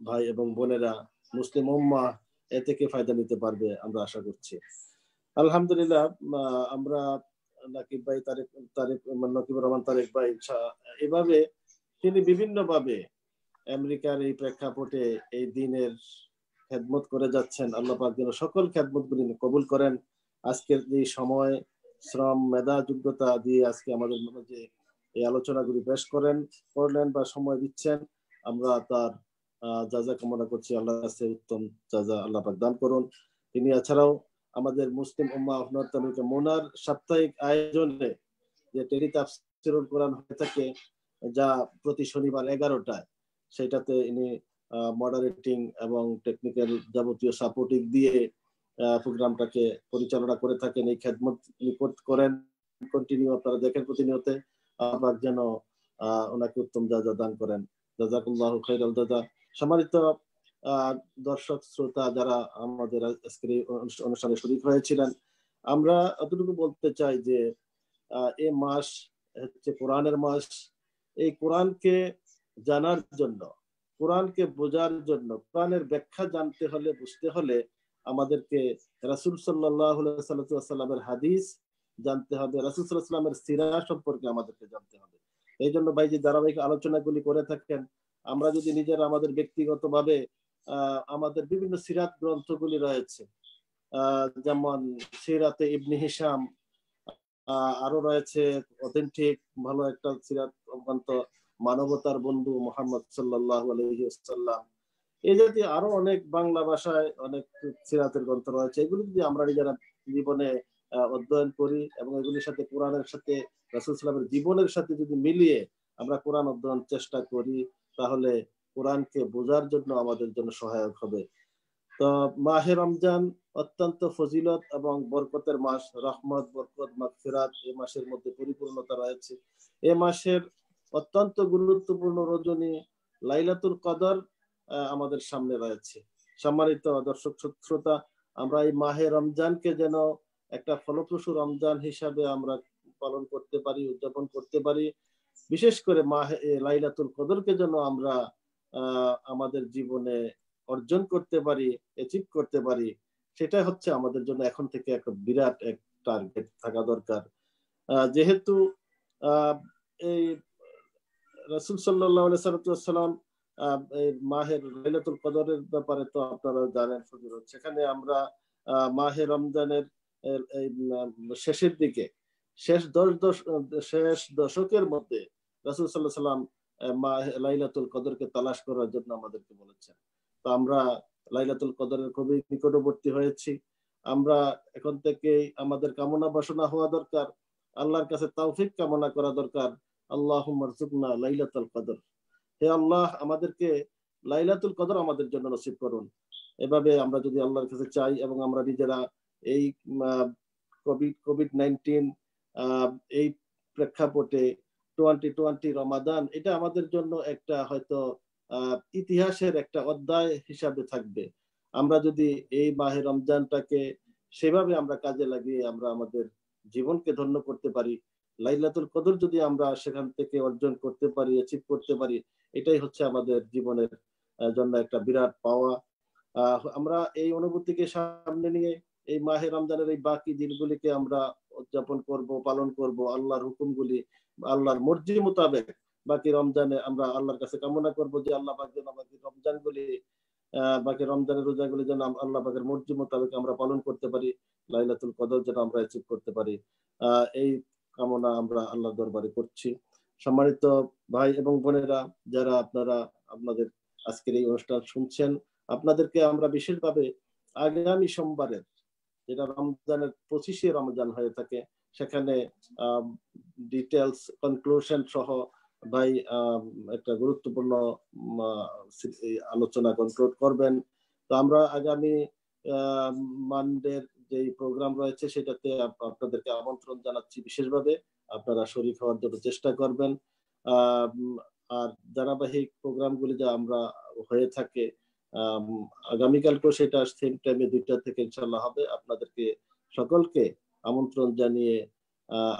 ভাই এবং বোনেরা মুসলিম উম্মা, এ থেকে ফায়দা নিতে পারবে আমরা আশা করছি। আলহামদুলিল্লাহ আমরা নাকিব ভাই, তারেক তারেক, নকিবুর রহমান তারেক ভাই এভাবে তিনি বিভিন্নভাবে আমেরিকার এই প্রেক্ষাপটে এই দিনের খেদমত করে যাচ্ছেন, আল্লাহ পাক যেন সকল খেদমত গুলি কবুল করেন। আজকের যে সময়, শ্রম, মেধা, যোগ্যতা দিয়ে আজকে আমাদের মধ্যে এই আলোচনাগুলি পেশ করেন, করলেন বা সময় দিচ্ছেন, আমরা তার যা যা কামনা করছি আল্লাহ কাছে উত্তম যা যা আল্লাহ পাক দান করুন। তিনি এছাড়াও আমাদের মুসলিম উম্মা আহমদ তালুকে মোনার সাপ্তাহিক আয়োজনে যে টেলি তাফসিরুল কোরআন হয়ে থাকে, যা প্রতি শনিবার এগারোটায়, সেটাতে ইনি মডারেটিং এবং টেকনিক্যাল যাবতীয় সাপোর্টিং দিয়ে প্রোগ্রামটাকে পরিচালনা করে থাকেন, এই খেদমত করেন কন্টিনিউ আপনারা দেখেন প্রতিনিয়ত আবার যেন ওনাকে উত্তম যা দান করেন। জাজাকুল্লাহ খৈরাল দাদা সম্মানিত দর্শক, শ্রোতা যারা আমাদের আজকের অনুষ্ঠানে শরীর হয়েছিলেন, আমরা এতটুকু বলতে চাই যে এ মাস হচ্ছে কোরআনের মাস। এই কোরআনকে জানার জন্য কোরআনকে বোঝার জন্য, কোরআনের ব্যাখ্যা জানতে হলে, বুঝতে হলে আমাদেরকে রাসুল সাল্লাহ সাল্লামের হাদিস জানতে হবে, রাসুল সাল্লাহামের সিরা সম্পর্কে আমাদেরকে জানতে হবে। এই জন্য ভাই যে ধারাবাহিক আলোচনাগুলি করে থাকেন, আমরা যদি নিজের আমাদের ব্যক্তিগত ভাবে আমাদের বিভিন্ন সিরাত গ্রন্থগুলি রয়েছে যেমন সিরাতে ইবনি হিসাম আরও রয়েছে অথেন্টিক ভালো একটা সিরাত গ্রন্থ মানবতার বন্ধু মোহাম্মদ সাল্লাহ আলহিসাল্লাম এই জাতীয় আরও অনেক বাংলা ভাষায় অনেক সিরাতের গ্রন্থ রয়েছে। এগুলি যদি আমরা নিজেরা জীবনে অধ্যয়ন করি এবং এগুলির সাথে কোরআনের সাথে রাসুল সাল্লামের জীবনের সাথে যদি মিলিয়ে আমরা কোরআন অধ্যয়ন চেষ্টা করি, তাহলে কোরআনকে বোঝার জন্য আমাদের জন্য সহায়ক হবে। তো মাহে রমজান অত্যন্ত ফজিলত এবং বরকতের মাস। রহমত, বরকত, মাগফিরাত এই মাসের মধ্যে পরিপূর্ণতা রয়েছে। এ মাসের অত্যন্ত গুরুত্বপূর্ণ রজনী লাইলাতুল কদর আমাদের সামনে রয়েছে। সম্মানিত দর্শক শ্রোতা, আমরা এই মাহে রমজানকে যেন একটা ফলপ্রসূ রমজান হিসাবে আমরা পালন করতে পারি, উদযাপন করতে পারি। বিশেষ করে মাহে লাইলাতুল কদরকে যেন আমরা আমাদের জীবনে অর্জন করতে পারি অ্যাচিভ করতে পারি সেটা হচ্ছে আমাদের জন্য এখন থেকে একটা বিরাট এক টার্গেট থাকা দরকার। যেহেতু এই রসুল সাল্লাহ সাল্লাম মাহের লাইলাতুল কদরের ব্যাপারে তো আপনারা জানেন সেখানে আমরা মাহে রমজানের শেষের দিকে, শেষ দশ দশ, শেষ দশকের মধ্যে রাসুল সাল্লাহ সাল্লাম লাইলাতুল কদরকে তালাশ করার জন্য আমাদেরকে বলেছেন। তো আমরা লাইলাতুল কদরের খুবই নিকটবর্তী হয়েছি। আমরা এখন থেকে আমাদের কামনা বাসনা হওয়া দরকার, আল্লাহর কাছে তাওফিক কামনা করা দরকার আল্লাহ মারজুকনা লাইলাতুল কদর। হে আল্লাহ, আমাদেরকে লাইলাতুল কদর আমাদের জন্য নসিব করুন। এভাবে আমরা যদি আল্লাহর কাছে চাই এবং আমরা নিজেরা এই কোভিড কোভিড নাইন্টিন এই প্রেক্ষাপটে টোয়েন্টি টোয়েন্টি রমাদান, এটা আমাদের জন্য একটা হয়তো ইতিহাসের একটা অধ্যায় হিসাবে থাকবে। আমরা যদি এই মাহে রমজানটাকে সেভাবে আমরা কাজে লাগিয়ে আমরা আমাদের জীবনকে ধন্য করতে পারি লাইলাতুল কদর যদি আমরা সেখান থেকে অর্জন করতে পারি অ্যাচিভ করতে পারি, এটাই হচ্ছে আমাদের জীবনের জন্য একটা বিরাট পাওয়া। আমরা এই অনুভূতিকে সামনে নিয়ে এই মাহে রমজানের এই বাকি দিনগুলিকে আমরা উদযাপন করব, পালন করব, আল্লাহর হুকুমগুলি, আল্লাহর মর্জি মোতাবেক বাকি রমজানে আমরা আল্লাহর কাছে কামনা করব যে আল্লাহ পাক যেন বাকি রমজানগুলি বাকি রমজানের রোজাগুলি যেন আল্লাহ পাকের মর্জি মোতাবেক আমরা পালন করতে পারি, লাইলাতুল কদর যেন আমরা অ্যাচিভ করতে পারি। এই কামনা আমরা আল্লাহ দরবারে করছি। সম্মানিত ভাই এবং বোনেরা, যারা আপনারা আপনাদের আজকের এই অনুষ্ঠান শুনছেন, আপনাদেরকে আমরা বিশেষভাবে আগামী সোমবারের যেটা রমজানের পঁচিশে রমজান হয়ে থাকে, সেখানে ডিটেলস কনক্লুশন সহ ভাই একটা গুরুত্বপূর্ণ আলোচনা কনক্লুড করবেন। তো আমরা আগামী মানডের যে প্রোগ্রাম রয়েছে সেটাতে আপনাদেরকে আমন্ত্রণ জানাচ্ছি বিশেষভাবে। আপনারা শরীর হওয়ার জন্য চেষ্টা করবেন। আর ধারাবাহিক প্রোগ্রামগুলি যা আমরা হয়ে থাকে আগামীকালকেও সেটা সেম টাইমে দুইটা থেকে ইনশাল্লাহ হবে। আপনাদেরকে সকলকে আমন্ত্রণ জানিয়ে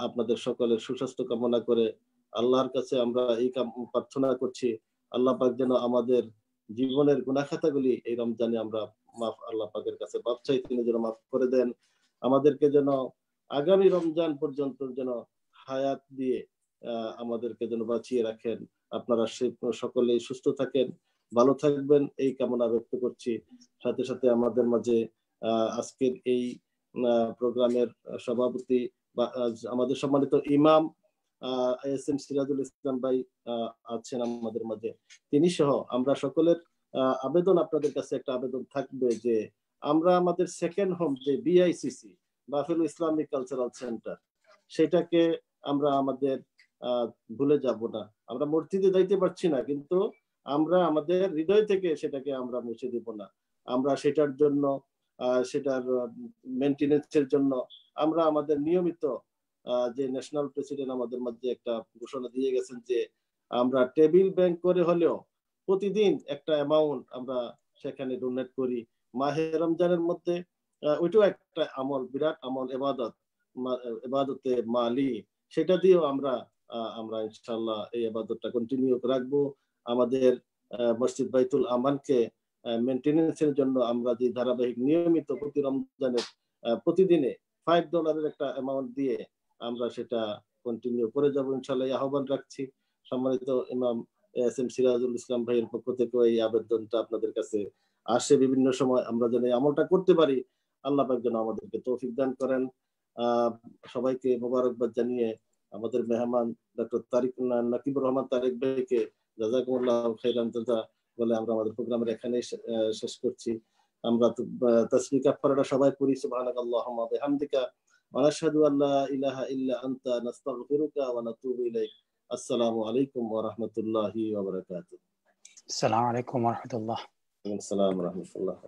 আপনাদের সকলের সুস্বাস্থ্য কামনা করে আল্লাহর কাছে আমরা এই কাম, প্রার্থনা করছি। আল্লাহ পাক যেন আমাদের জীবনের গুণাখাতাগুলি এই রমজানে আমরা মাফ আল্লাহ পাকের কাছে, মাফ চাই তিনি যেন মাফ করে দেন। আমাদেরকে যেন আগামী রমজান পর্যন্ত যেন হায়াত দিয়ে আমাদেরকে যেন বাঁচিয়ে রাখেন। আপনারা সকলেই সুস্থ থাকেন, ভালো থাকবেন, এই কামনা ব্যক্ত করছি। সাথে সাথে আমাদের মাঝে আজকের এই প্রোগ্রামের সভাপতি বা আমাদের সম্মানিত ইমাম এস এম সিরাজুল ইসলাম ভাই আছেন আমাদের মাঝে। তিনি সহ আমরা সকলের আবেদন আপনাদের কাছে একটা আবেদন থাকবে যে আমরা আমাদের সেকেন্ড হোম যে BICC Buffalo Islamic Cultural Centre সেটাকে আমরা আমাদের ভুলে যাব না। আমরা মসজিদে যাইতে পারছি না, কিন্তু আমরা আমাদের হৃদয় থেকে সেটাকে আমরা মুছে দিব না। আমরা সেটার জন্য সেটার মেনটেনেন্সের জন্য আমরা আমাদের নিয়মিত যে ন্যাশনাল প্রেসিডেন্ট আমাদের মধ্যে একটা ঘোষণা দিয়ে গেছেন যে আমরা টেবিল ব্যাংক করে হলেও প্রতিদিন একটা অ্যামাউন্ট আমরা সেখানে ডোনেট করি। মাহে রমজানের মধ্যে ওইটাও একটা আমল, বিরাট আমল, এবাদত এবাদতে মালি। সেটা দিয়েও আমরা আমরা ইনশাল্লাহ এই আবাদতটা কন্টিনিউ রাখব। আমাদের মসজিদ বাইতুল আমানকে মেনটেনেন্সের জন্য আমরা যে ধারাবাহিক নিয়মিত প্রতি রমজানের প্রতিদিনে ফাইভ ডলারের একটা অ্যামাউন্ট দিয়ে আমরা সেটা কন্টিনিউ করে যাব। ইনশাল্লাহ আহ্বান রাখছি। সম্মানিত ইমাম এস এম সিরাজুল ইসলাম ভাইয়ের পক্ষ থেকে এই আবেদনটা আপনাদের কাছে আসে। বিভিন্ন সময় আমরা যেন আমলটা করতে পারি, আল্লাহ পাক যেন আমাদেরকে তৌফিক দান করেন। সবাইকে মোবারকবাদ জানিয়ে আমাদের মেহমান ডক্টর তারিক রহমান তারিক ভাইকে খাইরান বলে আমরা আমাদের প্রোগ্রামের এখানে শেষ করছি। আমরা তাসমি সবাই পড়ি আসসালামু আলাইকুম ওয়া রাহমাতুল্লাহি ওয়া বারাকাতুহু আসসালামু আলাইকুম ওয়া রাহমাতুল্লাহ আসসালামু আলাইকুম ওয়া রাহমাতুল্লাহ